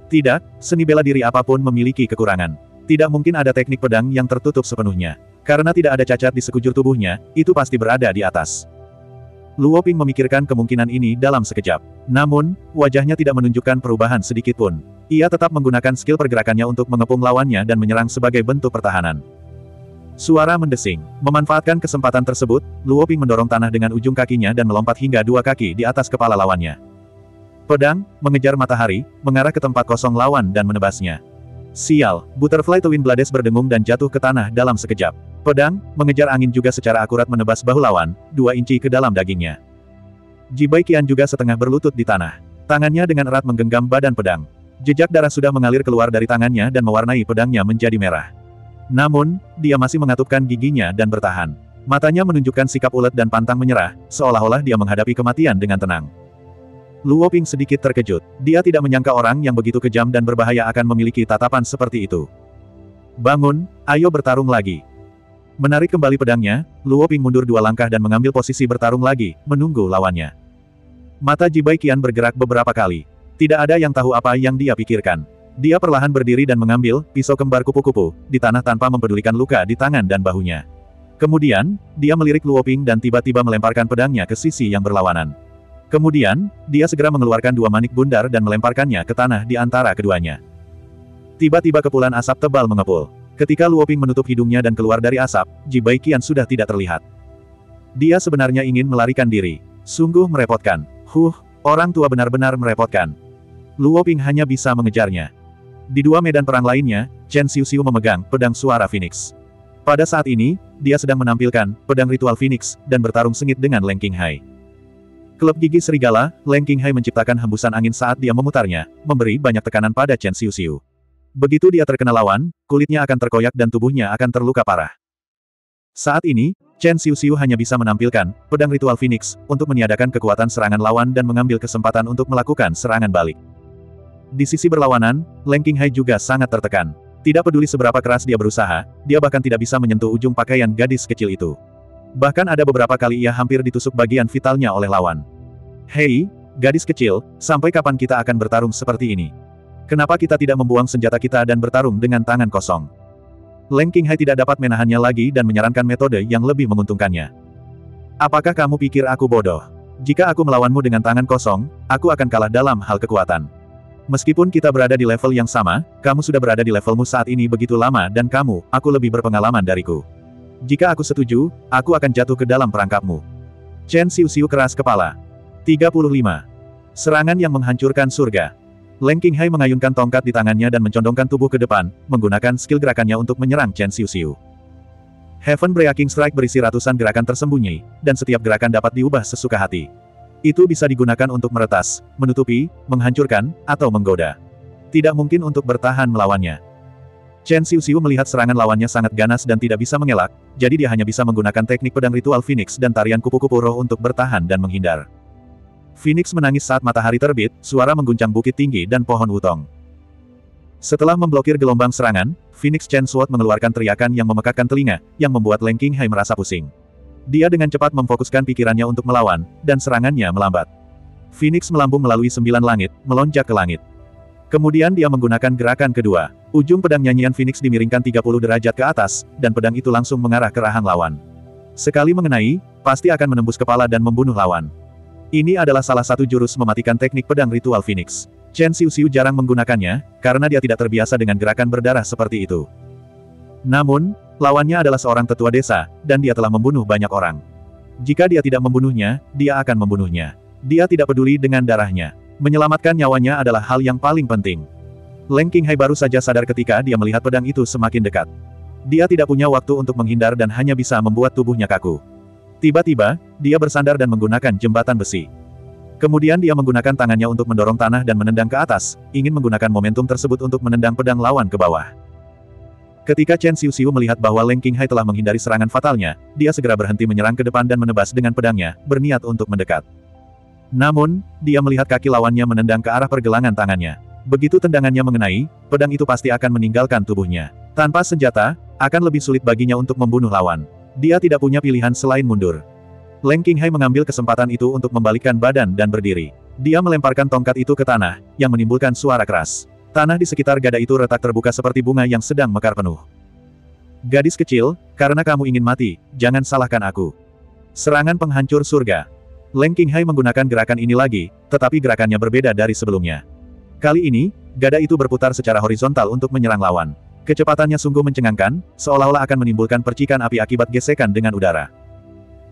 Tidak, seni bela diri apa pun memiliki kekurangan. Tidak mungkin ada teknik pedang yang tertutup sepenuhnya. Karena tidak ada cacat di sekujur tubuhnya, itu pasti berada di atas. Luo Ping memikirkan kemungkinan ini dalam sekejap. Namun, wajahnya tidak menunjukkan perubahan sedikit pun. Ia tetap menggunakan skill pergerakannya untuk mengepung lawannya dan menyerang sebagai bentuk pertahanan. Suara mendesing. Memanfaatkan kesempatan tersebut, Luo Ping mendorong tanah dengan ujung kakinya dan melompat hingga dua kaki di atas kepala lawannya. Pedang, mengejar matahari, mengarah ke tempat kosong lawan dan menebasnya. Sial, Butterfly Twin Blades berdengung dan jatuh ke tanah dalam sekejap. Pedang, mengejar angin juga secara akurat menebas bahu lawan, dua inci ke dalam dagingnya. Jibai Qian juga setengah berlutut di tanah. Tangannya dengan erat menggenggam badan pedang. Jejak darah sudah mengalir keluar dari tangannya dan mewarnai pedangnya menjadi merah. Namun, dia masih mengatupkan giginya dan bertahan. Matanya menunjukkan sikap ulet dan pantang menyerah, seolah-olah dia menghadapi kematian dengan tenang. Luo Ping sedikit terkejut. Dia tidak menyangka orang yang begitu kejam dan berbahaya akan memiliki tatapan seperti itu. Bangun, ayo bertarung lagi. Menarik kembali pedangnya, Luo Ping mundur dua langkah dan mengambil posisi bertarung lagi, menunggu lawannya. Mata Jibai Qian bergerak beberapa kali. Tidak ada yang tahu apa yang dia pikirkan. Dia perlahan berdiri dan mengambil pisau kembar kupu-kupu di tanah tanpa mempedulikan luka di tangan dan bahunya. Kemudian, dia melirik Luo Ping dan tiba-tiba melemparkan pedangnya ke sisi yang berlawanan. Kemudian, dia segera mengeluarkan dua manik bundar dan melemparkannya ke tanah di antara keduanya. Tiba-tiba kepulan asap tebal mengepul. Ketika Luoping menutup hidungnya dan keluar dari asap, Ji Baiqian sudah tidak terlihat. Dia sebenarnya ingin melarikan diri. Sungguh merepotkan. Huh, orang tua benar-benar merepotkan. Luoping hanya bisa mengejarnya. Di dua medan perang lainnya, Chen Xiu memegang pedang suara Phoenix. Pada saat ini, dia sedang menampilkan pedang ritual Phoenix dan bertarung sengit dengan Leng Qinghai. Klub gigi serigala, Leng Qinghai menciptakan hembusan angin saat dia memutarnya, memberi banyak tekanan pada Chen Xiu Begitu dia terkena lawan, kulitnya akan terkoyak dan tubuhnya akan terluka parah. Saat ini, Chen Xiu hanya bisa menampilkan pedang ritual Phoenix untuk meniadakan kekuatan serangan lawan dan mengambil kesempatan untuk melakukan serangan balik. Di sisi berlawanan, Leng Qinghai juga sangat tertekan. Tidak peduli seberapa keras dia berusaha, dia bahkan tidak bisa menyentuh ujung pakaian gadis kecil itu. Bahkan ada beberapa kali ia hampir ditusuk bagian vitalnya oleh lawan. Hei, gadis kecil, sampai kapan kita akan bertarung seperti ini? Kenapa kita tidak membuang senjata kita dan bertarung dengan tangan kosong? Leng Qinghai tidak dapat menahannya lagi dan menyarankan metode yang lebih menguntungkannya. Apakah kamu pikir aku bodoh? Jika aku melawanmu dengan tangan kosong, aku akan kalah dalam hal kekuatan. Meskipun kita berada di level yang sama, kamu sudah berada di levelmu saat ini begitu lama dan kamu, aku lebih berpengalaman dariku. Jika aku setuju, aku akan jatuh ke dalam perangkapmu. Chen Xiu Xiu keras kepala. 35. Serangan yang menghancurkan surga. Leng Qinghai mengayunkan tongkat di tangannya dan mencondongkan tubuh ke depan, menggunakan skill gerakannya untuk menyerang Chen Xiu Heaven Breaking Strike berisi ratusan gerakan tersembunyi, dan setiap gerakan dapat diubah sesuka hati. Itu bisa digunakan untuk meretas, menutupi, menghancurkan, atau menggoda. Tidak mungkin untuk bertahan melawannya. Chen Xiu melihat serangan lawannya sangat ganas dan tidak bisa mengelak, jadi dia hanya bisa menggunakan teknik pedang ritual Phoenix dan tarian kupu-kupu roh untuk bertahan dan menghindar. Phoenix menangis saat matahari terbit, suara mengguncang bukit tinggi dan pohon wutong. Setelah memblokir gelombang serangan, Phoenix Chen Sword mengeluarkan teriakan yang memekakkan telinga, yang membuat Leng Qinghai merasa pusing. Dia dengan cepat memfokuskan pikirannya untuk melawan, dan serangannya melambat. Phoenix melambung melalui sembilan langit, melonjak ke langit. Kemudian dia menggunakan gerakan kedua. Ujung pedang nyanyian Phoenix dimiringkan 30 derajat ke atas, dan pedang itu langsung mengarah ke rahang lawan. Sekali mengenai, pasti akan menembus kepala dan membunuh lawan. Ini adalah salah satu jurus mematikan teknik pedang ritual Phoenix. Chen Xiu jarang menggunakannya, karena dia tidak terbiasa dengan gerakan berdarah seperti itu. Namun, lawannya adalah seorang tetua desa, dan dia telah membunuh banyak orang. Jika dia tidak membunuhnya, dia akan membunuhnya. Dia tidak peduli dengan darahnya. Menyelamatkan nyawanya adalah hal yang paling penting. Leng Qinghai baru saja sadar ketika dia melihat pedang itu semakin dekat. Dia tidak punya waktu untuk menghindar dan hanya bisa membuat tubuhnya kaku. Tiba-tiba, dia bersandar dan menggunakan jembatan besi. Kemudian dia menggunakan tangannya untuk mendorong tanah dan menendang ke atas, ingin menggunakan momentum tersebut untuk menendang pedang lawan ke bawah. Ketika Chen Xiu melihat bahwa Leng Qinghai telah menghindari serangan fatalnya, dia segera berhenti menyerang ke depan dan menebas dengan pedangnya, berniat untuk mendekat. Namun, dia melihat kaki lawannya menendang ke arah pergelangan tangannya. Begitu tendangannya mengenai, pedang itu pasti akan meninggalkan tubuhnya. Tanpa senjata, akan lebih sulit baginya untuk membunuh lawan. Dia tidak punya pilihan selain mundur. Leng Qinghai mengambil kesempatan itu untuk membalikkan badan dan berdiri. Dia melemparkan tongkat itu ke tanah, yang menimbulkan suara keras. Tanah di sekitar gada itu retak terbuka seperti bunga yang sedang mekar penuh. Gadis kecil, karena kamu ingin mati, jangan salahkan aku. Serangan penghancur surga. Leng Qinghai menggunakan gerakan ini lagi, tetapi gerakannya berbeda dari sebelumnya. Kali ini, gada itu berputar secara horizontal untuk menyerang lawan. Kecepatannya sungguh mencengangkan, seolah-olah akan menimbulkan percikan api akibat gesekan dengan udara.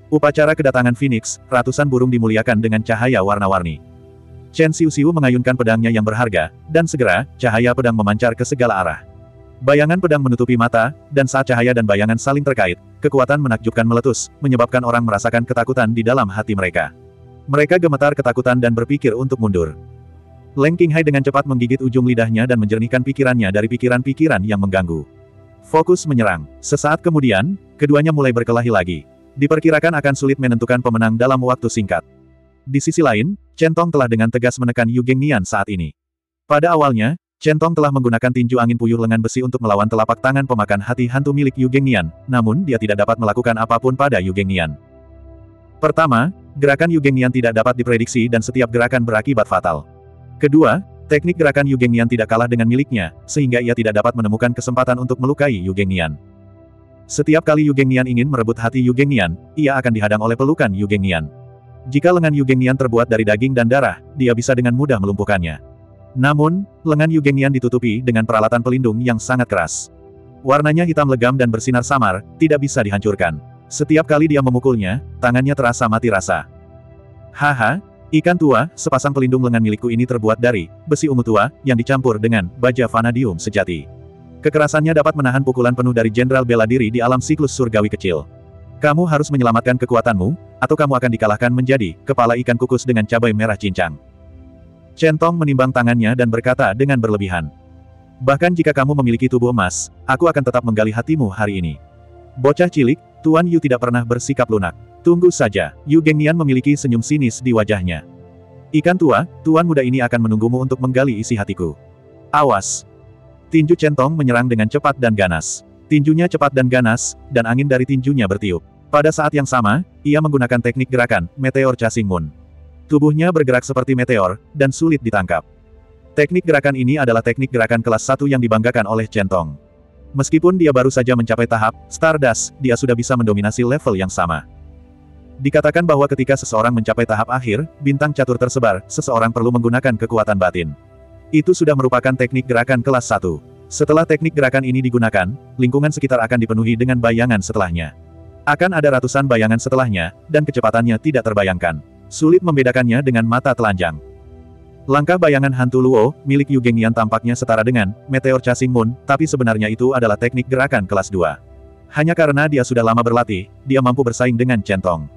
Upacara kedatangan Phoenix, ratusan burung dimuliakan dengan cahaya warna-warni. Chen Xiu-Xiu mengayunkan pedangnya yang berharga, dan segera, cahaya pedang memancar ke segala arah. Bayangan pedang menutupi mata, dan saat cahaya dan bayangan saling terkait, kekuatan menakjubkan meletus, menyebabkan orang merasakan ketakutan di dalam hati mereka. Mereka gemetar ketakutan dan berpikir untuk mundur. Leng Qinghai dengan cepat menggigit ujung lidahnya dan menjernihkan pikirannya dari pikiran-pikiran yang mengganggu. Fokus menyerang. Sesaat kemudian, keduanya mulai berkelahi lagi. Diperkirakan akan sulit menentukan pemenang dalam waktu singkat. Di sisi lain, Chen Tong telah dengan tegas menekan Yu Gengnian saat ini. Pada awalnya, Chen Tong telah menggunakan tinju angin puyuh lengan besi untuk melawan telapak tangan pemakan hati hantu milik Yu Gengnian, namun dia tidak dapat melakukan apa pun pada Yu Gengnian. Pertama, gerakan Yu Gengnian tidak dapat diprediksi dan setiap gerakan berakibat fatal. Kedua, teknik gerakan Yu Gengnian tidak kalah dengan miliknya, sehingga ia tidak dapat menemukan kesempatan untuk melukai Yu Gengnian. Setiap kali Yu Gengnian ingin merebut hati Yu Gengnian, ia akan dihadang oleh pelukan Yu Gengnian. Jika lengan Yu Gengnian terbuat dari daging dan darah, dia bisa dengan mudah melumpuhkannya. Namun, lengan Yu ditutupi dengan peralatan pelindung yang sangat keras. Warnanya hitam legam dan bersinar samar, tidak bisa dihancurkan. Setiap kali dia memukulnya, tangannya terasa mati rasa. Haha, Ikan tua, sepasang pelindung lengan milikku ini terbuat dari besi ungu tua, yang dicampur dengan baja vanadium sejati. Kekerasannya dapat menahan pukulan penuh dari Jenderal bela diri di alam siklus surgawi kecil. Kamu harus menyelamatkan kekuatanmu, atau kamu akan dikalahkan menjadi kepala ikan kukus dengan cabai merah cincang. Centong menimbang tangannya dan berkata dengan berlebihan. Bahkan jika kamu memiliki tubuh emas, aku akan tetap menggali hatimu hari ini. Bocah cilik, Tuan Yu tidak pernah bersikap lunak. Tunggu saja, Yu Gengnian memiliki senyum sinis di wajahnya. Ikan tua, tuan muda ini akan menunggumu untuk menggali isi hatiku. Awas! Tinju Centong menyerang dengan cepat dan ganas. Tinjunya cepat dan ganas, dan angin dari tinjunya bertiup. Pada saat yang sama, ia menggunakan teknik gerakan, Meteor Chasing Moon. Tubuhnya bergerak seperti meteor, dan sulit ditangkap. Teknik gerakan ini adalah teknik gerakan kelas satu yang dibanggakan oleh Centong. Meskipun dia baru saja mencapai tahap Stardust, dia sudah bisa mendominasi level yang sama. Dikatakan bahwa ketika seseorang mencapai tahap akhir, bintang catur tersebar, seseorang perlu menggunakan kekuatan batin. Itu sudah merupakan teknik gerakan kelas 1. Setelah teknik gerakan ini digunakan, lingkungan sekitar akan dipenuhi dengan bayangan setelahnya. Akan ada ratusan bayangan setelahnya, dan kecepatannya tidak terbayangkan. Sulit membedakannya dengan mata telanjang. Langkah bayangan hantu Luo, milik Yu Gengnian tampaknya setara dengan Meteor Chasing Moon, tapi sebenarnya itu adalah teknik gerakan kelas 2. Hanya karena dia sudah lama berlatih, dia mampu bersaing dengan Centong.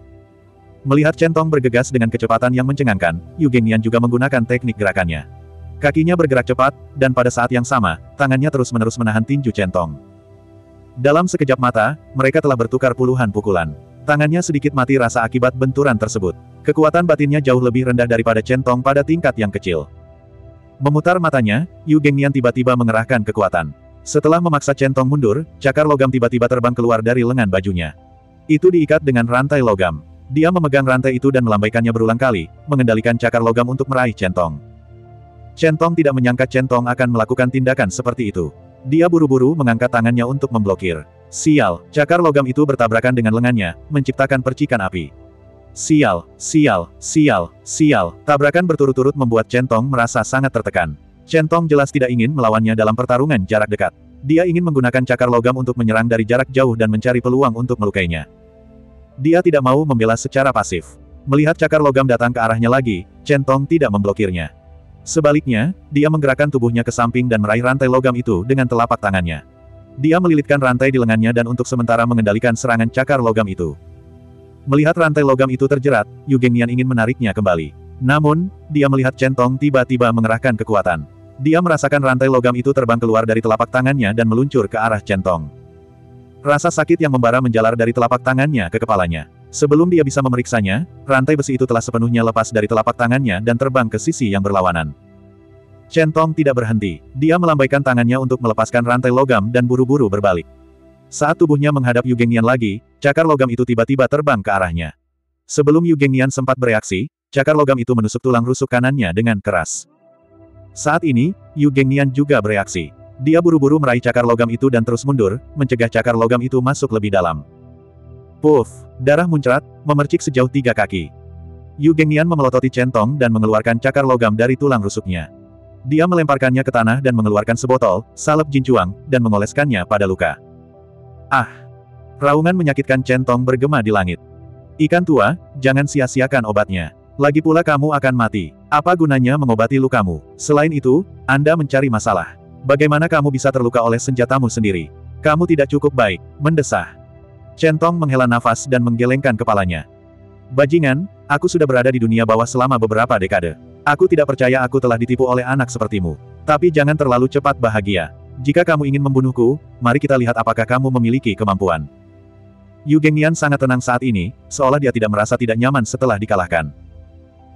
Melihat Centong bergegas dengan kecepatan yang mencengangkan, Yu Gengnian juga menggunakan teknik gerakannya. Kakinya bergerak cepat, dan pada saat yang sama, tangannya terus-menerus menahan tinju Centong. Dalam sekejap mata, mereka telah bertukar puluhan pukulan. Tangannya sedikit mati rasa akibat benturan tersebut. Kekuatan batinnya jauh lebih rendah daripada Centong pada tingkat yang kecil. Memutar matanya, Yu Gengnian tiba-tiba mengerahkan kekuatan. Setelah memaksa Centong mundur, cakar logam tiba-tiba terbang keluar dari lengan bajunya. Itu diikat dengan rantai logam. Dia memegang rantai itu dan melambaikannya berulang kali, mengendalikan cakar logam untuk meraih Centong. Centong tidak menyangka Centong akan melakukan tindakan seperti itu. Dia buru-buru mengangkat tangannya untuk memblokir. Sial, cakar logam itu bertabrakan dengan lengannya, menciptakan percikan api. Sial, sial, sial, sial, tabrakan berturut-turut membuat Centong merasa sangat tertekan. Centong jelas tidak ingin melawannya dalam pertarungan jarak dekat. Dia ingin menggunakan cakar logam untuk menyerang dari jarak jauh dan mencari peluang untuk melukainya. Dia tidak mau membela secara pasif. Melihat cakar logam datang ke arahnya lagi, Chen Tong tidak memblokirnya. Sebaliknya, dia menggerakkan tubuhnya ke samping dan meraih rantai logam itu dengan telapak tangannya. Dia melilitkan rantai di lengannya dan untuk sementara mengendalikan serangan cakar logam itu. Melihat rantai logam itu terjerat, Yu Gengnian ingin menariknya kembali. Namun, dia melihat Chen Tong tiba-tiba mengerahkan kekuatan. Dia merasakan rantai logam itu terbang keluar dari telapak tangannya dan meluncur ke arah Chen Tong. Rasa sakit yang membara menjalar dari telapak tangannya ke kepalanya. Sebelum dia bisa memeriksanya, rantai besi itu telah sepenuhnya lepas dari telapak tangannya dan terbang ke sisi yang berlawanan. Chen Tong tidak berhenti. Dia melambaikan tangannya untuk melepaskan rantai logam dan buru-buru berbalik. Saat tubuhnya menghadap Yu Gengnian lagi, cakar logam itu tiba-tiba terbang ke arahnya. Sebelum Yu Gengnian sempat bereaksi, cakar logam itu menusuk tulang rusuk kanannya dengan keras. Saat ini, Yu Gengnian juga bereaksi. Dia buru-buru meraih cakar logam itu dan terus mundur, mencegah cakar logam itu masuk lebih dalam. Puff! Darah muncrat, memercik sejauh tiga kaki. Yu Gengnian memelototi centong dan mengeluarkan cakar logam dari tulang rusuknya. Dia melemparkannya ke tanah dan mengeluarkan sebotol, salep jincuang, dan mengoleskannya pada luka. Ah! Raungan menyakitkan centong bergema di langit. Ikan tua, jangan sia-siakan obatnya. Lagi pula kamu akan mati. Apa gunanya mengobati lukamu? Selain itu, Anda mencari masalah. Bagaimana kamu bisa terluka oleh senjatamu sendiri? Kamu tidak cukup baik, mendesah. Centong menghela nafas dan menggelengkan kepalanya. Bajingan, aku sudah berada di dunia bawah selama beberapa dekade. Aku tidak percaya aku telah ditipu oleh anak sepertimu. Tapi jangan terlalu cepat bahagia. Jika kamu ingin membunuhku, mari kita lihat apakah kamu memiliki kemampuan. Yu Gengnian sangat tenang saat ini, seolah dia tidak merasa tidak nyaman setelah dikalahkan.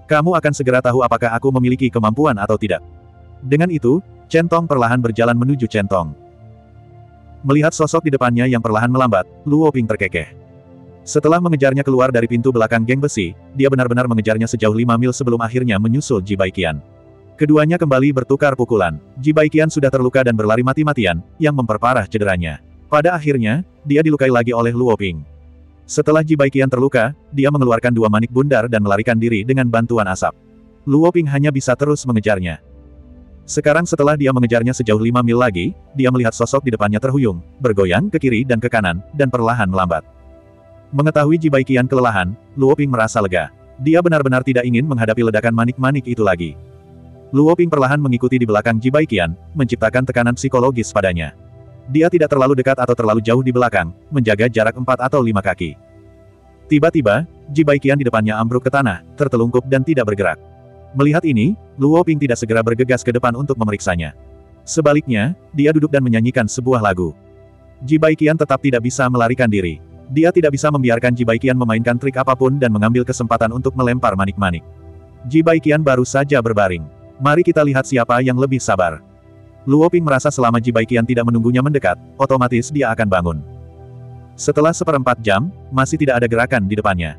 Kamu akan segera tahu apakah aku memiliki kemampuan atau tidak. Dengan itu, Centong perlahan berjalan menuju Centong. Melihat sosok di depannya yang perlahan melambat, Luo Ping terkekeh. Setelah mengejarnya keluar dari pintu belakang geng besi, dia benar-benar mengejarnya sejauh lima mil sebelum akhirnya menyusul Ji Baikian. Keduanya kembali bertukar pukulan. Ji Baikian sudah terluka dan berlari mati-matian, yang memperparah cederanya. Pada akhirnya, dia dilukai lagi oleh Luo Ping. Setelah Ji Baikian terluka, dia mengeluarkan dua manik bundar dan melarikan diri dengan bantuan asap. Luo Ping hanya bisa terus mengejarnya. Sekarang setelah dia mengejarnya sejauh lima mil lagi, dia melihat sosok di depannya terhuyung, bergoyang ke kiri dan ke kanan, dan perlahan melambat. Mengetahui Ji Baikian kelelahan, Luo Ping merasa lega. Dia benar-benar tidak ingin menghadapi ledakan manik-manik itu lagi. Luo Ping perlahan mengikuti di belakang Ji Baikian, menciptakan tekanan psikologis padanya. Dia tidak terlalu dekat atau terlalu jauh di belakang, menjaga jarak empat atau lima kaki. Tiba-tiba, Ji Baikian di depannya ambruk ke tanah, tertelungkup dan tidak bergerak. Melihat ini, Luo Ping tidak segera bergegas ke depan untuk memeriksanya. Sebaliknya, dia duduk dan menyanyikan sebuah lagu. Ji Baikian tetap tidak bisa melarikan diri. Dia tidak bisa membiarkan Ji Baikian memainkan trik apa pun dan mengambil kesempatan untuk melempar manik-manik. Ji Baikian baru saja berbaring. Mari kita lihat siapa yang lebih sabar. Luo Ping merasa selama Ji Baikian tidak menunggunya mendekat, otomatis dia akan bangun. Setelah seperempat jam, masih tidak ada gerakan di depannya.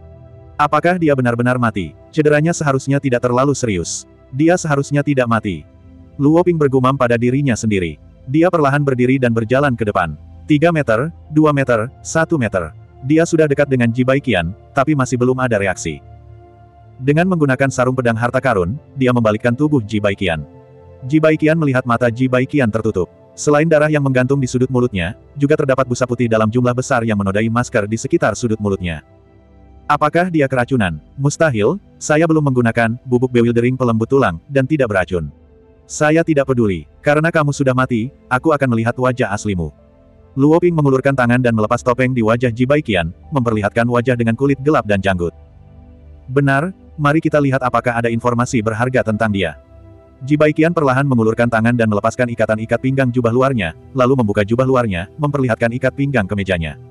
Apakah dia benar-benar mati? Cederanya seharusnya tidak terlalu serius. Dia seharusnya tidak mati. Luo Ping bergumam pada dirinya sendiri. Dia perlahan berdiri dan berjalan ke depan. 3 meter, 2 meter, 1 meter. Dia sudah dekat dengan Ji Baikian, tapi masih belum ada reaksi. Dengan menggunakan sarung pedang harta karun, dia membalikkan tubuh Ji Baikian. Ji Baikian melihat mata Ji Baikian tertutup. Selain darah yang menggantung di sudut mulutnya, juga terdapat busa putih dalam jumlah besar yang menodai masker di sekitar sudut mulutnya. Apakah dia keracunan? Mustahil, saya belum menggunakan bubuk bewildering pelembut tulang, dan tidak beracun. Saya tidak peduli, karena kamu sudah mati, aku akan melihat wajah aslimu. Luo Ping mengulurkan tangan dan melepas topeng di wajah Ji Baikian, memperlihatkan wajah dengan kulit gelap dan janggut. Benar, mari kita lihat apakah ada informasi berharga tentang dia. Ji Baikian perlahan mengulurkan tangan dan melepaskan ikatan ikat pinggang jubah luarnya, lalu membuka jubah luarnya, memperlihatkan ikat pinggang ke mejanya.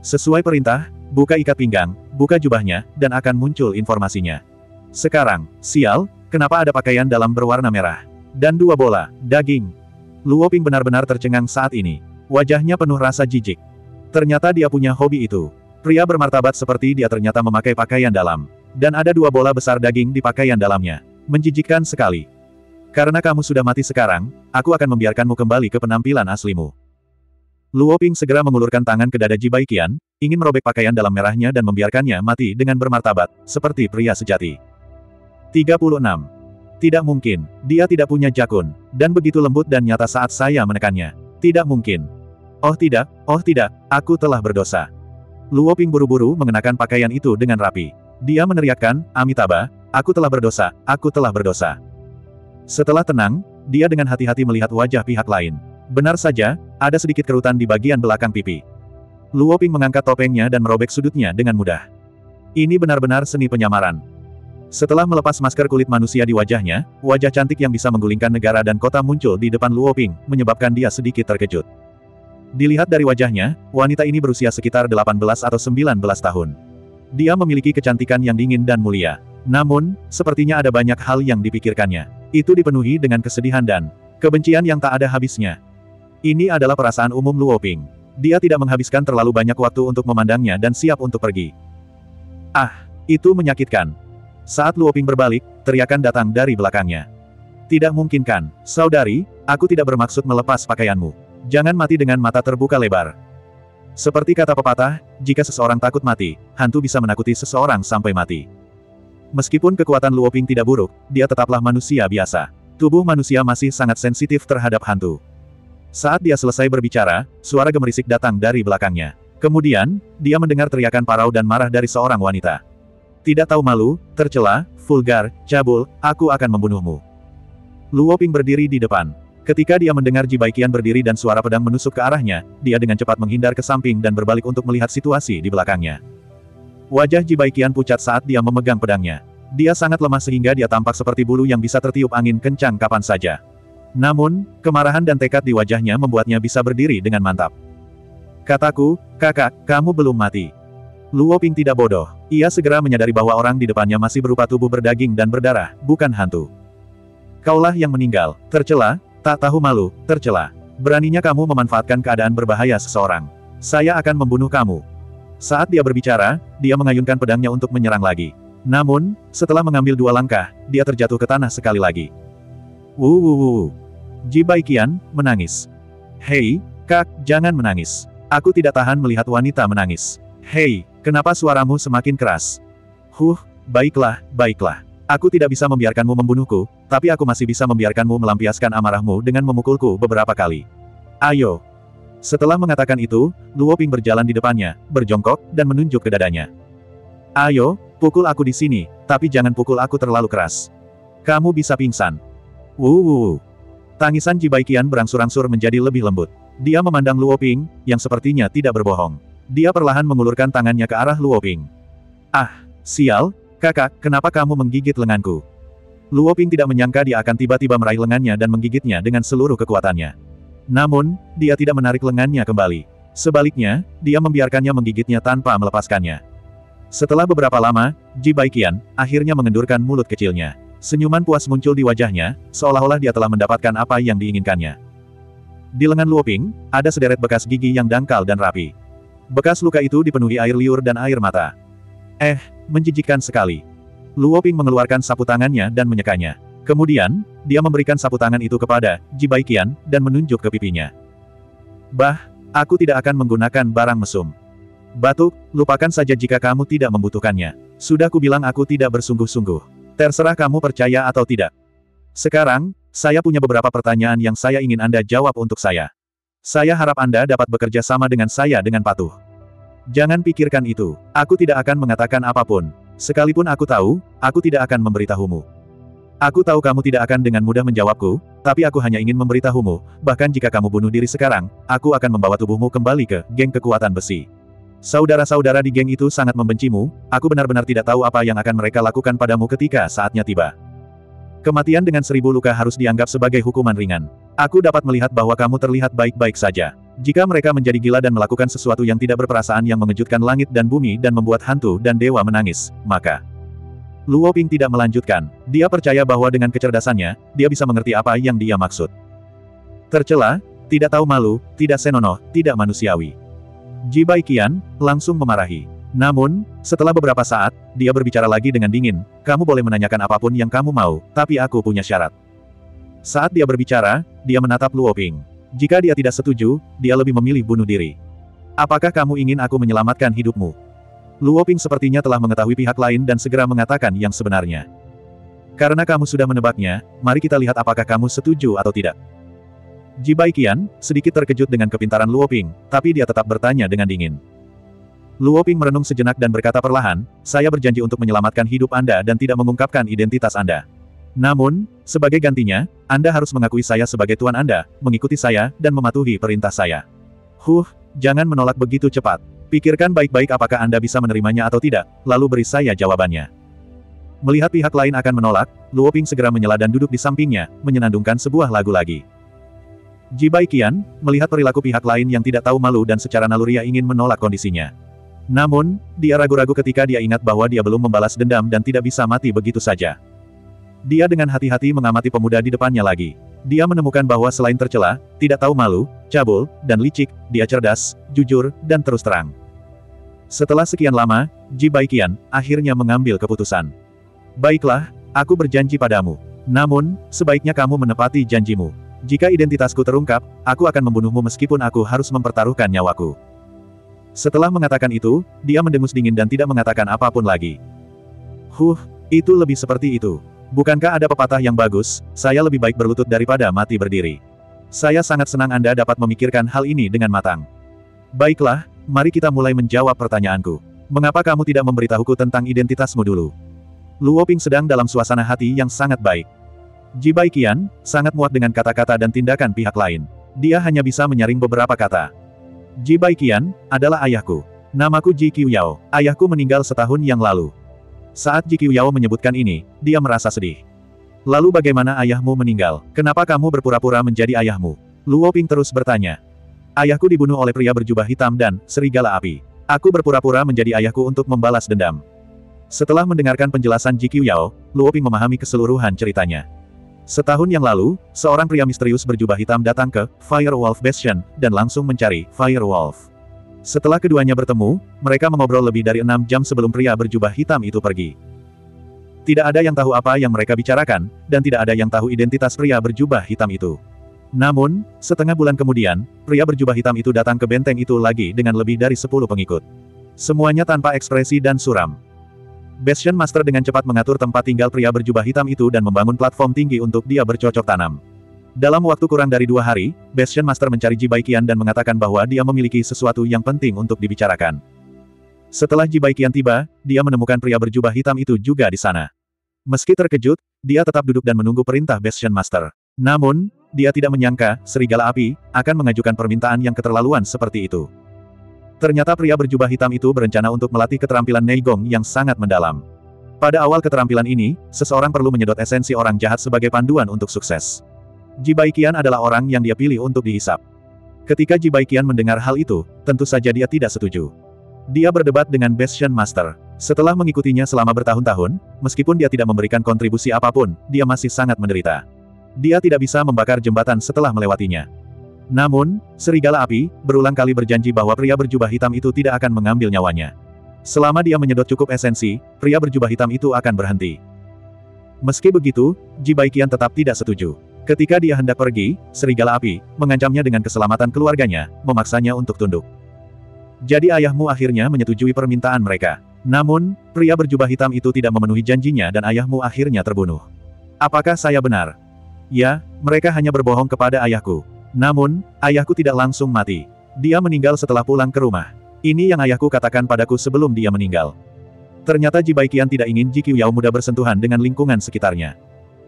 Sesuai perintah, buka ikat pinggang, buka jubahnya, dan akan muncul informasinya. Sekarang, sial, kenapa ada pakaian dalam berwarna merah? Dan dua bola, daging. Luo Ping benar-benar tercengang saat ini. Wajahnya penuh rasa jijik. Ternyata dia punya hobi itu. Pria bermartabat seperti dia ternyata memakai pakaian dalam. Dan ada dua bola besar daging di pakaian dalamnya. Menjijikkan sekali. Karena kamu sudah mati sekarang, aku akan membiarkanmu kembali ke penampilan aslimu. Luo Ping segera mengulurkan tangan ke dada Ji Baikian, ingin merobek pakaian dalam merahnya dan membiarkannya mati dengan bermartabat, seperti pria sejati. 36. Tidak mungkin, dia tidak punya jakun, dan begitu lembut dan nyata saat saya menekannya. Tidak mungkin. Oh tidak, oh tidak, aku telah berdosa. Luo Ping buru-buru mengenakan pakaian itu dengan rapi. Dia meneriakkan, Amitabha, aku telah berdosa, aku telah berdosa. Setelah tenang, dia dengan hati-hati melihat wajah pihak lain. Benar saja, ada sedikit kerutan di bagian belakang pipi. Luo Ping mengangkat topengnya dan merobek sudutnya dengan mudah. Ini benar-benar seni penyamaran. Setelah melepas masker kulit manusia di wajahnya, wajah cantik yang bisa menggulingkan negara dan kota muncul di depan Luo Ping, menyebabkan dia sedikit terkejut. Dilihat dari wajahnya, wanita ini berusia sekitar 18 atau 19 tahun. Dia memiliki kecantikan yang dingin dan mulia. Namun, sepertinya ada banyak hal yang dipikirkannya. Itu dipenuhi dengan kesedihan dan kebencian yang tak ada habisnya. Ini adalah perasaan umum Luo Ping. Dia tidak menghabiskan terlalu banyak waktu untuk memandangnya dan siap untuk pergi. Ah, itu menyakitkan. Saat Luo Ping berbalik, teriakan datang dari belakangnya. Tidak mungkin kan, saudari, aku tidak bermaksud melepas pakaianmu. Jangan mati dengan mata terbuka lebar. Seperti kata pepatah, jika seseorang takut mati, hantu bisa menakuti seseorang sampai mati. Meskipun kekuatan Luo Ping tidak buruk, dia tetaplah manusia biasa. Tubuh manusia masih sangat sensitif terhadap hantu. Saat dia selesai berbicara, suara gemerisik datang dari belakangnya. Kemudian, dia mendengar teriakan parau dan marah dari seorang wanita. Tidak tahu malu, tercela, vulgar, cabul, aku akan membunuhmu. Luo Ping berdiri di depan. Ketika dia mendengar Ji Baiqian berdiri dan suara pedang menusuk ke arahnya, dia dengan cepat menghindar ke samping dan berbalik untuk melihat situasi di belakangnya. Wajah Ji Baiqian pucat saat dia memegang pedangnya. Dia sangat lemah sehingga dia tampak seperti bulu yang bisa tertiup angin kencang kapan saja. Namun, kemarahan dan tekad di wajahnya membuatnya bisa berdiri dengan mantap. Kataku, kakak, kamu belum mati. Luo Ping tidak bodoh. Ia segera menyadari bahwa orang di depannya masih berupa tubuh berdaging dan berdarah, bukan hantu. Kaulah yang meninggal, tercela, tak tahu malu, tercela. Beraninya kamu memanfaatkan keadaan berbahaya seseorang. Saya akan membunuh kamu. Saat dia berbicara, dia mengayunkan pedangnya untuk menyerang lagi. Namun, setelah mengambil dua langkah, dia terjatuh ke tanah sekali lagi. Wuh, Ji Baiqian, menangis. Hei, kak, jangan menangis. Aku tidak tahan melihat wanita menangis. Hei, kenapa suaramu semakin keras? Huh, baiklah, baiklah. Aku tidak bisa membiarkanmu membunuhku, tapi aku masih bisa membiarkanmu melampiaskan amarahmu dengan memukulku beberapa kali. Ayo. Setelah mengatakan itu, Luo Ping berjalan di depannya, berjongkok, dan menunjuk ke dadanya. Ayo, pukul aku di sini, tapi jangan pukul aku terlalu keras. Kamu bisa pingsan. Wuh, Tangisan Ji Baiqian berangsur-angsur menjadi lebih lembut. Dia memandang Luo Ping, yang sepertinya tidak berbohong. Dia perlahan mengulurkan tangannya ke arah Luo Ping. Ah, sial, kakak, kenapa kamu menggigit lenganku? Luo Ping tidak menyangka dia akan tiba-tiba meraih lengannya dan menggigitnya dengan seluruh kekuatannya. Namun, dia tidak menarik lengannya kembali. Sebaliknya, dia membiarkannya menggigitnya tanpa melepaskannya. Setelah beberapa lama, Ji Baiqian akhirnya mengendurkan mulut kecilnya. Senyuman puas muncul di wajahnya, seolah-olah dia telah mendapatkan apa yang diinginkannya. Di lengan Luoping, ada sederet bekas gigi yang dangkal dan rapi. Bekas luka itu dipenuhi air liur dan air mata. Eh, menjijikkan sekali. Luoping mengeluarkan sapu tangannya dan menyekanya. Kemudian, dia memberikan sapu tangan itu kepada Ji Baiqian dan menunjuk ke pipinya. Bah, aku tidak akan menggunakan barang mesum. Batuk, lupakan saja jika kamu tidak membutuhkannya. Sudah kubilang aku tidak bersungguh-sungguh. Terserah kamu percaya atau tidak. Sekarang, saya punya beberapa pertanyaan yang saya ingin Anda jawab untuk saya. Saya harap Anda dapat bekerja sama dengan saya dengan patuh. Jangan pikirkan itu. Aku tidak akan mengatakan apa pun. Sekalipun aku tahu, aku tidak akan memberitahumu. Aku tahu kamu tidak akan dengan mudah menjawabku, tapi aku hanya ingin memberitahumu, bahkan jika kamu bunuh diri sekarang, aku akan membawa tubuhmu kembali ke geng kekuatan besi. Saudara-saudara di geng itu sangat membencimu, aku benar-benar tidak tahu apa yang akan mereka lakukan padamu ketika saatnya tiba. Kematian dengan seribu luka harus dianggap sebagai hukuman ringan. Aku dapat melihat bahwa kamu terlihat baik-baik saja. Jika mereka menjadi gila dan melakukan sesuatu yang tidak berperasaan yang mengejutkan langit dan bumi dan membuat hantu dan dewa menangis, maka... Luo Ping tidak melanjutkan. Dia percaya bahwa dengan kecerdasannya, dia bisa mengerti apa yang dia maksud. Tercela, tidak tahu malu, tidak senonoh, tidak manusiawi. Ji Baiqian, langsung memarahi. Namun, setelah beberapa saat, dia berbicara lagi dengan dingin, kamu boleh menanyakan apa pun yang kamu mau, tapi aku punya syarat. Saat dia berbicara, dia menatap Luo Ping. Jika dia tidak setuju, dia lebih memilih bunuh diri. Apakah kamu ingin aku menyelamatkan hidupmu? Luo Ping sepertinya telah mengetahui pihak lain dan segera mengatakan yang sebenarnya. Karena kamu sudah menebaknya, mari kita lihat apakah kamu setuju atau tidak. Ji Baiqian, sedikit terkejut dengan kepintaran Luo Ping, tapi dia tetap bertanya dengan dingin. Luo Ping merenung sejenak dan berkata perlahan, saya berjanji untuk menyelamatkan hidup Anda dan tidak mengungkapkan identitas Anda. Namun, sebagai gantinya, Anda harus mengakui saya sebagai tuan Anda, mengikuti saya, dan mematuhi perintah saya. Huh, jangan menolak begitu cepat. Pikirkan baik-baik apakah Anda bisa menerimanya atau tidak, lalu beri saya jawabannya. Melihat pihak lain akan menolak, Luo Ping segera menyela dan duduk di sampingnya, menyenandungkan sebuah lagu lagi. Ji Baiqian, melihat perilaku pihak lain yang tidak tahu malu dan secara naluriah ingin menolak kondisinya. Namun, dia ragu-ragu ketika dia ingat bahwa dia belum membalas dendam dan tidak bisa mati begitu saja. Dia dengan hati-hati mengamati pemuda di depannya lagi. Dia menemukan bahwa selain tercela, tidak tahu malu, cabul, dan licik, dia cerdas, jujur, dan terus terang. Setelah sekian lama, Ji Baikian akhirnya mengambil keputusan. Baiklah, aku berjanji padamu. Namun, sebaiknya kamu menepati janjimu. Jika identitasku terungkap, aku akan membunuhmu meskipun aku harus mempertaruhkan nyawaku. Setelah mengatakan itu, dia mendengus dingin dan tidak mengatakan apa pun lagi. Huh, itu lebih seperti itu. Bukankah ada pepatah yang bagus, saya lebih baik berlutut daripada mati berdiri. Saya sangat senang Anda dapat memikirkan hal ini dengan matang. Baiklah, Mari kita mulai menjawab pertanyaanku. Mengapa kamu tidak memberitahuku tentang identitasmu dulu? Luo Ping sedang dalam suasana hati yang sangat baik. Ji Baikian, sangat muak dengan kata-kata dan tindakan pihak lain. Dia hanya bisa menyaring beberapa kata. Ji Baikian, adalah ayahku. Namaku Ji Qiuyao. Ayahku meninggal setahun yang lalu. Saat Ji Qiuyao menyebutkan ini, dia merasa sedih. Lalu bagaimana ayahmu meninggal? Kenapa kamu berpura-pura menjadi ayahmu? Luo Ping terus bertanya. Ayahku dibunuh oleh pria berjubah hitam dan serigala api. Aku berpura-pura menjadi ayahku untuk membalas dendam. Setelah mendengarkan penjelasan Ji Yao, Luo Ping memahami keseluruhan ceritanya. Setahun yang lalu, seorang pria misterius berjubah hitam datang ke Firewolf Bastion dan langsung mencari Firewolf. Setelah keduanya bertemu, mereka mengobrol lebih dari enam jam sebelum pria berjubah hitam itu pergi. Tidak ada yang tahu apa yang mereka bicarakan, dan tidak ada yang tahu identitas pria berjubah hitam itu. Namun, setengah bulan kemudian, pria berjubah hitam itu datang ke benteng itu lagi dengan lebih dari sepuluh pengikut. Semuanya tanpa ekspresi dan suram. Bastion Master dengan cepat mengatur tempat tinggal pria berjubah hitam itu dan membangun platform tinggi untuk dia bercocok tanam. Dalam waktu kurang dari dua hari, Bastion Master mencari Jibaikian dan mengatakan bahwa dia memiliki sesuatu yang penting untuk dibicarakan. Setelah Jibaikian tiba, dia menemukan pria berjubah hitam itu juga di sana. Meski terkejut, dia tetap duduk dan menunggu perintah Bastion Master. Namun, dia tidak menyangka, serigala api, akan mengajukan permintaan yang keterlaluan seperti itu. Ternyata pria berjubah hitam itu berencana untuk melatih keterampilan Neigong yang sangat mendalam. Pada awal keterampilan ini, seseorang perlu menyedot esensi orang jahat sebagai panduan untuk sukses. Jibaikian adalah orang yang dia pilih untuk dihisap. Ketika Jibaikian mendengar hal itu, tentu saja dia tidak setuju. Dia berdebat dengan Bastion Master. Setelah mengikutinya selama bertahun-tahun, meskipun dia tidak memberikan kontribusi apa pun, dia masih sangat menderita. Dia tidak bisa membakar jembatan setelah melewatinya. Namun, serigala api, berulang kali berjanji bahwa pria berjubah hitam itu tidak akan mengambil nyawanya. Selama dia menyedot cukup esensi, pria berjubah hitam itu akan berhenti. Meski begitu, Jibaikian tetap tidak setuju. Ketika dia hendak pergi, serigala api, mengancamnya dengan keselamatan keluarganya, memaksanya untuk tunduk. Jadi ayahmu akhirnya menyetujui permintaan mereka. Namun, pria berjubah hitam itu tidak memenuhi janjinya dan ayahmu akhirnya terbunuh. Apakah saya benar? Ya, mereka hanya berbohong kepada ayahku. Namun, ayahku tidak langsung mati. Dia meninggal setelah pulang ke rumah. Ini yang ayahku katakan padaku sebelum dia meninggal. Ternyata Jibaikian tidak ingin Ji Yao muda bersentuhan dengan lingkungan sekitarnya.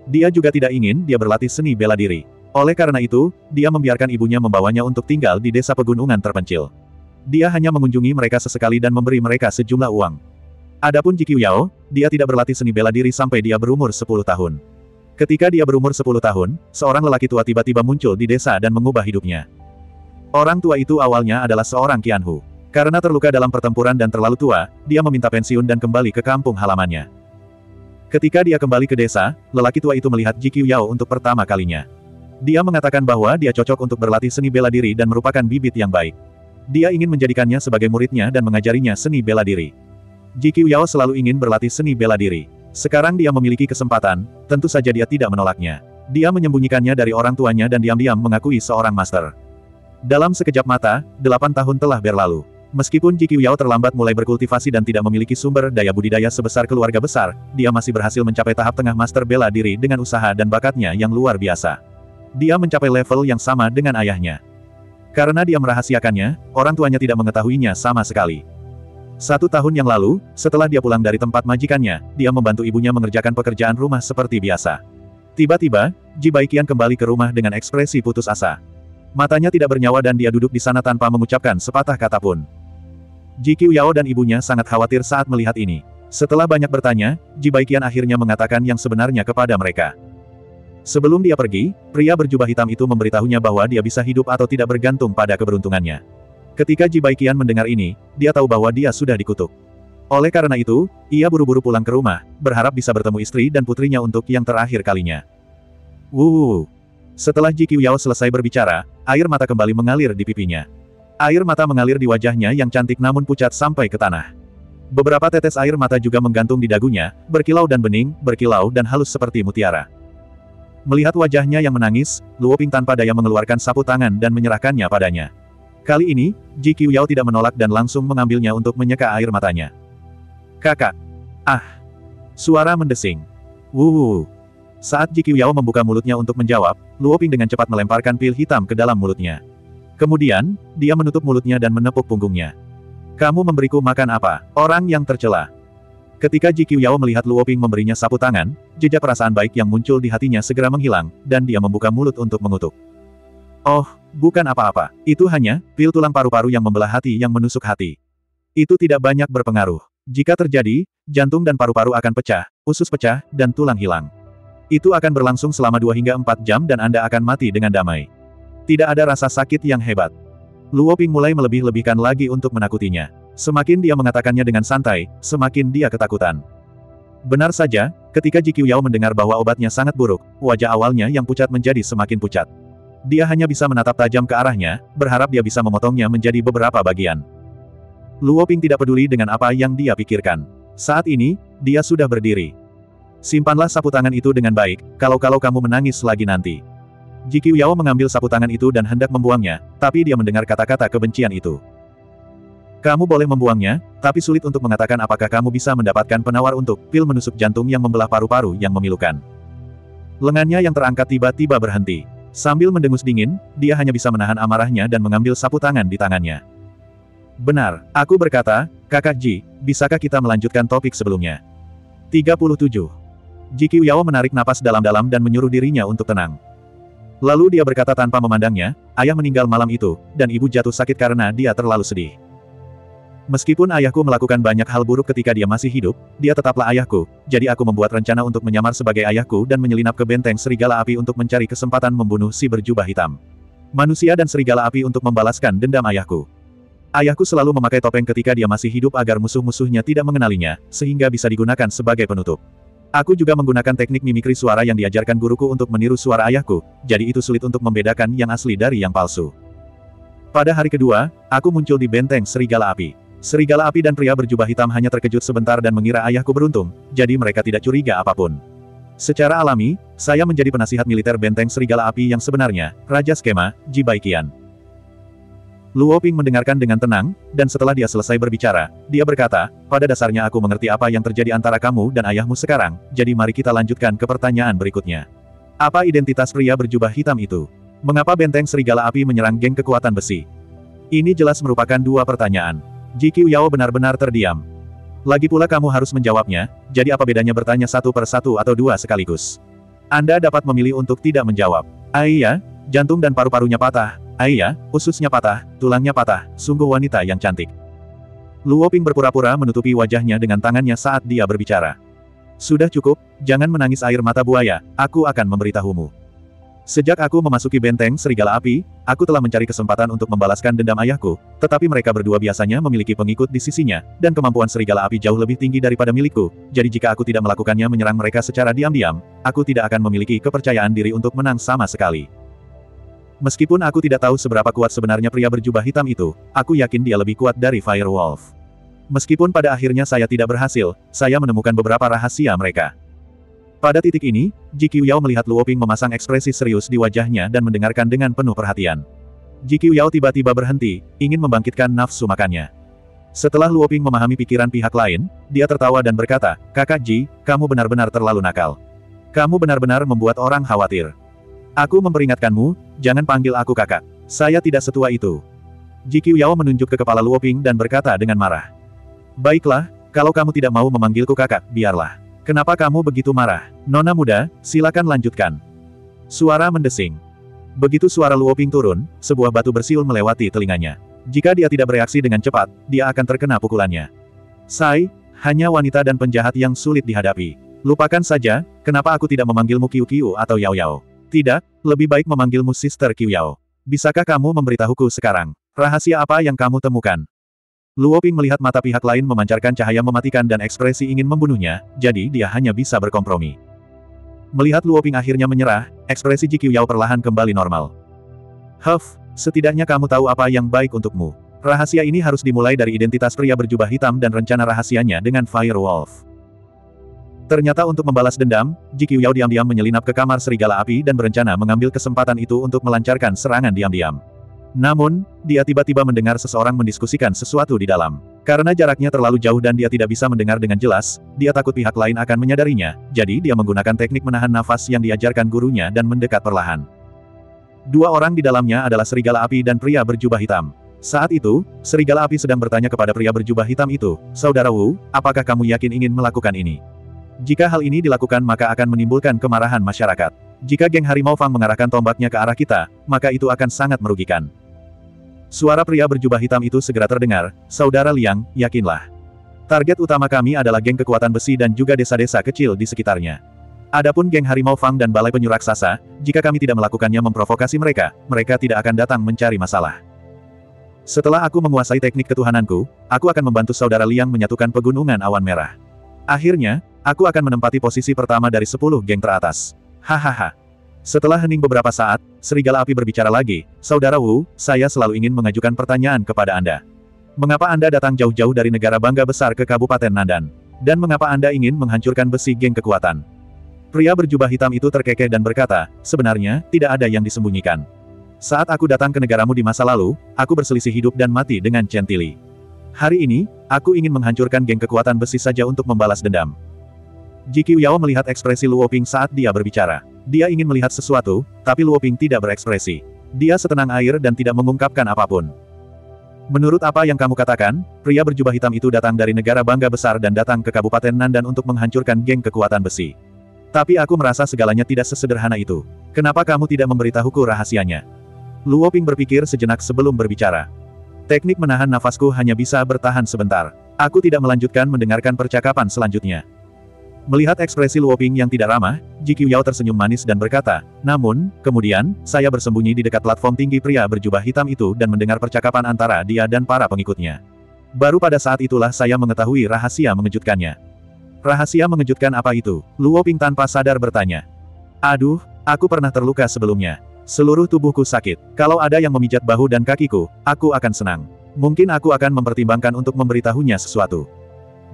Dia juga tidak ingin dia berlatih seni bela diri. Oleh karena itu, dia membiarkan ibunya membawanya untuk tinggal di desa pegunungan terpencil. Dia hanya mengunjungi mereka sesekali dan memberi mereka sejumlah uang. Adapun Ji Yao, dia tidak berlatih seni bela diri sampai dia berumur 10 tahun. Ketika dia berumur 10 tahun, seorang lelaki tua tiba-tiba muncul di desa dan mengubah hidupnya. Orang tua itu awalnya adalah seorang Qianhu. Karena terluka dalam pertempuran dan terlalu tua, dia meminta pensiun dan kembali ke kampung halamannya. Ketika dia kembali ke desa, lelaki tua itu melihat Ji Yao untuk pertama kalinya. Dia mengatakan bahwa dia cocok untuk berlatih seni bela diri dan merupakan bibit yang baik. Dia ingin menjadikannya sebagai muridnya dan mengajarinya seni bela diri. Ji Yao selalu ingin berlatih seni bela diri. Sekarang dia memiliki kesempatan, tentu saja dia tidak menolaknya. Dia menyembunyikannya dari orang tuanya dan diam-diam mengakui seorang master. Dalam sekejap mata, delapan tahun telah berlalu. Meskipun Ji Yao terlambat mulai berkultivasi dan tidak memiliki sumber daya budidaya sebesar keluarga besar, dia masih berhasil mencapai tahap tengah master bela diri dengan usaha dan bakatnya yang luar biasa. Dia mencapai level yang sama dengan ayahnya. Karena dia merahasiakannya, orang tuanya tidak mengetahuinya sama sekali. Satu tahun yang lalu, setelah dia pulang dari tempat majikannya, dia membantu ibunya mengerjakan pekerjaan rumah seperti biasa. Tiba-tiba, Ji Baikian kembali ke rumah dengan ekspresi putus asa. Matanya tidak bernyawa dan dia duduk di sana tanpa mengucapkan sepatah kata pun. Ji Yao dan ibunya sangat khawatir saat melihat ini. Setelah banyak bertanya, Ji Baikian akhirnya mengatakan yang sebenarnya kepada mereka. Sebelum dia pergi, pria berjubah hitam itu memberitahunya bahwa dia bisa hidup atau tidak bergantung pada keberuntungannya. Ketika Ji Baikian mendengar ini, dia tahu bahwa dia sudah dikutuk. Oleh karena itu, ia buru-buru pulang ke rumah, berharap bisa bertemu istri dan putrinya untuk yang terakhir kalinya. Wuh. Setelah Ji Qiuyao selesai berbicara, air mata kembali mengalir di pipinya. Air mata mengalir di wajahnya yang cantik namun pucat sampai ke tanah. Beberapa tetes air mata juga menggantung di dagunya, berkilau dan bening, berkilau dan halus seperti mutiara. Melihat wajahnya yang menangis, Luo Ping tanpa daya mengeluarkan sapu tangan dan menyerahkannya padanya. Kali ini, Ji Qiuyao tidak menolak dan langsung mengambilnya untuk menyeka air matanya. Kakak. Ah. Suara mendesing. Wuh. Saat Ji Qiuyao membuka mulutnya untuk menjawab, Luo Ping dengan cepat melemparkan pil hitam ke dalam mulutnya. Kemudian, dia menutup mulutnya dan menepuk punggungnya. Kamu memberiku makan apa, orang yang tercela? Ketika Ji Qiuyao melihat Luo Ping memberinya sapu tangan, jejak perasaan baik yang muncul di hatinya segera menghilang, dan dia membuka mulut untuk mengutuk. Oh, bukan apa-apa. Itu hanya, pil tulang paru-paru yang membelah hati yang menusuk hati. Itu tidak banyak berpengaruh. Jika terjadi, jantung dan paru-paru akan pecah, usus pecah, dan tulang hilang. Itu akan berlangsung selama 2 hingga 4 jam dan Anda akan mati dengan damai. Tidak ada rasa sakit yang hebat. Luo Ping mulai melebih-lebihkan lagi untuk menakutinya. Semakin dia mengatakannya dengan santai, semakin dia ketakutan. Benar saja, ketika Ji Qiuyao mendengar bahwa obatnya sangat buruk, wajah awalnya yang pucat menjadi semakin pucat. Dia hanya bisa menatap tajam ke arahnya, berharap dia bisa memotongnya menjadi beberapa bagian. Luo Ping tidak peduli dengan apa yang dia pikirkan. Saat ini, dia sudah berdiri. Simpanlah sapu tangan itu dengan baik, kalau-kalau kamu menangis lagi nanti. Ji Qiuyao mengambil sapu tangan itu dan hendak membuangnya, tapi dia mendengar kata-kata kebencian itu. Kamu boleh membuangnya, tapi sulit untuk mengatakan apakah kamu bisa mendapatkan penawar untuk pil menusuk jantung yang membelah paru-paru yang memilukan. Lengannya yang terangkat tiba-tiba berhenti. Sambil mendengus dingin, dia hanya bisa menahan amarahnya dan mengambil sapu tangan di tangannya. Benar, aku berkata, kakak Ji, bisakah kita melanjutkan topik sebelumnya? 37. Ji Qiuyao menarik napas dalam-dalam dan menyuruh dirinya untuk tenang. Lalu dia berkata tanpa memandangnya, ayah meninggal malam itu, dan ibu jatuh sakit karena dia terlalu sedih. Meskipun ayahku melakukan banyak hal buruk ketika dia masih hidup, dia tetaplah ayahku, jadi aku membuat rencana untuk menyamar sebagai ayahku dan menyelinap ke benteng serigala api untuk mencari kesempatan membunuh si berjubah hitam. Manusia dan serigala api untuk membalaskan dendam ayahku. Ayahku selalu memakai topeng ketika dia masih hidup agar musuh-musuhnya tidak mengenalinya, sehingga bisa digunakan sebagai penutup. Aku juga menggunakan teknik mimikri suara yang diajarkan guruku untuk meniru suara ayahku, jadi itu sulit untuk membedakan yang asli dari yang palsu. Pada hari kedua, aku muncul di benteng Serigala Api. Serigala Api dan pria berjubah hitam hanya terkejut sebentar dan mengira ayahku beruntung, jadi mereka tidak curiga apa pun. Secara alami, saya menjadi penasihat militer benteng Serigala Api yang sebenarnya, Raja Skema, Ji Baikian. Luo Ping mendengarkan dengan tenang, dan setelah dia selesai berbicara, dia berkata, pada dasarnya aku mengerti apa yang terjadi antara kamu dan ayahmu sekarang, jadi mari kita lanjutkan ke pertanyaan berikutnya. Apa identitas pria berjubah hitam itu? Mengapa benteng serigala api menyerang geng kekuatan besi? Ini jelas merupakan dua pertanyaan. Ji Yao benar-benar terdiam. Lagi pula kamu harus menjawabnya, jadi apa bedanya bertanya satu per satu atau dua sekaligus? Anda dapat memilih untuk tidak menjawab. Ah iya, jantung dan paru-parunya patah, Aiya, ususnya patah, tulangnya patah, sungguh wanita yang cantik. Luo Ping berpura-pura menutupi wajahnya dengan tangannya saat dia berbicara. Sudah cukup, jangan menangis air mata buaya, aku akan memberitahumu. Sejak aku memasuki benteng Serigala Api, aku telah mencari kesempatan untuk membalaskan dendam ayahku, tetapi mereka berdua biasanya memiliki pengikut di sisinya, dan kemampuan Serigala Api jauh lebih tinggi daripada milikku, jadi jika aku tidak melakukannya menyerang mereka secara diam-diam, aku tidak akan memiliki kepercayaan diri untuk menang sama sekali. Meskipun aku tidak tahu seberapa kuat sebenarnya pria berjubah hitam itu, aku yakin dia lebih kuat dari Firewolf. Meskipun pada akhirnya saya tidak berhasil, saya menemukan beberapa rahasia mereka. Pada titik ini, Ji Qiuyao melihat Luo Ping memasang ekspresi serius di wajahnya dan mendengarkan dengan penuh perhatian. Ji Qiuyao tiba-tiba berhenti, ingin membangkitkan nafsu makannya. Setelah Luo Ping memahami pikiran pihak lain, dia tertawa dan berkata, Kakak Ji, kamu benar-benar terlalu nakal. Kamu benar-benar membuat orang khawatir. Aku memperingatkanmu, jangan panggil aku kakak. Saya tidak setua itu. Ji Qiuyao menunjuk ke kepala Luo Ping dan berkata dengan marah. Baiklah, kalau kamu tidak mau memanggilku kakak, biarlah. Kenapa kamu begitu marah? Nona muda, silakan lanjutkan. Suara mendesing. Begitu suara Luo Ping turun, sebuah batu bersiul melewati telinganya. Jika dia tidak bereaksi dengan cepat, dia akan terkena pukulannya. Sai, hanya wanita dan penjahat yang sulit dihadapi. Lupakan saja, kenapa aku tidak memanggilmu Kiu Kiu atau Yao Yao. Tidak, lebih baik memanggilmu Sister Qiuyao. Bisakah kamu memberitahuku sekarang? Rahasia apa yang kamu temukan? Luo Ping melihat mata pihak lain memancarkan cahaya mematikan dan ekspresi ingin membunuhnya, jadi dia hanya bisa berkompromi. Melihat Luo Ping akhirnya menyerah, ekspresi Ji Yao perlahan kembali normal. Huff, setidaknya kamu tahu apa yang baik untukmu. Rahasia ini harus dimulai dari identitas pria berjubah hitam dan rencana rahasianya dengan Fire Wolf. Ternyata untuk membalas dendam, Ji Yao diam-diam menyelinap ke kamar serigala api dan berencana mengambil kesempatan itu untuk melancarkan serangan diam-diam. Namun, dia tiba-tiba mendengar seseorang mendiskusikan sesuatu di dalam. Karena jaraknya terlalu jauh dan dia tidak bisa mendengar dengan jelas, dia takut pihak lain akan menyadarinya, jadi dia menggunakan teknik menahan nafas yang diajarkan gurunya dan mendekat perlahan. Dua orang di dalamnya adalah serigala api dan pria berjubah hitam. Saat itu, serigala api sedang bertanya kepada pria berjubah hitam itu, Saudara Wu, apakah kamu yakin ingin melakukan ini? Jika hal ini dilakukan maka akan menimbulkan kemarahan masyarakat. Jika geng Harimau Fang mengarahkan tombaknya ke arah kita, maka itu akan sangat merugikan. Suara pria berjubah hitam itu segera terdengar, Saudara Liang, yakinlah. Target utama kami adalah geng kekuatan besi dan juga desa-desa kecil di sekitarnya. Adapun geng Harimau Fang dan Balai Penyu Raksasa, jika kami tidak melakukannya memprovokasi mereka, mereka tidak akan datang mencari masalah. Setelah aku menguasai teknik ketuhananku, aku akan membantu Saudara Liang menyatukan pegunungan awan merah. Akhirnya, aku akan menempati posisi pertama dari sepuluh geng teratas. Hahaha. Setelah hening beberapa saat, serigala api berbicara lagi, Saudara Wu, saya selalu ingin mengajukan pertanyaan kepada Anda. Mengapa Anda datang jauh-jauh dari negara bangga besar ke Kabupaten Nandan? Dan mengapa Anda ingin menghancurkan besi geng kekuatan? Pria berjubah hitam itu terkekeh dan berkata, sebenarnya, tidak ada yang disembunyikan. Saat aku datang ke negaramu di masa lalu, aku berselisih hidup dan mati dengan Centili. Hari ini, aku ingin menghancurkan geng kekuatan besi saja untuk membalas dendam. Ji Yao melihat ekspresi Luo Ping saat dia berbicara. Dia ingin melihat sesuatu, tapi Luo Ping tidak berekspresi. Dia setenang air dan tidak mengungkapkan apa pun. Menurut apa yang kamu katakan, pria berjubah hitam itu datang dari negara bangga besar dan datang ke Kabupaten Nandan untuk menghancurkan geng kekuatan besi. Tapi aku merasa segalanya tidak sesederhana itu. Kenapa kamu tidak memberitahuku rahasianya? Luo Ping berpikir sejenak sebelum berbicara. Teknik menahan nafasku hanya bisa bertahan sebentar. Aku tidak melanjutkan mendengarkan percakapan selanjutnya. Melihat ekspresi Luo Ping yang tidak ramah, Ji Yao tersenyum manis dan berkata, namun, kemudian, saya bersembunyi di dekat platform tinggi pria berjubah hitam itu dan mendengar percakapan antara dia dan para pengikutnya. Baru pada saat itulah saya mengetahui rahasia mengejutkannya. Rahasia mengejutkan apa itu? Luo Ping tanpa sadar bertanya. Aduh, aku pernah terluka sebelumnya. Seluruh tubuhku sakit. Kalau ada yang memijat bahu dan kakiku, aku akan senang. Mungkin aku akan mempertimbangkan untuk memberitahunya sesuatu.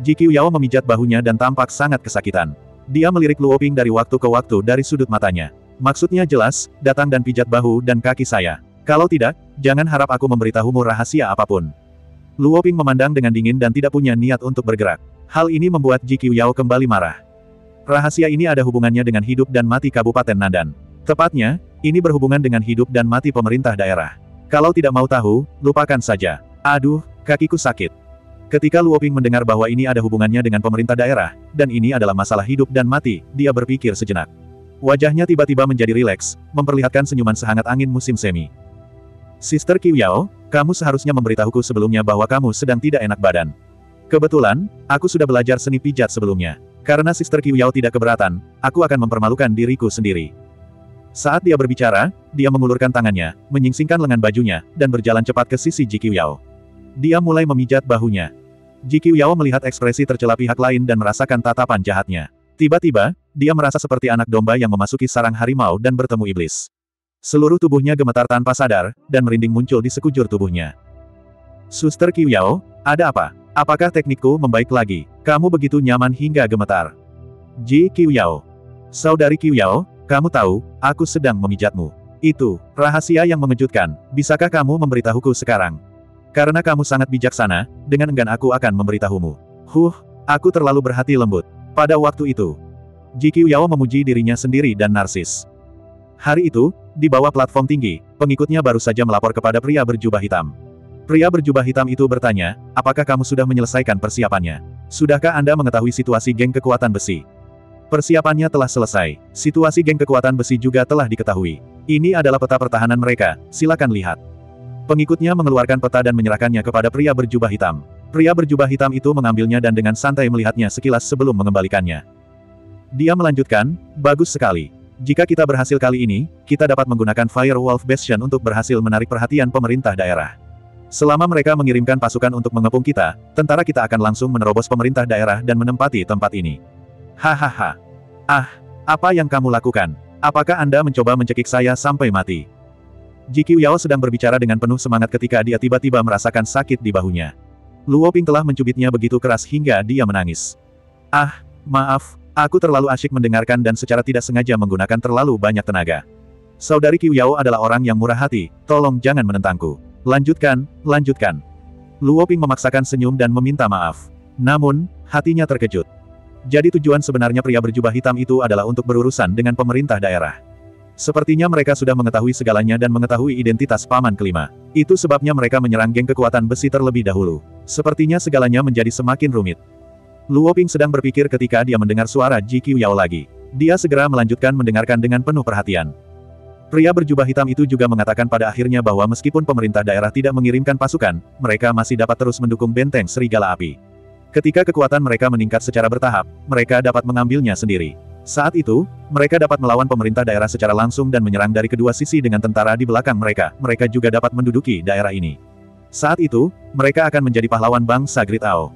Ji Yao memijat bahunya dan tampak sangat kesakitan. Dia melirik Luo Ping dari waktu ke waktu dari sudut matanya. Maksudnya jelas, datang dan pijat bahu dan kaki saya. Kalau tidak, jangan harap aku memberitahumu rahasia apa pun. Luo Ping memandang dengan dingin dan tidak punya niat untuk bergerak. Hal ini membuat Ji Yao kembali marah. Rahasia ini ada hubungannya dengan hidup dan mati Kabupaten Nandan. Tepatnya, ini berhubungan dengan hidup dan mati pemerintah daerah. Kalau tidak mau tahu, lupakan saja. Aduh, kakiku sakit. Ketika Luo Ping mendengar bahwa ini ada hubungannya dengan pemerintah daerah, dan ini adalah masalah hidup dan mati, dia berpikir sejenak. Wajahnya tiba-tiba menjadi rileks, memperlihatkan senyuman sehangat angin musim semi. Sister Qiu Yao, kamu seharusnya memberitahuku sebelumnya bahwa kamu sedang tidak enak badan. Kebetulan, aku sudah belajar seni pijat sebelumnya. Karena Sister Qiu Yao tidak keberatan, aku akan mempermalukan diriku sendiri. Saat dia berbicara, dia mengulurkan tangannya, menyingsingkan lengan bajunya, dan berjalan cepat ke sisi Ji Qiu. Dia mulai memijat bahunya. Ji Yao melihat ekspresi tercela pihak lain dan merasakan tatapan jahatnya. Tiba-tiba, dia merasa seperti anak domba yang memasuki sarang harimau dan bertemu iblis. Seluruh tubuhnya gemetar tanpa sadar, dan merinding muncul di sekujur tubuhnya. Suster Yao, ada apa? Apakah teknikku membaik lagi? Kamu begitu nyaman hingga gemetar. Ji Yao. Saudari Yao, kamu tahu, aku sedang memijatmu. Itu, rahasia yang mengejutkan, bisakah kamu memberitahuku sekarang? Karena kamu sangat bijaksana, dengan enggan aku akan memberitahumu. Huh, aku terlalu berhati lembut. Pada waktu itu, Ji Yao memuji dirinya sendiri dan narsis. Hari itu, di bawah platform tinggi, pengikutnya baru saja melapor kepada pria berjubah hitam. Pria berjubah hitam itu bertanya, apakah kamu sudah menyelesaikan persiapannya? Sudahkah Anda mengetahui situasi geng kekuatan besi? Persiapannya telah selesai. Situasi geng kekuatan besi juga telah diketahui. Ini adalah peta pertahanan mereka, silakan lihat. Pengikutnya mengeluarkan peta dan menyerahkannya kepada pria berjubah hitam. Pria berjubah hitam itu mengambilnya dan dengan santai melihatnya sekilas sebelum mengembalikannya. Dia melanjutkan, bagus sekali. Jika kita berhasil kali ini, kita dapat menggunakan Fire Wolf Bastion untuk berhasil menarik perhatian pemerintah daerah. Selama mereka mengirimkan pasukan untuk mengepung kita, tentara kita akan langsung menerobos pemerintah daerah dan menempati tempat ini. Hahaha. Ah, apa yang kamu lakukan? Apakah Anda mencoba mencekik saya sampai mati? Ji Yao sedang berbicara dengan penuh semangat ketika dia tiba-tiba merasakan sakit di bahunya. Luo Ping telah mencubitnya begitu keras hingga dia menangis. Ah, maaf, aku terlalu asyik mendengarkan dan secara tidak sengaja menggunakan terlalu banyak tenaga. Saudari Yao adalah orang yang murah hati, tolong jangan menentangku. Lanjutkan, lanjutkan. Luo Ping memaksakan senyum dan meminta maaf. Namun, hatinya terkejut. Jadi tujuan sebenarnya pria berjubah hitam itu adalah untuk berurusan dengan pemerintah daerah. Sepertinya mereka sudah mengetahui segalanya dan mengetahui identitas paman kelima. Itu sebabnya mereka menyerang geng kekuatan besi terlebih dahulu. Sepertinya segalanya menjadi semakin rumit. Luo Ping sedang berpikir ketika dia mendengar suara Ji Yao lagi. Dia segera melanjutkan mendengarkan dengan penuh perhatian. Pria berjubah hitam itu juga mengatakan pada akhirnya bahwa meskipun pemerintah daerah tidak mengirimkan pasukan, mereka masih dapat terus mendukung benteng Serigala Api. Ketika kekuatan mereka meningkat secara bertahap, mereka dapat mengambilnya sendiri. Saat itu, mereka dapat melawan pemerintah daerah secara langsung dan menyerang dari kedua sisi dengan tentara di belakang mereka. Mereka juga dapat menduduki daerah ini. Saat itu, mereka akan menjadi pahlawan bangsa Great Ao.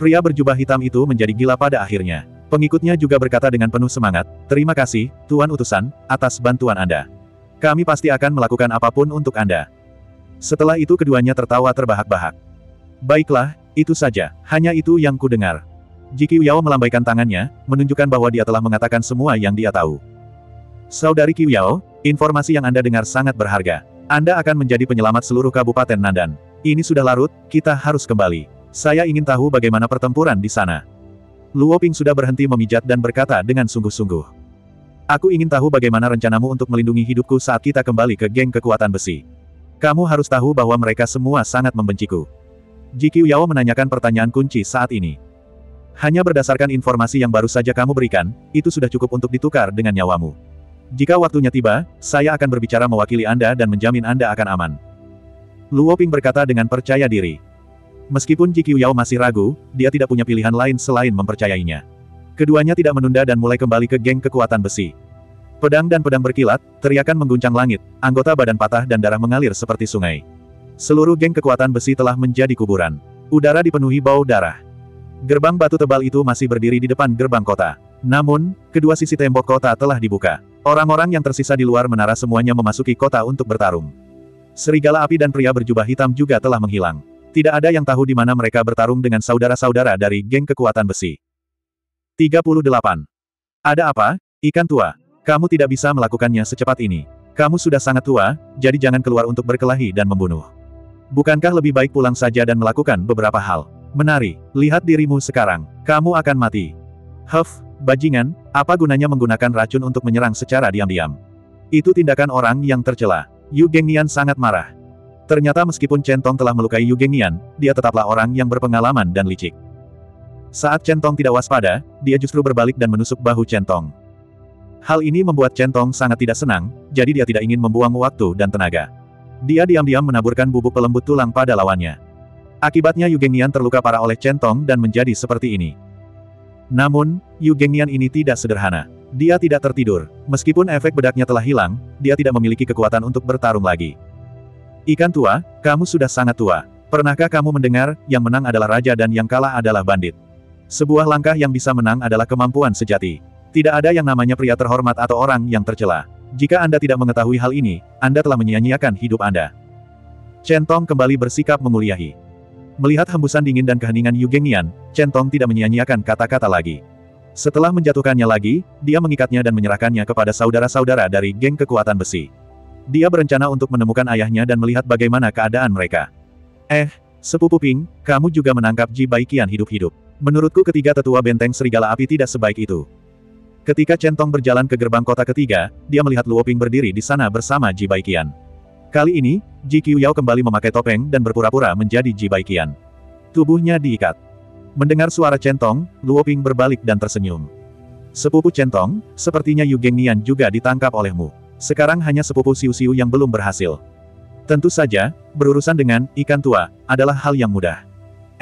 Pria berjubah hitam itu menjadi gila pada akhirnya. Pengikutnya juga berkata dengan penuh semangat, Terima kasih, Tuan Utusan, atas bantuan Anda. Kami pasti akan melakukan apa pun untuk Anda. Setelah itu keduanya tertawa terbahak-bahak. Baiklah, itu saja, hanya itu yang ku dengar. Jiki Yao melambaikan tangannya, menunjukkan bahwa dia telah mengatakan semua yang dia tahu. Saudari Yao, informasi yang Anda dengar sangat berharga. Anda akan menjadi penyelamat seluruh Kabupaten Nandan. Ini sudah larut, kita harus kembali. Saya ingin tahu bagaimana pertempuran di sana. Luo Ping sudah berhenti memijat dan berkata dengan sungguh-sungguh. Aku ingin tahu bagaimana rencanamu untuk melindungi hidupku saat kita kembali ke geng kekuatan besi. Kamu harus tahu bahwa mereka semua sangat membenciku. Ji Yao menanyakan pertanyaan kunci saat ini. Hanya berdasarkan informasi yang baru saja kamu berikan, itu sudah cukup untuk ditukar dengan nyawamu. Jika waktunya tiba, saya akan berbicara mewakili Anda dan menjamin Anda akan aman. Luo Ping berkata dengan percaya diri. Meskipun Ji Yao masih ragu, dia tidak punya pilihan lain selain mempercayainya. Keduanya tidak menunda dan mulai kembali ke geng kekuatan besi. Pedang dan pedang berkilat, teriakan mengguncang langit, anggota badan patah dan darah mengalir seperti sungai. Seluruh geng kekuatan besi telah menjadi kuburan. Udara dipenuhi bau darah. Gerbang batu tebal itu masih berdiri di depan gerbang kota. Namun, kedua sisi tembok kota telah dibuka. Orang-orang yang tersisa di luar menara semuanya memasuki kota untuk bertarung. Serigala api dan pria berjubah hitam juga telah menghilang. Tidak ada yang tahu di mana mereka bertarung dengan saudara-saudara dari geng kekuatan besi. 38. Ada apa, ikan tua? Kamu tidak bisa melakukannya secepat ini. Kamu sudah sangat tua, jadi jangan keluar untuk berkelahi dan membunuh. Bukankah lebih baik pulang saja dan melakukan beberapa hal? Menari, lihat dirimu sekarang. Kamu akan mati. Huff, bajingan, apa gunanya menggunakan racun untuk menyerang secara diam-diam? Itu tindakan orang yang tercela. Yu Gengnian sangat marah. Ternyata meskipun Centong telah melukai Yu Gengnian, dia tetaplah orang yang berpengalaman dan licik. Saat Centong tidak waspada, dia justru berbalik dan menusuk bahu Centong. Hal ini membuat Centong sangat tidak senang, jadi dia tidak ingin membuang waktu dan tenaga. Dia diam-diam menaburkan bubuk pelembut tulang pada lawannya. Akibatnya Yu Gengnian terluka parah oleh Centong dan menjadi seperti ini. Namun, Yu Gengnian ini tidak sederhana. Dia tidak tertidur. Meskipun efek bedaknya telah hilang, dia tidak memiliki kekuatan untuk bertarung lagi. Ikan tua, kamu sudah sangat tua. Pernahkah kamu mendengar, yang menang adalah raja dan yang kalah adalah bandit? Sebuah langkah yang bisa menang adalah kemampuan sejati. Tidak ada yang namanya pria terhormat atau orang yang tercela. Jika Anda tidak mengetahui hal ini, Anda telah menyia-nyiakan hidup Anda. Centong kembali bersikap menguliahi. Melihat hembusan dingin dan keheningan Yu Gengnian, Centong tidak menyia-nyiakan kata-kata lagi. Setelah menjatuhkannya lagi, dia mengikatnya dan menyerahkannya kepada saudara-saudara dari geng kekuatan besi. Dia berencana untuk menemukan ayahnya dan melihat bagaimana keadaan mereka. Eh, Sepupu Ping, kamu juga menangkap Ji Baikian hidup-hidup. Menurutku ketiga tetua benteng serigala api tidak sebaik itu. Ketika Centong berjalan ke gerbang kota ketiga, dia melihat Luo Ping berdiri di sana bersama Ji Baikian. Kali ini, Ji Qiuyao kembali memakai topeng dan berpura-pura menjadi Ji Baikian. Tubuhnya diikat. Mendengar suara Centong, Luo Ping berbalik dan tersenyum. Sepupu Centong, sepertinya Yu Gengnian juga ditangkap olehmu. Sekarang hanya sepupu Siu Siu yang belum berhasil. Tentu saja, berurusan dengan ikan tua adalah hal yang mudah.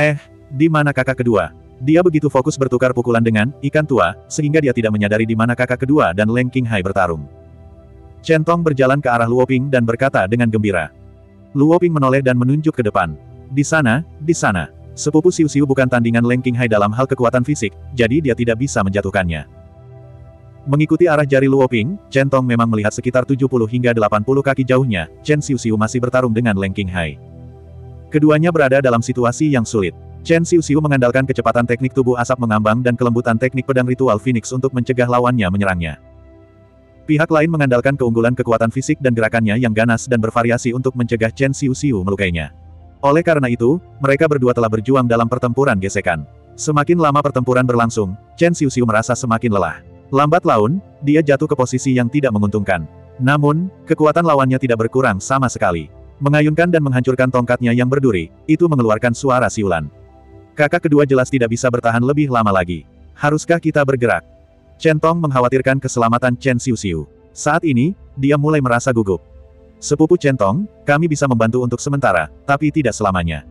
Eh, di mana kakak kedua? Dia begitu fokus bertukar pukulan dengan ikan tua, sehingga dia tidak menyadari di mana kakak kedua dan Leng Qinghai bertarung. Chen Tong berjalan ke arah Luo Ping dan berkata dengan gembira. Luo Ping menoleh dan menunjuk ke depan. Di sana, di sana. Sepupu Siu Siu bukan tandingan Leng Qinghai dalam hal kekuatan fisik, jadi dia tidak bisa menjatuhkannya. Mengikuti arah jari Luo Ping, Chen Tong memang melihat sekitar 70 hingga 80 kaki jauhnya, Chen Siu Siu masih bertarung dengan Leng Qinghai. Keduanya berada dalam situasi yang sulit. Chen Siu Siu mengandalkan kecepatan teknik tubuh asap mengambang dan kelembutan teknik pedang ritual Phoenix untuk mencegah lawannya menyerangnya. Pihak lain mengandalkan keunggulan kekuatan fisik dan gerakannya yang ganas dan bervariasi untuk mencegah Chen Siu Siu melukainya. Oleh karena itu, mereka berdua telah berjuang dalam pertempuran gesekan. Semakin lama pertempuran berlangsung, Chen Siu Siu merasa semakin lelah. Lambat laun, dia jatuh ke posisi yang tidak menguntungkan. Namun, kekuatan lawannya tidak berkurang sama sekali. Mengayunkan dan menghancurkan tongkatnya yang berduri, itu mengeluarkan suara siulan. Kakak kedua jelas tidak bisa bertahan lebih lama lagi. Haruskah kita bergerak? Chen Tong mengkhawatirkan keselamatan Chen Xiu Xiu. Saat ini, dia mulai merasa gugup. Sepupu Chen Tong, kami bisa membantu untuk sementara, tapi tidak selamanya.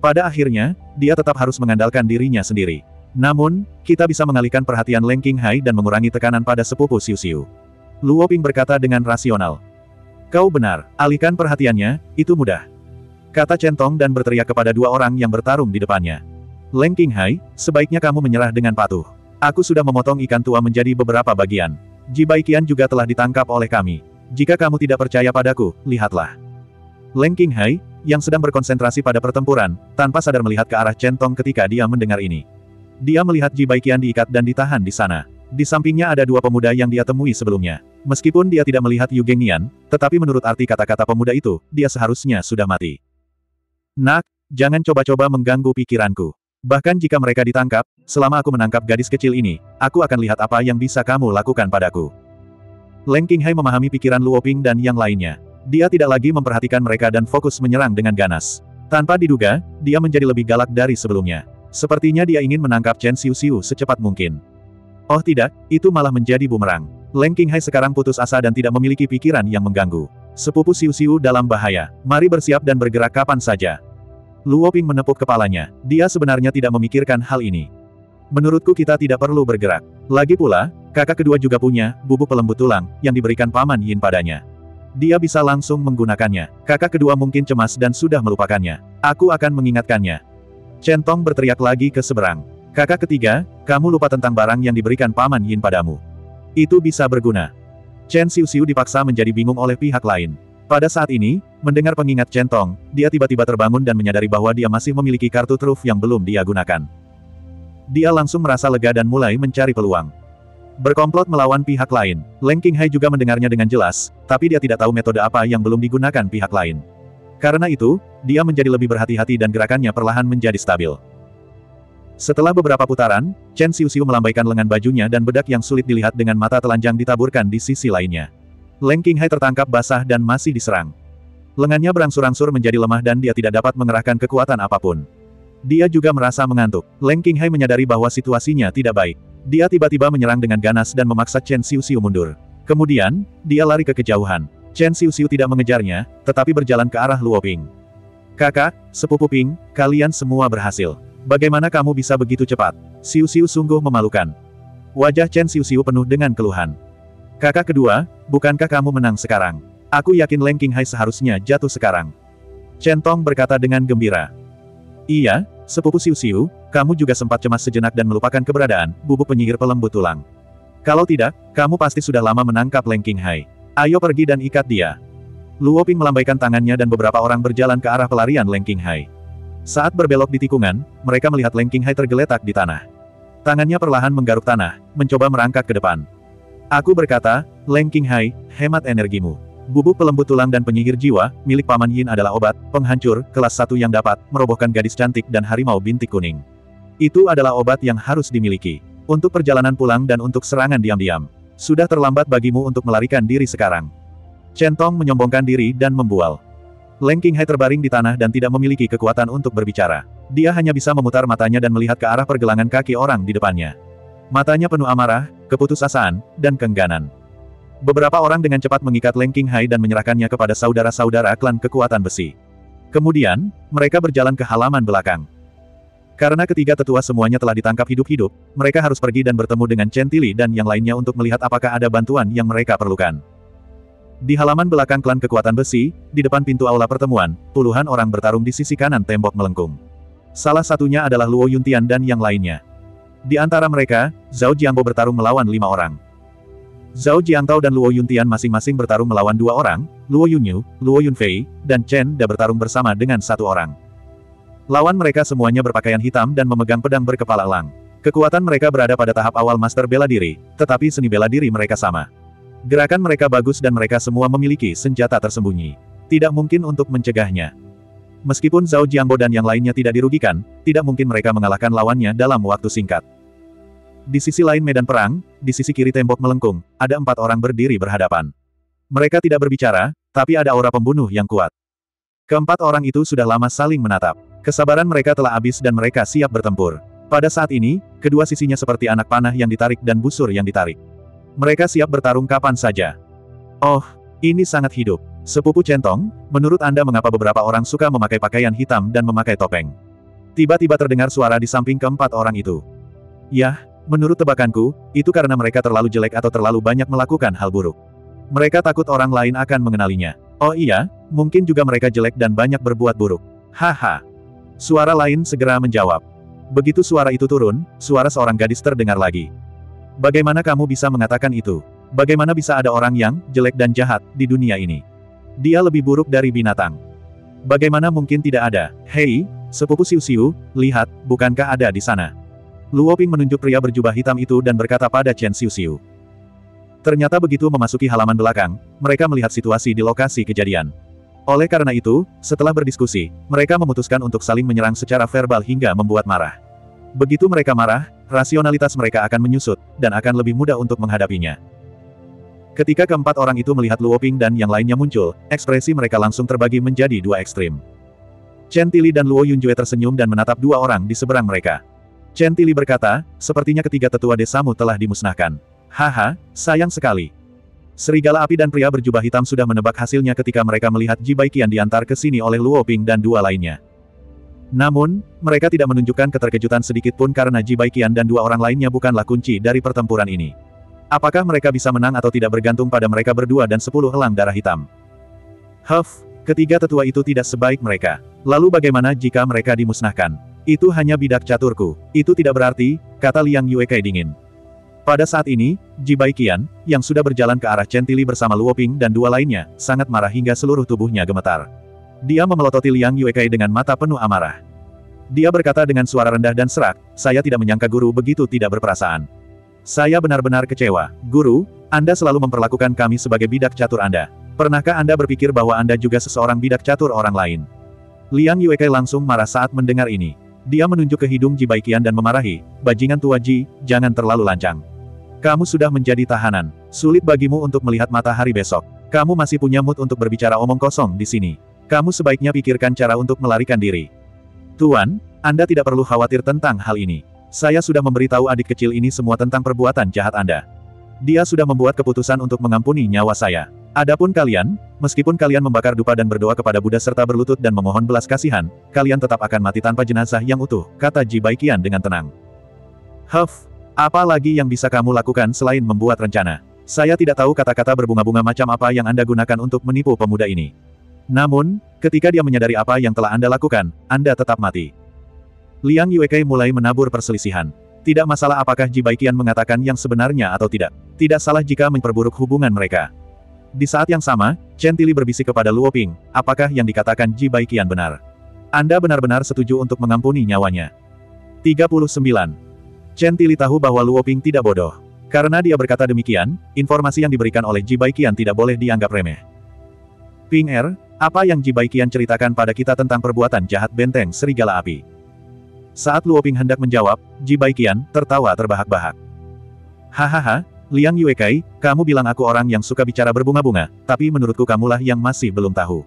Pada akhirnya, dia tetap harus mengandalkan dirinya sendiri. Namun, kita bisa mengalihkan perhatian Leng Qinghai dan mengurangi tekanan pada sepupu Xiu Xiu. Luo Ping berkata dengan rasional. Kau benar, alihkan perhatiannya, itu mudah. Kata Chen Tong dan berteriak kepada dua orang yang bertarung di depannya. Leng Qinghai, sebaiknya kamu menyerah dengan patuh. Aku sudah memotong ikan tua menjadi beberapa bagian. Jibaikian juga telah ditangkap oleh kami. Jika kamu tidak percaya padaku, lihatlah. Leng Qinghai, yang sedang berkonsentrasi pada pertempuran, tanpa sadar melihat ke arah Chen Tong ketika dia mendengar ini. Dia melihat Jibaikian diikat dan ditahan di sana. Di sampingnya ada dua pemuda yang dia temui sebelumnya. Meskipun dia tidak melihat Yu Gengnian, tetapi menurut arti kata-kata pemuda itu, dia seharusnya sudah mati. Nak, jangan coba-coba mengganggu pikiranku. Bahkan jika mereka ditangkap, selama aku menangkap gadis kecil ini, aku akan lihat apa yang bisa kamu lakukan padaku. Leng Qinghai memahami pikiran Luo Ping dan yang lainnya. Dia tidak lagi memperhatikan mereka dan fokus menyerang dengan ganas. Tanpa diduga, dia menjadi lebih galak dari sebelumnya. Sepertinya dia ingin menangkap Chen Xiu Xiu secepat mungkin. Oh tidak, itu malah menjadi bumerang. Leng Qinghai sekarang putus asa dan tidak memiliki pikiran yang mengganggu. Sepupu Xiu Xiu dalam bahaya. Mari bersiap dan bergerak kapan saja. Luo Ping menepuk kepalanya. Dia sebenarnya tidak memikirkan hal ini. Menurutku kita tidak perlu bergerak. Lagi pula, kakak kedua juga punya, bubuk pelembut tulang, yang diberikan Paman Yin padanya. Dia bisa langsung menggunakannya. Kakak kedua mungkin cemas dan sudah melupakannya. Aku akan mengingatkannya. Chen Tong berteriak lagi ke seberang. Kakak ketiga, kamu lupa tentang barang yang diberikan Paman Yin padamu. Itu bisa berguna. Chen Xiu Xiu dipaksa menjadi bingung oleh pihak lain. Pada saat ini, mendengar pengingat Centong, dia tiba-tiba terbangun dan menyadari bahwa dia masih memiliki kartu truf yang belum dia gunakan. Dia langsung merasa lega dan mulai mencari peluang. Berkomplot melawan pihak lain, Leng Qinghai juga mendengarnya dengan jelas, tapi dia tidak tahu metode apa yang belum digunakan pihak lain. Karena itu, dia menjadi lebih berhati-hati dan gerakannya perlahan menjadi stabil. Setelah beberapa putaran, Chen Xiu Xiu melambaikan lengan bajunya dan bedak yang sulit dilihat dengan mata telanjang ditaburkan di sisi lainnya. Leng Qinghai tertangkap basah dan masih diserang. Lengannya berangsur-angsur menjadi lemah dan dia tidak dapat mengerahkan kekuatan apa pun. Dia juga merasa mengantuk. Leng Qinghai menyadari bahwa situasinya tidak baik. Dia tiba-tiba menyerang dengan ganas dan memaksa Chen Xiu Xiu mundur. Kemudian, dia lari ke kejauhan. Chen Xiu Xiu tidak mengejarnya, tetapi berjalan ke arah Luo Ping. Kakak, sepupu Ping, kalian semua berhasil. Bagaimana kamu bisa begitu cepat? Xiu Xiu sungguh memalukan. Wajah Chen Xiu Xiu penuh dengan keluhan. Kakak kedua, bukankah kamu menang sekarang? Aku yakin Leng Qinghai seharusnya jatuh sekarang. Chen Tong berkata dengan gembira. Iya, sepupu Siu Siu, kamu juga sempat cemas sejenak dan melupakan keberadaan, bubuk penyihir pelembut tulang. Kalau tidak, kamu pasti sudah lama menangkap Leng Qinghai. Ayo pergi dan ikat dia. Luo Ping melambaikan tangannya dan beberapa orang berjalan ke arah pelarian Leng Qinghai. Saat berbelok di tikungan, mereka melihat Leng Qinghai tergeletak di tanah. Tangannya perlahan menggaruk tanah, mencoba merangkak ke depan. Aku berkata, Leng Qinghai, hemat energimu. Bubuk pelembut tulang dan penyihir jiwa, milik Paman Yin adalah obat, penghancur, kelas satu yang dapat, merobohkan gadis cantik dan harimau bintik kuning. Itu adalah obat yang harus dimiliki. Untuk perjalanan pulang dan untuk serangan diam-diam. Sudah terlambat bagimu untuk melarikan diri sekarang. Chen Tong menyombongkan diri dan membual. Leng Qinghai terbaring di tanah dan tidak memiliki kekuatan untuk berbicara. Dia hanya bisa memutar matanya dan melihat ke arah pergelangan kaki orang di depannya. Matanya penuh amarah, keputusasaan, dan kengganan. Beberapa orang dengan cepat mengikat Leng Qinghai dan menyerahkannya kepada saudara-saudara klan kekuatan besi. Kemudian, mereka berjalan ke halaman belakang. Karena ketiga tetua semuanya telah ditangkap hidup-hidup, mereka harus pergi dan bertemu dengan Centili dan yang lainnya untuk melihat apakah ada bantuan yang mereka perlukan. Di halaman belakang klan kekuatan besi, di depan pintu aula pertemuan, puluhan orang bertarung di sisi kanan tembok melengkung. Salah satunya adalah Luo Yuntian dan yang lainnya. Di antara mereka, Zhao Jiangbo bertarung melawan lima orang. Zhao Jiangtao dan Luo Yuntian masing-masing bertarung melawan dua orang, Luo Yunyu, Luo Yunfei, dan Chen Da bertarung bersama dengan satu orang. Lawan mereka semuanya berpakaian hitam dan memegang pedang berkepala elang. Kekuatan mereka berada pada tahap awal master bela diri, tetapi seni bela diri mereka sama. Gerakan mereka bagus dan mereka semua memiliki senjata tersembunyi. Tidak mungkin untuk mencegahnya. Meskipun Zhao Jiangbo dan yang lainnya tidak dirugikan, tidak mungkin mereka mengalahkan lawannya dalam waktu singkat. Di sisi lain medan perang, di sisi kiri tembok melengkung, ada empat orang berdiri berhadapan. Mereka tidak berbicara, tapi ada aura pembunuh yang kuat. Keempat orang itu sudah lama saling menatap. Kesabaran mereka telah habis dan mereka siap bertempur. Pada saat ini, kedua sisinya seperti anak panah yang ditarik dan busur yang ditarik. Mereka siap bertarung kapan saja. Oh, ini sangat hidup. Sepupu Centong, menurut Anda mengapa beberapa orang suka memakai pakaian hitam dan memakai topeng? Tiba-tiba terdengar suara di samping keempat orang itu. Yah, menurut tebakanku, itu karena mereka terlalu jelek atau terlalu banyak melakukan hal buruk. Mereka takut orang lain akan mengenalinya. Oh iya, mungkin juga mereka jelek dan banyak berbuat buruk. Haha. Suara lain segera menjawab. Begitu suara itu turun, suara seorang gadis terdengar lagi. Bagaimana kamu bisa mengatakan itu? Bagaimana bisa ada orang yang jelek dan jahat di dunia ini? Dia lebih buruk dari binatang. Bagaimana mungkin tidak ada? Hei, sepupu Siu Siu, lihat, bukankah ada di sana? Luo Ping menunjuk pria berjubah hitam itu dan berkata pada Chen Siu Siu. Ternyata begitu memasuki halaman belakang, mereka melihat situasi di lokasi kejadian. Oleh karena itu, setelah berdiskusi, mereka memutuskan untuk saling menyerang secara verbal hingga membuat marah. Begitu mereka marah, rasionalitas mereka akan menyusut, dan akan lebih mudah untuk menghadapinya. Ketika keempat orang itu melihat Luo Ping dan yang lainnya muncul, ekspresi mereka langsung terbagi menjadi dua ekstrim. Chen Tili dan Luo Yunjue tersenyum dan menatap dua orang di seberang mereka. Chen Tili berkata, sepertinya ketiga tetua desamu telah dimusnahkan. Haha, sayang sekali. Serigala api dan pria berjubah hitam sudah menebak hasilnya ketika mereka melihat Ji Baiqian diantar ke sini oleh Luo Ping dan dua lainnya. Namun, mereka tidak menunjukkan keterkejutan sedikit pun karena Ji Baiqian dan dua orang lainnya bukanlah kunci dari pertempuran ini. Apakah mereka bisa menang atau tidak bergantung pada mereka berdua dan sepuluh elang darah hitam? Huff, ketiga tetua itu tidak sebaik mereka. Lalu bagaimana jika mereka dimusnahkan? Itu hanya bidak caturku. Itu tidak berarti, kata Liang Yuekai dingin. Pada saat ini, Ji Baiqian, yang sudah berjalan ke arah Centili bersama Luo Ping dan dua lainnya, sangat marah hingga seluruh tubuhnya gemetar. Dia memelototi Liang Yuekai dengan mata penuh amarah. Dia berkata dengan suara rendah dan serak, saya tidak menyangka guru begitu tidak berperasaan. Saya benar-benar kecewa. Guru, Anda selalu memperlakukan kami sebagai bidak catur Anda. Pernahkah Anda berpikir bahwa Anda juga seseorang bidak catur orang lain? Liang Yuekai langsung marah saat mendengar ini. Dia menunjuk ke hidung Ji Baikian dan memarahi, bajingan tua Ji, jangan terlalu lancang. Kamu sudah menjadi tahanan. Sulit bagimu untuk melihat matahari besok. Kamu masih punya mood untuk berbicara omong kosong di sini. Kamu sebaiknya pikirkan cara untuk melarikan diri. Tuan, Anda tidak perlu khawatir tentang hal ini. Saya sudah memberitahu adik kecil ini semua tentang perbuatan jahat Anda. Dia sudah membuat keputusan untuk mengampuni nyawa saya. Adapun kalian, meskipun kalian membakar dupa dan berdoa kepada Buddha serta berlutut dan memohon belas kasihan, kalian tetap akan mati tanpa jenazah yang utuh, kata Ji Baikian dengan tenang. Huff, apa lagi yang bisa kamu lakukan selain membuat rencana? Saya tidak tahu kata-kata berbunga-bunga macam apa yang Anda gunakan untuk menipu pemuda ini. Namun, ketika dia menyadari apa yang telah Anda lakukan, Anda tetap mati. Liang Yuekei mulai menabur perselisihan. Tidak masalah apakah Ji Baiqian mengatakan yang sebenarnya atau tidak. Tidak salah jika memperburuk hubungan mereka. Di saat yang sama, Chen Tili berbisik kepada Luo Ping, apakah yang dikatakan Ji Baiqian benar? Anda benar-benar setuju untuk mengampuni nyawanya. 39. Chen Tili tahu bahwa Luo Ping tidak bodoh. Karena dia berkata demikian, informasi yang diberikan oleh Ji Baiqian tidak boleh dianggap remeh. Ping Er, apa yang Ji Baiqian ceritakan pada kita tentang perbuatan jahat benteng serigala api? Saat Luo Ping hendak menjawab, Ji Baiqian tertawa terbahak-bahak. Hahaha, Liang Yuekai, kamu bilang aku orang yang suka bicara berbunga-bunga, tapi menurutku kamulah yang masih belum tahu.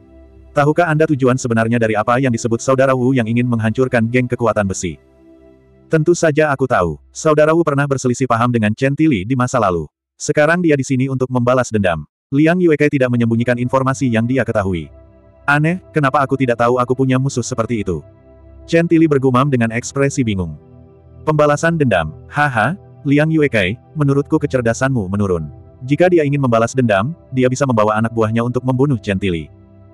Tahukah Anda tujuan sebenarnya dari apa yang disebut Saudara Wu yang ingin menghancurkan geng kekuatan besi? Tentu saja aku tahu, Saudara Wu pernah berselisih paham dengan Chen Tili di masa lalu. Sekarang dia di sini untuk membalas dendam. Liang Yuekai tidak menyembunyikan informasi yang dia ketahui. Aneh, kenapa aku tidak tahu aku punya musuh seperti itu? Chen Tili bergumam dengan ekspresi bingung. Pembalasan dendam. Haha, Liang Yuekai, menurutku kecerdasanmu menurun. Jika dia ingin membalas dendam, dia bisa membawa anak buahnya untuk membunuh Chen Tili.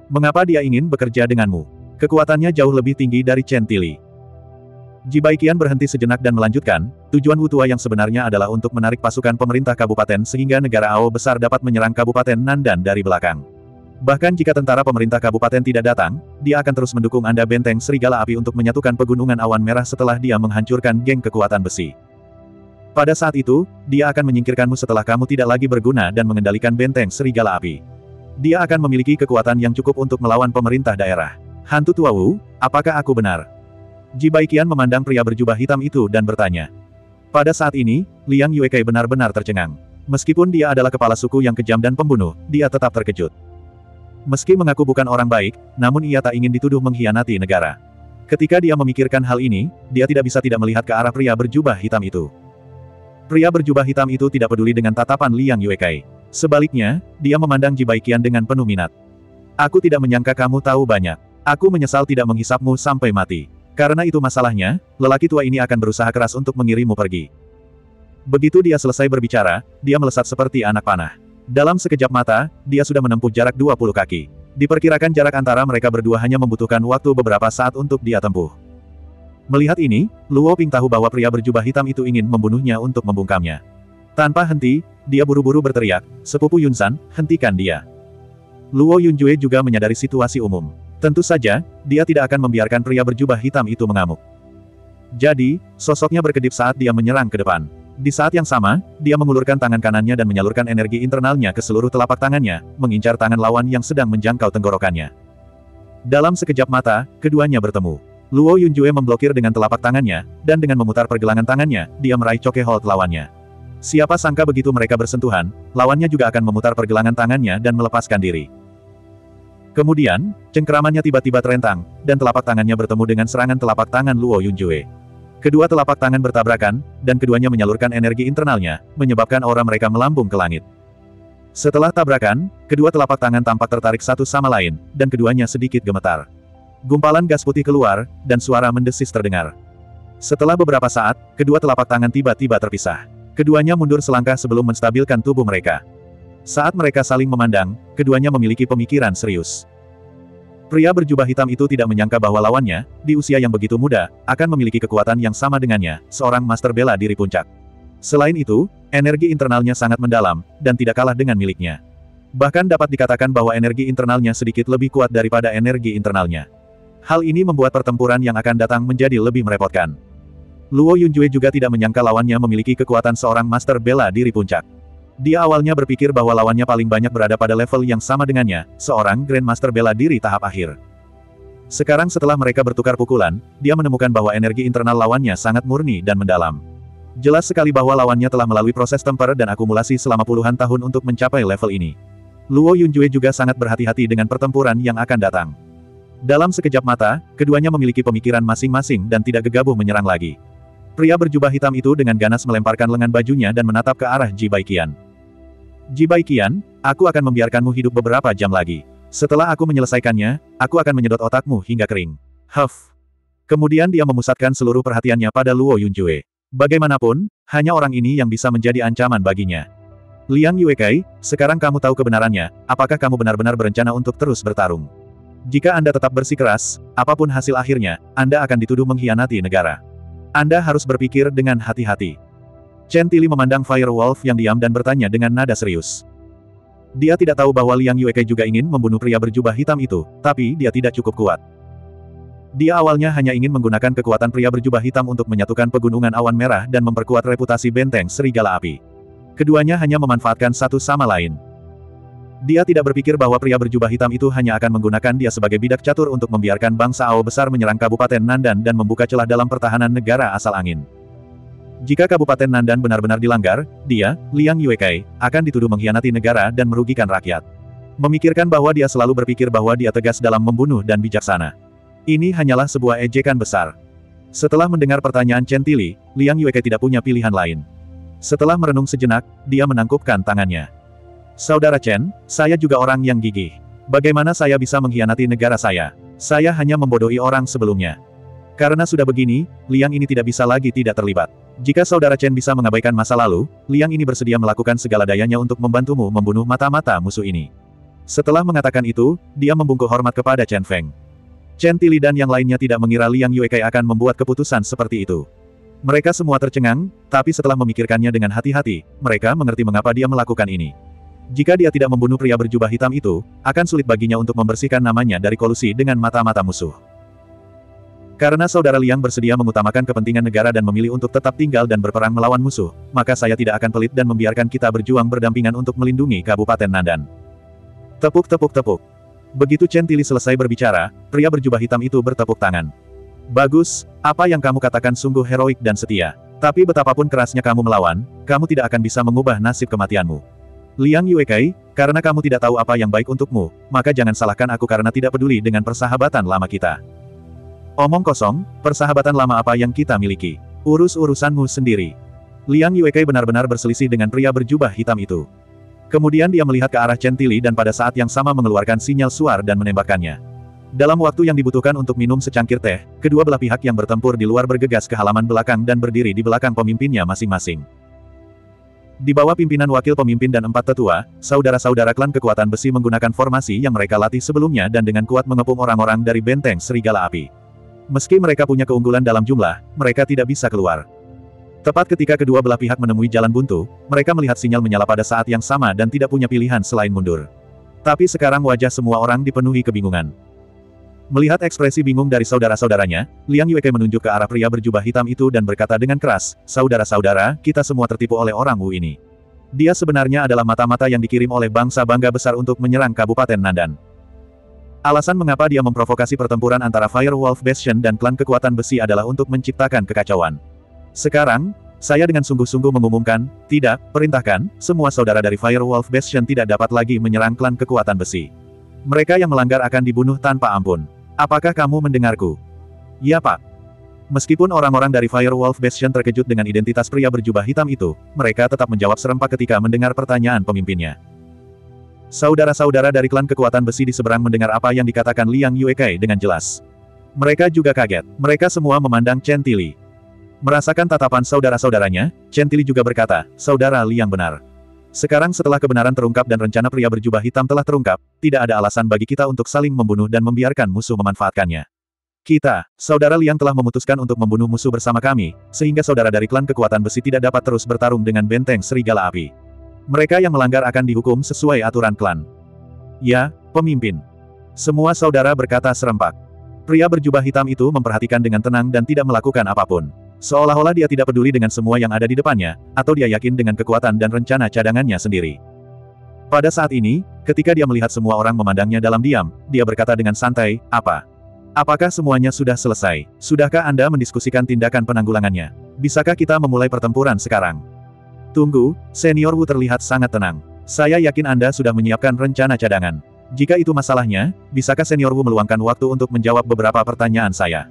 Mengapa dia ingin bekerja denganmu? Kekuatannya jauh lebih tinggi dari Chen Tili. Jibaikian berhenti sejenak dan melanjutkan, tujuan Wutua yang sebenarnya adalah untuk menarik pasukan pemerintah kabupaten sehingga negara Ao besar dapat menyerang kabupaten Nandan dari belakang. Bahkan jika tentara pemerintah kabupaten tidak datang, dia akan terus mendukung Anda benteng Serigala Api untuk menyatukan pegunungan awan merah setelah dia menghancurkan geng kekuatan besi. Pada saat itu, dia akan menyingkirkanmu setelah kamu tidak lagi berguna dan mengendalikan benteng serigala api. Dia akan memiliki kekuatan yang cukup untuk melawan pemerintah daerah. Hantu tua Wu, apakah aku benar? Jibaikian memandang pria berjubah hitam itu dan bertanya. Pada saat ini, Liang Yuekai benar-benar tercengang. Meskipun dia adalah kepala suku yang kejam dan pembunuh, dia tetap terkejut. Meski mengaku bukan orang baik, namun ia tak ingin dituduh mengkhianati negara. Ketika dia memikirkan hal ini, dia tidak bisa tidak melihat ke arah pria berjubah hitam itu. Pria berjubah hitam itu tidak peduli dengan tatapan Liang Yuekai. Sebaliknya, dia memandang Jibaikian dengan penuh minat. Aku tidak menyangka kamu tahu banyak. Aku menyesal tidak menghisapmu sampai mati. Karena itu masalahnya, lelaki tua ini akan berusaha keras untuk mengirimmu pergi. Begitu dia selesai berbicara, dia melesat seperti anak panah. Dalam sekejap mata, dia sudah menempuh jarak 20 kaki. Diperkirakan jarak antara mereka berdua hanya membutuhkan waktu beberapa saat untuk dia tempuh. Melihat ini, Luo Ping tahu bahwa pria berjubah hitam itu ingin membunuhnya untuk membungkamnya. Tanpa henti, dia buru-buru berteriak, Sepupu Yunsan, hentikan dia. Luo Yunjue juga menyadari situasi umum. Tentu saja, dia tidak akan membiarkan pria berjubah hitam itu mengamuk. Jadi, sosoknya berkedip saat dia menyerang ke depan. Di saat yang sama, dia mengulurkan tangan kanannya dan menyalurkan energi internalnya ke seluruh telapak tangannya, mengincar tangan lawan yang sedang menjangkau tenggorokannya. Dalam sekejap mata, keduanya bertemu. Luo Yunjue memblokir dengan telapak tangannya, dan dengan memutar pergelangan tangannya, dia meraih Choke Hold lawannya. Siapa sangka begitu mereka bersentuhan, lawannya juga akan memutar pergelangan tangannya dan melepaskan diri. Kemudian, cengkeramannya tiba-tiba terentang, dan telapak tangannya bertemu dengan serangan telapak tangan Luo Yunjue. Kedua telapak tangan bertabrakan, dan keduanya menyalurkan energi internalnya, menyebabkan aura mereka melambung ke langit. Setelah tabrakan, kedua telapak tangan tampak tertarik satu sama lain, dan keduanya sedikit gemetar. Gumpalan gas putih keluar, dan suara mendesis terdengar. Setelah beberapa saat, kedua telapak tangan tiba-tiba terpisah. Keduanya mundur selangkah sebelum menstabilkan tubuh mereka. Saat mereka saling memandang, keduanya memiliki pemikiran serius. Pria berjubah hitam itu tidak menyangka bahwa lawannya, di usia yang begitu muda, akan memiliki kekuatan yang sama dengannya, seorang master bela diri puncak. Selain itu, energi internalnya sangat mendalam, dan tidak kalah dengan miliknya. Bahkan dapat dikatakan bahwa energi internalnya sedikit lebih kuat daripada energi internalnya. Hal ini membuat pertempuran yang akan datang menjadi lebih merepotkan. Luo Yunjue juga tidak menyangka lawannya memiliki kekuatan seorang master bela diri puncak. Dia awalnya berpikir bahwa lawannya paling banyak berada pada level yang sama dengannya, seorang Grandmaster bela diri tahap akhir. Sekarang setelah mereka bertukar pukulan, dia menemukan bahwa energi internal lawannya sangat murni dan mendalam. Jelas sekali bahwa lawannya telah melalui proses temper dan akumulasi selama puluhan tahun untuk mencapai level ini. Luo Yunjue juga sangat berhati-hati dengan pertempuran yang akan datang. Dalam sekejap mata, keduanya memiliki pemikiran masing-masing dan tidak gegabah menyerang lagi. Pria berjubah hitam itu dengan ganas melemparkan lengan bajunya dan menatap ke arah Ji Baikian. Ji Baikian, aku akan membiarkanmu hidup beberapa jam lagi. Setelah aku menyelesaikannya, aku akan menyedot otakmu hingga kering. Huff. Kemudian dia memusatkan seluruh perhatiannya pada Luo Yunjue. Bagaimanapun, hanya orang ini yang bisa menjadi ancaman baginya. Liang Yuekai, sekarang kamu tahu kebenarannya, apakah kamu benar-benar berencana untuk terus bertarung? Jika Anda tetap bersikeras, apa pun hasil akhirnya, Anda akan dituduh mengkhianati negara. Anda harus berpikir dengan hati-hati. Chen Tili memandang Firewolf yang diam dan bertanya dengan nada serius. Dia tidak tahu bahwa Liang Yuekai juga ingin membunuh pria berjubah hitam itu, tapi dia tidak cukup kuat. Dia awalnya hanya ingin menggunakan kekuatan pria berjubah hitam untuk menyatukan pegunungan awan merah dan memperkuat reputasi benteng serigala api. Keduanya hanya memanfaatkan satu sama lain. Dia tidak berpikir bahwa pria berjubah hitam itu hanya akan menggunakan dia sebagai bidak catur untuk membiarkan bangsa Ao besar menyerang Kabupaten Nandan dan membuka celah dalam pertahanan negara asal angin. Jika Kabupaten Nandan benar-benar dilanggar, dia, Liang Yuekai, akan dituduh mengkhianati negara dan merugikan rakyat. Memikirkan bahwa dia selalu berpikir bahwa dia tegas dalam membunuh dan bijaksana. Ini hanyalah sebuah ejekan besar. Setelah mendengar pertanyaan Chen Tili, Liang Yuekai tidak punya pilihan lain. Setelah merenung sejenak, dia menangkupkan tangannya. Saudara Chen, saya juga orang yang gigih. Bagaimana saya bisa mengkhianati negara saya? Saya hanya membodohi orang sebelumnya. Karena sudah begini, Liang ini tidak bisa lagi tidak terlibat. Jika saudara Chen bisa mengabaikan masa lalu, Liang ini bersedia melakukan segala dayanya untuk membantumu membunuh mata-mata musuh ini. Setelah mengatakan itu, dia membungkuk hormat kepada Chen Feng. Chen Tili dan yang lainnya tidak mengira Liang Yuekai akan membuat keputusan seperti itu. Mereka semua tercengang, tapi setelah memikirkannya dengan hati-hati, mereka mengerti mengapa dia melakukan ini. Jika dia tidak membunuh pria berjubah hitam itu, akan sulit baginya untuk membersihkan namanya dari kolusi dengan mata-mata musuh. Karena saudara Liang bersedia mengutamakan kepentingan negara dan memilih untuk tetap tinggal dan berperang melawan musuh, maka saya tidak akan pelit dan membiarkan kita berjuang berdampingan untuk melindungi Kabupaten Nandan. Tepuk tepuk tepuk. Begitu Chen Tili selesai berbicara, pria berjubah hitam itu bertepuk tangan. Bagus, apa yang kamu katakan sungguh heroik dan setia. Tapi betapapun kerasnya kamu melawan, kamu tidak akan bisa mengubah nasib kematianmu. Liang Yuekai, karena kamu tidak tahu apa yang baik untukmu, maka jangan salahkan aku karena tidak peduli dengan persahabatan lama kita. Omong kosong, persahabatan lama apa yang kita miliki. Urus urusanmu sendiri. Liang Yuekai benar-benar berselisih dengan pria berjubah hitam itu. Kemudian dia melihat ke arah Centili dan pada saat yang sama mengeluarkan sinyal suar dan menembakkannya. Dalam waktu yang dibutuhkan untuk minum secangkir teh, kedua belah pihak yang bertempur di luar bergegas ke halaman belakang dan berdiri di belakang pemimpinnya masing-masing. Di bawah pimpinan wakil pemimpin dan empat tetua, saudara-saudara klan kekuatan besi menggunakan formasi yang mereka latih sebelumnya dan dengan kuat mengepung orang-orang dari benteng serigala api. Meski mereka punya keunggulan dalam jumlah, mereka tidak bisa keluar. Tepat ketika kedua belah pihak menemui jalan buntu, mereka melihat sinyal menyala pada saat yang sama dan tidak punya pilihan selain mundur. Tapi sekarang wajah semua orang dipenuhi kebingungan. Melihat ekspresi bingung dari saudara-saudaranya, Liang Yueke menunjuk ke arah pria berjubah hitam itu dan berkata dengan keras, Saudara-saudara, kita semua tertipu oleh orang Wu ini. Dia sebenarnya adalah mata-mata yang dikirim oleh bangsa bangga besar untuk menyerang Kabupaten Nandan. Alasan mengapa dia memprovokasi pertempuran antara Firewolf Bastion dan klan kekuatan besi adalah untuk menciptakan kekacauan. Sekarang, saya dengan sungguh-sungguh mengumumkan, tidak, perintahkan, semua saudara dari Firewolf Bastion tidak dapat lagi menyerang klan kekuatan besi. Mereka yang melanggar akan dibunuh tanpa ampun. Apakah kamu mendengarku? Ya pak. Meskipun orang-orang dari Firewolf Bastion terkejut dengan identitas pria berjubah hitam itu, mereka tetap menjawab serempak ketika mendengar pertanyaan pemimpinnya. Saudara-saudara dari klan kekuatan besi di seberang mendengar apa yang dikatakan Liang Yuekai dengan jelas. Mereka juga kaget. Mereka semua memandang Chen Tili. Merasakan tatapan saudara-saudaranya, Chen Tili juga berkata, Saudara Li yang benar. Sekarang setelah kebenaran terungkap dan rencana pria berjubah hitam telah terungkap, tidak ada alasan bagi kita untuk saling membunuh dan membiarkan musuh memanfaatkannya. Kita, saudara Liang telah memutuskan untuk membunuh musuh bersama kami, sehingga saudara dari klan kekuatan besi tidak dapat terus bertarung dengan benteng serigala api. Mereka yang melanggar akan dihukum sesuai aturan klan. Ya, pemimpin. Semua saudara berkata serempak. Pria berjubah hitam itu memperhatikan dengan tenang dan tidak melakukan apa pun. Seolah-olah dia tidak peduli dengan semua yang ada di depannya, atau dia yakin dengan kekuatan dan rencana cadangannya sendiri. Pada saat ini, ketika dia melihat semua orang memandangnya dalam diam, dia berkata dengan santai, apa? Apakah semuanya sudah selesai? Sudahkah Anda mendiskusikan tindakan penanggulangannya? Bisakah kita memulai pertempuran sekarang? Tunggu, Senior Wu terlihat sangat tenang. Saya yakin Anda sudah menyiapkan rencana cadangan. Jika itu masalahnya, bisakah Senior Wu meluangkan waktu untuk menjawab beberapa pertanyaan saya?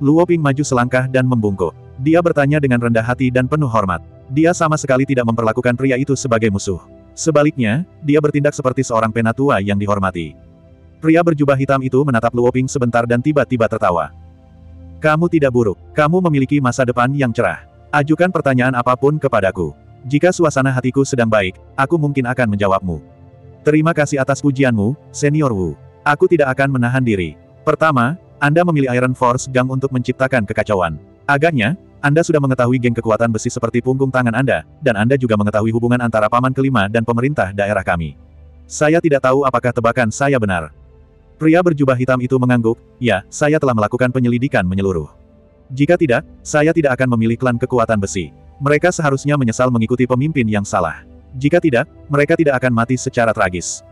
Luo Ping maju selangkah dan membungkuk. Dia bertanya dengan rendah hati dan penuh hormat. Dia sama sekali tidak memperlakukan pria itu sebagai musuh. Sebaliknya, dia bertindak seperti seorang penatua yang dihormati. Pria berjubah hitam itu menatap Luo Ping sebentar dan tiba-tiba tertawa. Kamu tidak buruk. Kamu memiliki masa depan yang cerah. Ajukan pertanyaan apa pun kepadaku. Jika suasana hatiku sedang baik, aku mungkin akan menjawabmu. Terima kasih atas pujianmu, Senior Wu. Aku tidak akan menahan diri. Pertama, anda memilih Iron Force Gang untuk menciptakan kekacauan. Agaknya, Anda sudah mengetahui geng kekuatan besi seperti punggung tangan Anda, dan Anda juga mengetahui hubungan antara Paman Kelima dan pemerintah daerah kami. Saya tidak tahu apakah tebakan saya benar. Pria berjubah hitam itu mengangguk, ya, saya telah melakukan penyelidikan menyeluruh. Jika tidak, saya tidak akan memilih klan kekuatan besi. Mereka seharusnya menyesal mengikuti pemimpin yang salah. Jika tidak, mereka tidak akan mati secara tragis.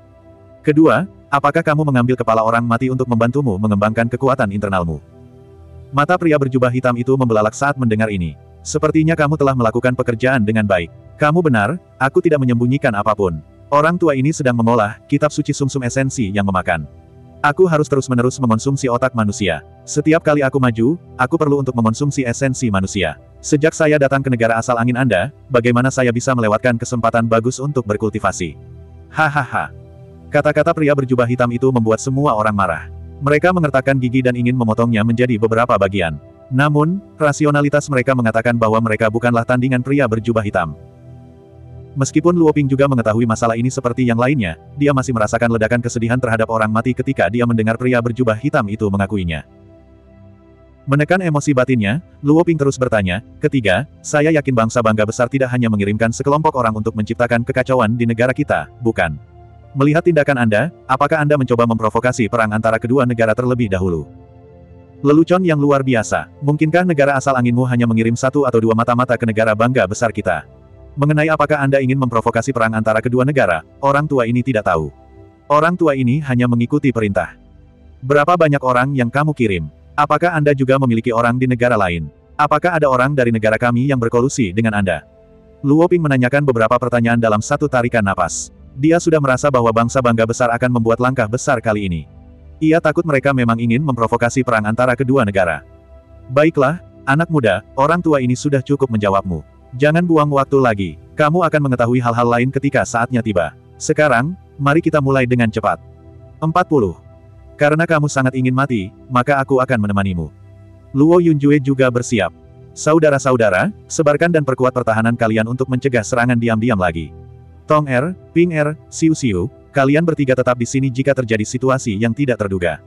Kedua, Apakah kamu mengambil kepala orang mati untuk membantumu mengembangkan kekuatan internalmu? Mata pria berjubah hitam itu membelalak saat mendengar ini. Sepertinya kamu telah melakukan pekerjaan dengan baik. Kamu benar, aku tidak menyembunyikan apa pun. Orang tua ini sedang mengolah kitab suci sumsum -sum esensi yang memakan. Aku harus terus-menerus mengonsumsi otak manusia. Setiap kali aku maju, aku perlu untuk mengonsumsi esensi manusia. Sejak saya datang ke negara asal angin Anda, bagaimana saya bisa melewatkan kesempatan bagus untuk berkultivasi? Hahaha. Kata-kata pria berjubah hitam itu membuat semua orang marah. Mereka mengertakkan gigi dan ingin memotongnya menjadi beberapa bagian. Namun, rasionalitas mereka mengatakan bahwa mereka bukanlah tandingan pria berjubah hitam. Meskipun Luoping juga mengetahui masalah ini seperti yang lainnya, dia masih merasakan ledakan kesedihan terhadap orang mati ketika dia mendengar pria berjubah hitam itu mengakuinya. Menekan emosi batinnya, Luoping terus bertanya, ketiga, saya yakin bangsa bangga besar tidak hanya mengirimkan sekelompok orang untuk menciptakan kekacauan di negara kita, bukan? Melihat tindakan Anda, apakah Anda mencoba memprovokasi perang antara kedua negara terlebih dahulu? Lelucon yang luar biasa, mungkinkah negara asal anginmu hanya mengirim satu atau dua mata-mata ke negara bangga besar kita? Mengenai apakah Anda ingin memprovokasi perang antara kedua negara, orang tua ini tidak tahu. Orang tua ini hanya mengikuti perintah. Berapa banyak orang yang kamu kirim? Apakah Anda juga memiliki orang di negara lain? Apakah ada orang dari negara kami yang berkolusi dengan Anda? Luoping menanyakan beberapa pertanyaan dalam satu tarikan napas. Dia sudah merasa bahwa bangsa bangga besar akan membuat langkah besar kali ini. Ia takut mereka memang ingin memprovokasi perang antara kedua negara. Baiklah, anak muda, orang tua ini sudah cukup menjawabmu. Jangan buang waktu lagi. Kamu akan mengetahui hal-hal lain ketika saatnya tiba. Sekarang, mari kita mulai dengan cepat. 40. Karena kamu sangat ingin mati, maka aku akan menemanimu. Luo Yunjue juga bersiap. Saudara-saudara, sebarkan dan perkuat pertahanan kalian untuk mencegah serangan diam-diam lagi. Tong Er, Ping Er, Siu Siu, kalian bertiga tetap di sini jika terjadi situasi yang tidak terduga.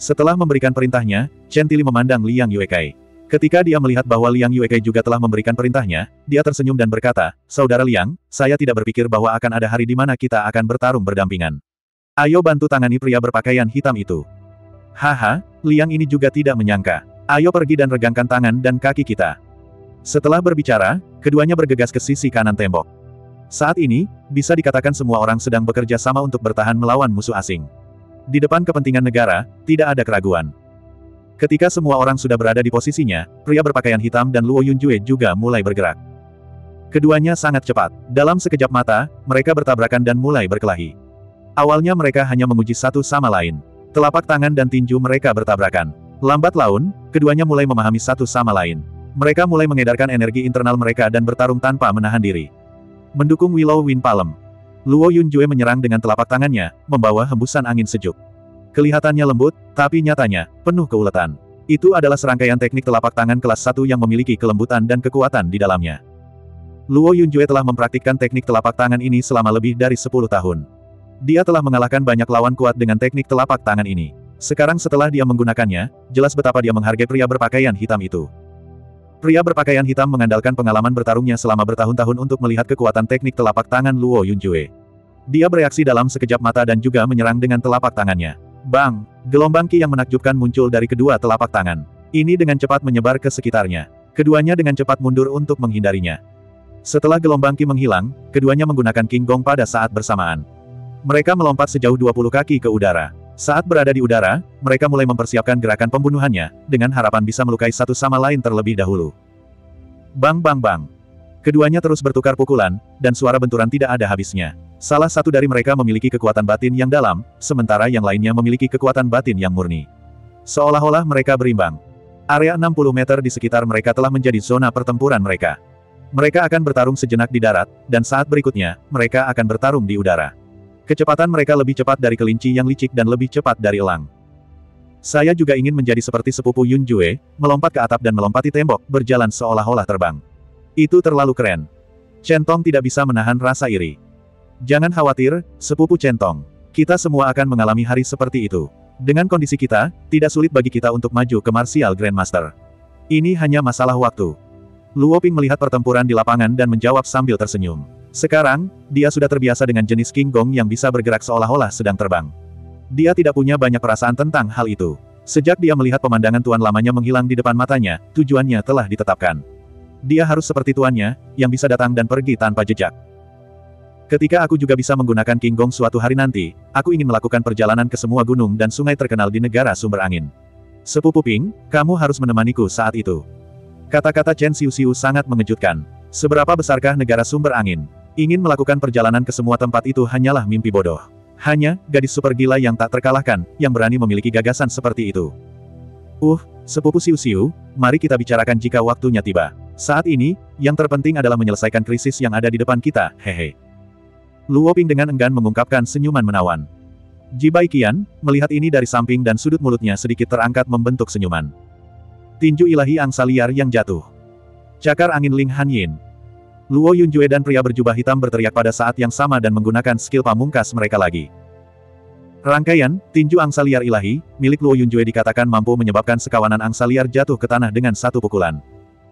Setelah memberikan perintahnya, Chen Tili memandang Liang Yuekai. Ketika dia melihat bahwa Liang Yuekai juga telah memberikan perintahnya, dia tersenyum dan berkata, Saudara Liang, saya tidak berpikir bahwa akan ada hari di mana kita akan bertarung berdampingan. Ayo bantu tangani pria berpakaian hitam itu. Haha, Liang ini juga tidak menyangka. Ayo pergi dan regangkan tangan dan kaki kita. Setelah berbicara, keduanya bergegas ke sisi kanan tembok. Saat ini, bisa dikatakan semua orang sedang bekerja sama untuk bertahan melawan musuh asing. Di depan kepentingan negara, tidak ada keraguan. Ketika semua orang sudah berada di posisinya, pria berpakaian hitam dan Luo Yunjue juga mulai bergerak. Keduanya sangat cepat. Dalam sekejap mata, mereka bertabrakan dan mulai berkelahi. Awalnya mereka hanya menguji satu sama lain. Telapak tangan dan tinju mereka bertabrakan. Lambat laun, keduanya mulai memahami satu sama lain. Mereka mulai mengedarkan energi internal mereka dan bertarung tanpa menahan diri. Mendukung Willow Wind Palm. Luo Yunjue menyerang dengan telapak tangannya, membawa hembusan angin sejuk. Kelihatannya lembut, tapi nyatanya, penuh keuletan. Itu adalah serangkaian teknik telapak tangan kelas 1 yang memiliki kelembutan dan kekuatan di dalamnya. Luo Yunjue telah mempraktikkan teknik telapak tangan ini selama lebih dari 10 tahun. Dia telah mengalahkan banyak lawan kuat dengan teknik telapak tangan ini. Sekarang setelah dia menggunakannya, jelas betapa dia menghargai pria berpakaian hitam itu. Pria berpakaian hitam mengandalkan pengalaman bertarungnya selama bertahun-tahun untuk melihat kekuatan teknik telapak tangan Luo Yunjue. Dia bereaksi dalam sekejap mata dan juga menyerang dengan telapak tangannya. Bang! Gelombang ki yang menakjubkan muncul dari kedua telapak tangan. Ini dengan cepat menyebar ke sekitarnya. Keduanya dengan cepat mundur untuk menghindarinya. Setelah gelombang ki menghilang, keduanya menggunakan King Gong pada saat bersamaan. Mereka melompat sejauh 20 kaki ke udara. Saat berada di udara, mereka mulai mempersiapkan gerakan pembunuhannya, dengan harapan bisa melukai satu sama lain terlebih dahulu. Bang bang bang. Keduanya terus bertukar pukulan, dan suara benturan tidak ada habisnya. Salah satu dari mereka memiliki kekuatan batin yang dalam, sementara yang lainnya memiliki kekuatan batin yang murni. Seolah-olah mereka berimbang. Area 60 meter di sekitar mereka telah menjadi zona pertempuran mereka. Mereka akan bertarung sejenak di darat, dan saat berikutnya, mereka akan bertarung di udara. Kecepatan mereka lebih cepat dari kelinci yang licik dan lebih cepat dari elang. Saya juga ingin menjadi seperti sepupu Yun Jue, melompat ke atap dan melompati tembok, berjalan seolah-olah terbang. Itu terlalu keren. Chen Tong tidak bisa menahan rasa iri. Jangan khawatir, sepupu centong. Kita semua akan mengalami hari seperti itu. Dengan kondisi kita, tidak sulit bagi kita untuk maju ke Martial Grandmaster. Ini hanya masalah waktu. Luo Ping melihat pertempuran di lapangan dan menjawab sambil tersenyum. Sekarang, dia sudah terbiasa dengan jenis King Gong yang bisa bergerak seolah-olah sedang terbang. Dia tidak punya banyak perasaan tentang hal itu. Sejak dia melihat pemandangan tuan lamanya menghilang di depan matanya, tujuannya telah ditetapkan. Dia harus seperti tuannya, yang bisa datang dan pergi tanpa jejak. Ketika aku juga bisa menggunakan King Gong suatu hari nanti, aku ingin melakukan perjalanan ke semua gunung dan sungai terkenal di negara sumber angin. Sepupu Ping, kamu harus menemaniku saat itu. Kata-kata Chen Xiu Xiu sangat mengejutkan. Seberapa besarkah negara sumber angin? Ingin melakukan perjalanan ke semua tempat itu hanyalah mimpi bodoh. Hanya, gadis super gila yang tak terkalahkan, yang berani memiliki gagasan seperti itu. Uh, sepupu Xiu Xiu, mari kita bicarakan jika waktunya tiba. Saat ini, yang terpenting adalah menyelesaikan krisis yang ada di depan kita, hehe. Luo Ping dengan enggan mengungkapkan senyuman menawan. Ji Baiqian, melihat ini dari samping dan sudut mulutnya sedikit terangkat membentuk senyuman. tinju ilahi angsa liar yang jatuh. Cakar angin Ling Han Yin. Luo Yunjue dan pria berjubah hitam berteriak pada saat yang sama dan menggunakan skill pamungkas mereka lagi. Rangkaian, tinju angsa liar ilahi, milik Luo Yunjue dikatakan mampu menyebabkan sekawanan angsa liar jatuh ke tanah dengan satu pukulan.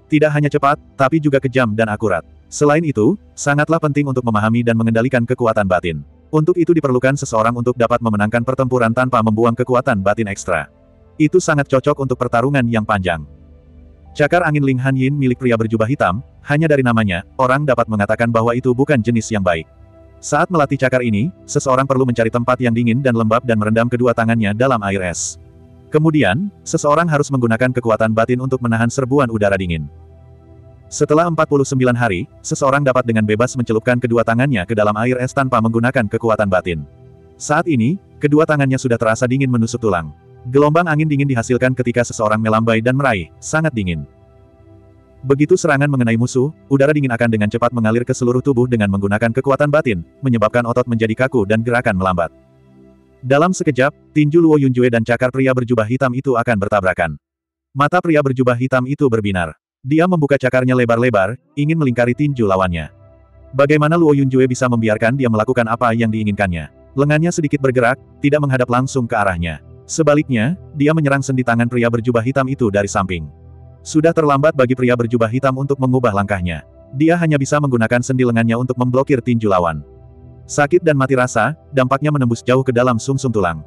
Tidak hanya cepat, tapi juga kejam dan akurat. Selain itu, sangatlah penting untuk memahami dan mengendalikan kekuatan batin. Untuk itu diperlukan seseorang untuk dapat memenangkan pertempuran tanpa membuang kekuatan batin ekstra. Itu sangat cocok untuk pertarungan yang panjang. Cakar angin Ling Han Yin milik pria berjubah hitam, hanya dari namanya, orang dapat mengatakan bahwa itu bukan jenis yang baik. Saat melatih cakar ini, seseorang perlu mencari tempat yang dingin dan lembab dan merendam kedua tangannya dalam air es. Kemudian, seseorang harus menggunakan kekuatan batin untuk menahan serbuan udara dingin. Setelah 49 hari, seseorang dapat dengan bebas mencelupkan kedua tangannya ke dalam air es tanpa menggunakan kekuatan batin. Saat ini, kedua tangannya sudah terasa dingin menusuk tulang. Gelombang angin dingin dihasilkan ketika seseorang melambai dan meraih, sangat dingin. Begitu serangan mengenai musuh, udara dingin akan dengan cepat mengalir ke seluruh tubuh dengan menggunakan kekuatan batin, menyebabkan otot menjadi kaku dan gerakan melambat. Dalam sekejap, tinju Luo Yunjue dan cakar pria berjubah hitam itu akan bertabrakan. Mata pria berjubah hitam itu berbinar. Dia membuka cakarnya lebar-lebar, ingin melingkari tinju lawannya. Bagaimana Luo Yunjue bisa membiarkan dia melakukan apa yang diinginkannya? Lengannya sedikit bergerak, tidak menghadap langsung ke arahnya. Sebaliknya, dia menyerang sendi tangan pria berjubah hitam itu dari samping. Sudah terlambat bagi pria berjubah hitam untuk mengubah langkahnya. Dia hanya bisa menggunakan sendi lengannya untuk memblokir tinju lawan. Sakit dan mati rasa, dampaknya menembus jauh ke dalam sumsum -sum tulang.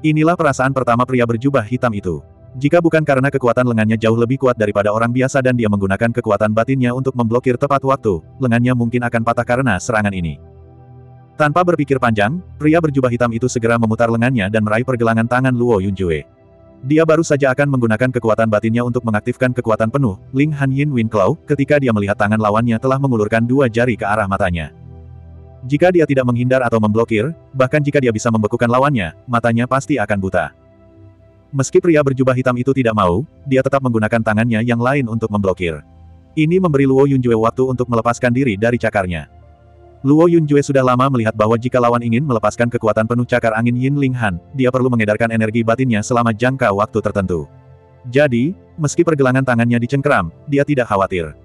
Inilah perasaan pertama pria berjubah hitam itu. Jika bukan karena kekuatan lengannya jauh lebih kuat daripada orang biasa dan dia menggunakan kekuatan batinnya untuk memblokir tepat waktu, lengannya mungkin akan patah karena serangan ini. Tanpa berpikir panjang, pria berjubah hitam itu segera memutar lengannya dan meraih pergelangan tangan Luo Yunjue. Dia baru saja akan menggunakan kekuatan batinnya untuk mengaktifkan kekuatan penuh, Ling Han Yin Win Claw, ketika dia melihat tangan lawannya telah mengulurkan dua jari ke arah matanya. Jika dia tidak menghindar atau memblokir, bahkan jika dia bisa membekukan lawannya, matanya pasti akan buta. Meski pria berjubah hitam itu tidak mau, dia tetap menggunakan tangannya yang lain untuk memblokir. Ini memberi Luo Yunjue waktu untuk melepaskan diri dari cakarnya. Luo Yunjue sudah lama melihat bahwa jika lawan ingin melepaskan kekuatan penuh cakar angin Yin Ling Han, dia perlu mengedarkan energi batinnya selama jangka waktu tertentu. Jadi, meski pergelangan tangannya dicengkeram, dia tidak khawatir.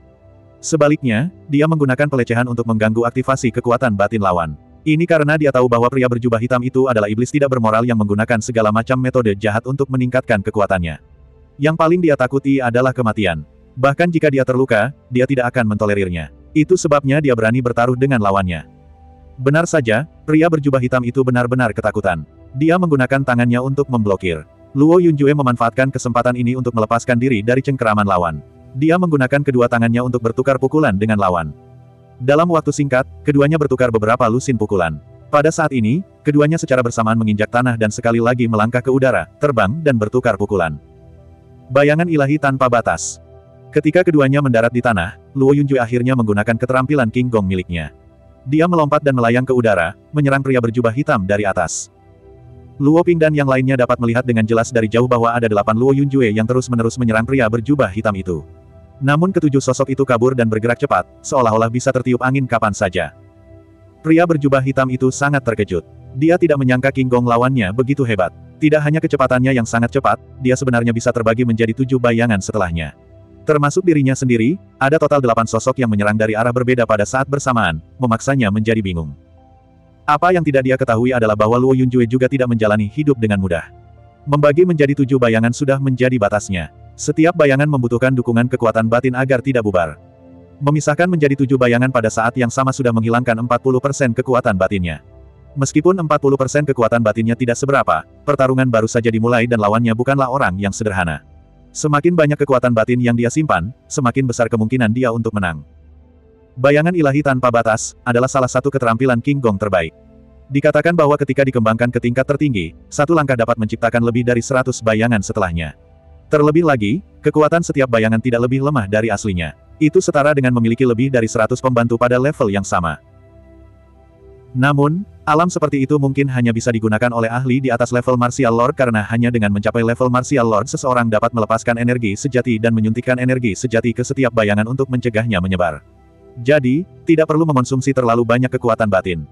Sebaliknya, dia menggunakan pelecehan untuk mengganggu aktivasi kekuatan batin lawan. Ini karena dia tahu bahwa pria berjubah hitam itu adalah iblis tidak bermoral yang menggunakan segala macam metode jahat untuk meningkatkan kekuatannya. Yang paling dia takuti adalah kematian. Bahkan jika dia terluka, dia tidak akan mentolerirnya. Itu sebabnya dia berani bertaruh dengan lawannya. Benar saja, pria berjubah hitam itu benar-benar ketakutan. Dia menggunakan tangannya untuk memblokir. Luo Yunjue memanfaatkan kesempatan ini untuk melepaskan diri dari cengkeraman lawan. Dia menggunakan kedua tangannya untuk bertukar pukulan dengan lawan. Dalam waktu singkat, keduanya bertukar beberapa lusin pukulan. Pada saat ini, keduanya secara bersamaan menginjak tanah dan sekali lagi melangkah ke udara, terbang, dan bertukar pukulan. Bayangan ilahi tanpa batas. Ketika keduanya mendarat di tanah, Luo Yunjue akhirnya menggunakan keterampilan King Gong miliknya. Dia melompat dan melayang ke udara, menyerang pria berjubah hitam dari atas. Luo Ping dan yang lainnya dapat melihat dengan jelas dari jauh bahwa ada delapan Luo Yunjue yang terus-menerus menyerang pria berjubah hitam itu. Namun ketujuh sosok itu kabur dan bergerak cepat, seolah-olah bisa tertiup angin kapan saja. Pria berjubah hitam itu sangat terkejut. Dia tidak menyangka King Gong lawannya begitu hebat. Tidak hanya kecepatannya yang sangat cepat, dia sebenarnya bisa terbagi menjadi tujuh bayangan setelahnya. Termasuk dirinya sendiri, ada total delapan sosok yang menyerang dari arah berbeda pada saat bersamaan, memaksanya menjadi bingung. Apa yang tidak dia ketahui adalah bahwa Luo Yunjue juga tidak menjalani hidup dengan mudah. Membagi menjadi tujuh bayangan sudah menjadi batasnya. Setiap bayangan membutuhkan dukungan kekuatan batin agar tidak bubar. Memisahkan menjadi tujuh bayangan pada saat yang sama sudah menghilangkan 40% kekuatan batinnya. Meskipun 40% kekuatan batinnya tidak seberapa, pertarungan baru saja dimulai dan lawannya bukanlah orang yang sederhana. Semakin banyak kekuatan batin yang dia simpan, semakin besar kemungkinan dia untuk menang. Bayangan ilahi tanpa batas, adalah salah satu keterampilan King Gong terbaik. Dikatakan bahwa ketika dikembangkan ke tingkat tertinggi, satu langkah dapat menciptakan lebih dari 100 bayangan setelahnya. Terlebih lagi, kekuatan setiap bayangan tidak lebih lemah dari aslinya. Itu setara dengan memiliki lebih dari 100 pembantu pada level yang sama. Namun, alam seperti itu mungkin hanya bisa digunakan oleh ahli di atas level Martial Lord karena hanya dengan mencapai level Martial Lord seseorang dapat melepaskan energi sejati dan menyuntikkan energi sejati ke setiap bayangan untuk mencegahnya menyebar. Jadi, tidak perlu mengonsumsi terlalu banyak kekuatan batin.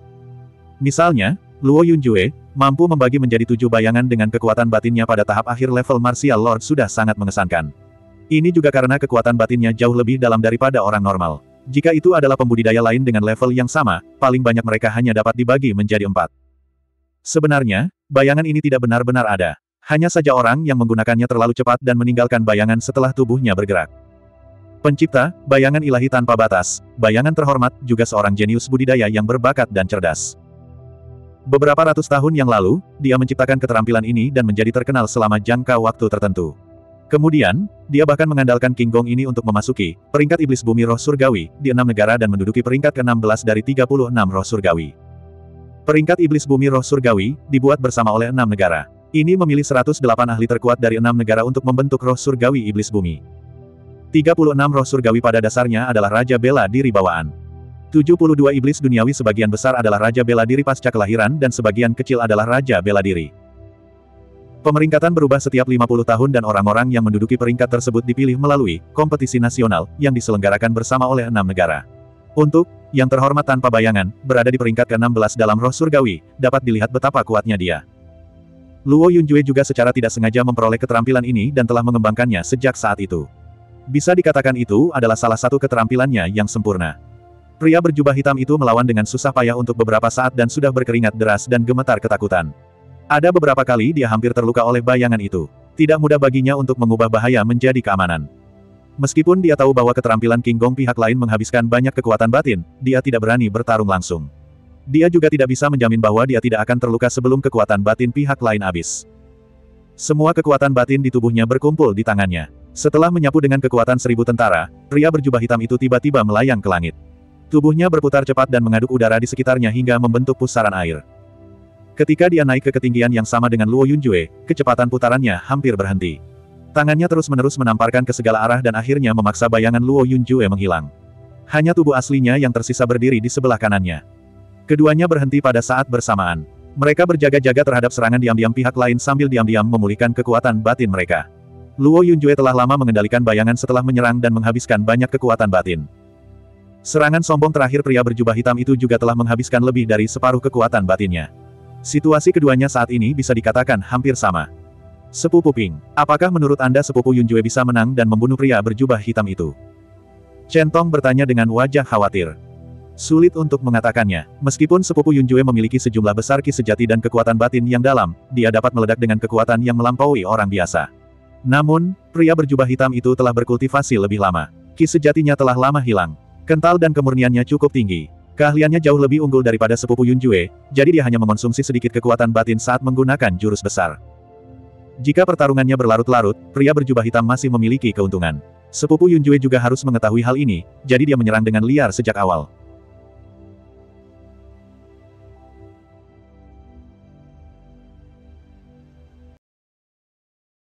Misalnya, Luo Yunjue, mampu membagi menjadi tujuh bayangan dengan kekuatan batinnya pada tahap akhir level Martial Lord sudah sangat mengesankan. Ini juga karena kekuatan batinnya jauh lebih dalam daripada orang normal. Jika itu adalah pembudidaya lain dengan level yang sama, paling banyak mereka hanya dapat dibagi menjadi empat. Sebenarnya, bayangan ini tidak benar-benar ada. Hanya saja orang yang menggunakannya terlalu cepat dan meninggalkan bayangan setelah tubuhnya bergerak. Pencipta, bayangan ilahi tanpa batas, bayangan terhormat, juga seorang jenius budidaya yang berbakat dan cerdas. Beberapa ratus tahun yang lalu, dia menciptakan keterampilan ini dan menjadi terkenal selama jangka waktu tertentu. Kemudian, dia bahkan mengandalkan King Gong ini untuk memasuki peringkat iblis bumi roh surgawi di enam negara dan menduduki peringkat ke-16 dari 36 roh surgawi. Peringkat iblis bumi roh surgawi dibuat bersama oleh enam negara. Ini memilih 108 ahli terkuat dari enam negara untuk membentuk roh surgawi iblis bumi. 36 roh surgawi pada dasarnya adalah Raja Bela Diri bawaan. 72 iblis duniawi sebagian besar adalah Raja Bela Diri pasca kelahiran dan sebagian kecil adalah Raja Bela Diri. Pemeringkatan berubah setiap 50 tahun dan orang-orang yang menduduki peringkat tersebut dipilih melalui kompetisi nasional yang diselenggarakan bersama oleh enam negara. Untuk yang terhormat tanpa bayangan, berada di peringkat ke-16 dalam roh surgawi, dapat dilihat betapa kuatnya dia. Luo Yunjue juga secara tidak sengaja memperoleh keterampilan ini dan telah mengembangkannya sejak saat itu. Bisa dikatakan itu adalah salah satu keterampilannya yang sempurna. Pria berjubah hitam itu melawan dengan susah payah untuk beberapa saat dan sudah berkeringat deras dan gemetar ketakutan. Ada beberapa kali dia hampir terluka oleh bayangan itu. Tidak mudah baginya untuk mengubah bahaya menjadi keamanan. Meskipun dia tahu bahwa keterampilan King Gong pihak lain menghabiskan banyak kekuatan batin, dia tidak berani bertarung langsung. Dia juga tidak bisa menjamin bahwa dia tidak akan terluka sebelum kekuatan batin pihak lain habis. Semua kekuatan batin di tubuhnya berkumpul di tangannya. Setelah menyapu dengan kekuatan seribu tentara, pria berjubah hitam itu tiba-tiba melayang ke langit. Tubuhnya berputar cepat dan mengaduk udara di sekitarnya hingga membentuk pusaran air. Ketika dia naik ke ketinggian yang sama dengan Luo Yunjue, kecepatan putarannya hampir berhenti. Tangannya terus-menerus menamparkan ke segala arah dan akhirnya memaksa bayangan Luo Yunjue menghilang. Hanya tubuh aslinya yang tersisa berdiri di sebelah kanannya. Keduanya berhenti pada saat bersamaan. Mereka berjaga-jaga terhadap serangan diam-diam pihak lain sambil diam-diam memulihkan kekuatan batin mereka. Luo Yunjue telah lama mengendalikan bayangan setelah menyerang dan menghabiskan banyak kekuatan batin. Serangan sombong terakhir pria berjubah hitam itu juga telah menghabiskan lebih dari separuh kekuatan batinnya. Situasi keduanya saat ini bisa dikatakan hampir sama. Sepupu Ping, apakah menurut Anda sepupu Yunjue bisa menang dan membunuh pria berjubah hitam itu? Chen Tong bertanya dengan wajah khawatir. Sulit untuk mengatakannya, meskipun sepupu Yunjue memiliki sejumlah besar ki sejati dan kekuatan batin yang dalam, dia dapat meledak dengan kekuatan yang melampaui orang biasa. Namun, pria berjubah hitam itu telah berkultivasi lebih lama. Ki sejatinya telah lama hilang. Kental dan kemurniannya cukup tinggi. Keahliannya jauh lebih unggul daripada sepupu Yunjue, jadi dia hanya mengonsumsi sedikit kekuatan batin saat menggunakan jurus besar. Jika pertarungannya berlarut-larut, pria berjubah hitam masih memiliki keuntungan. Sepupu Yunjue juga harus mengetahui hal ini, jadi dia menyerang dengan liar sejak awal.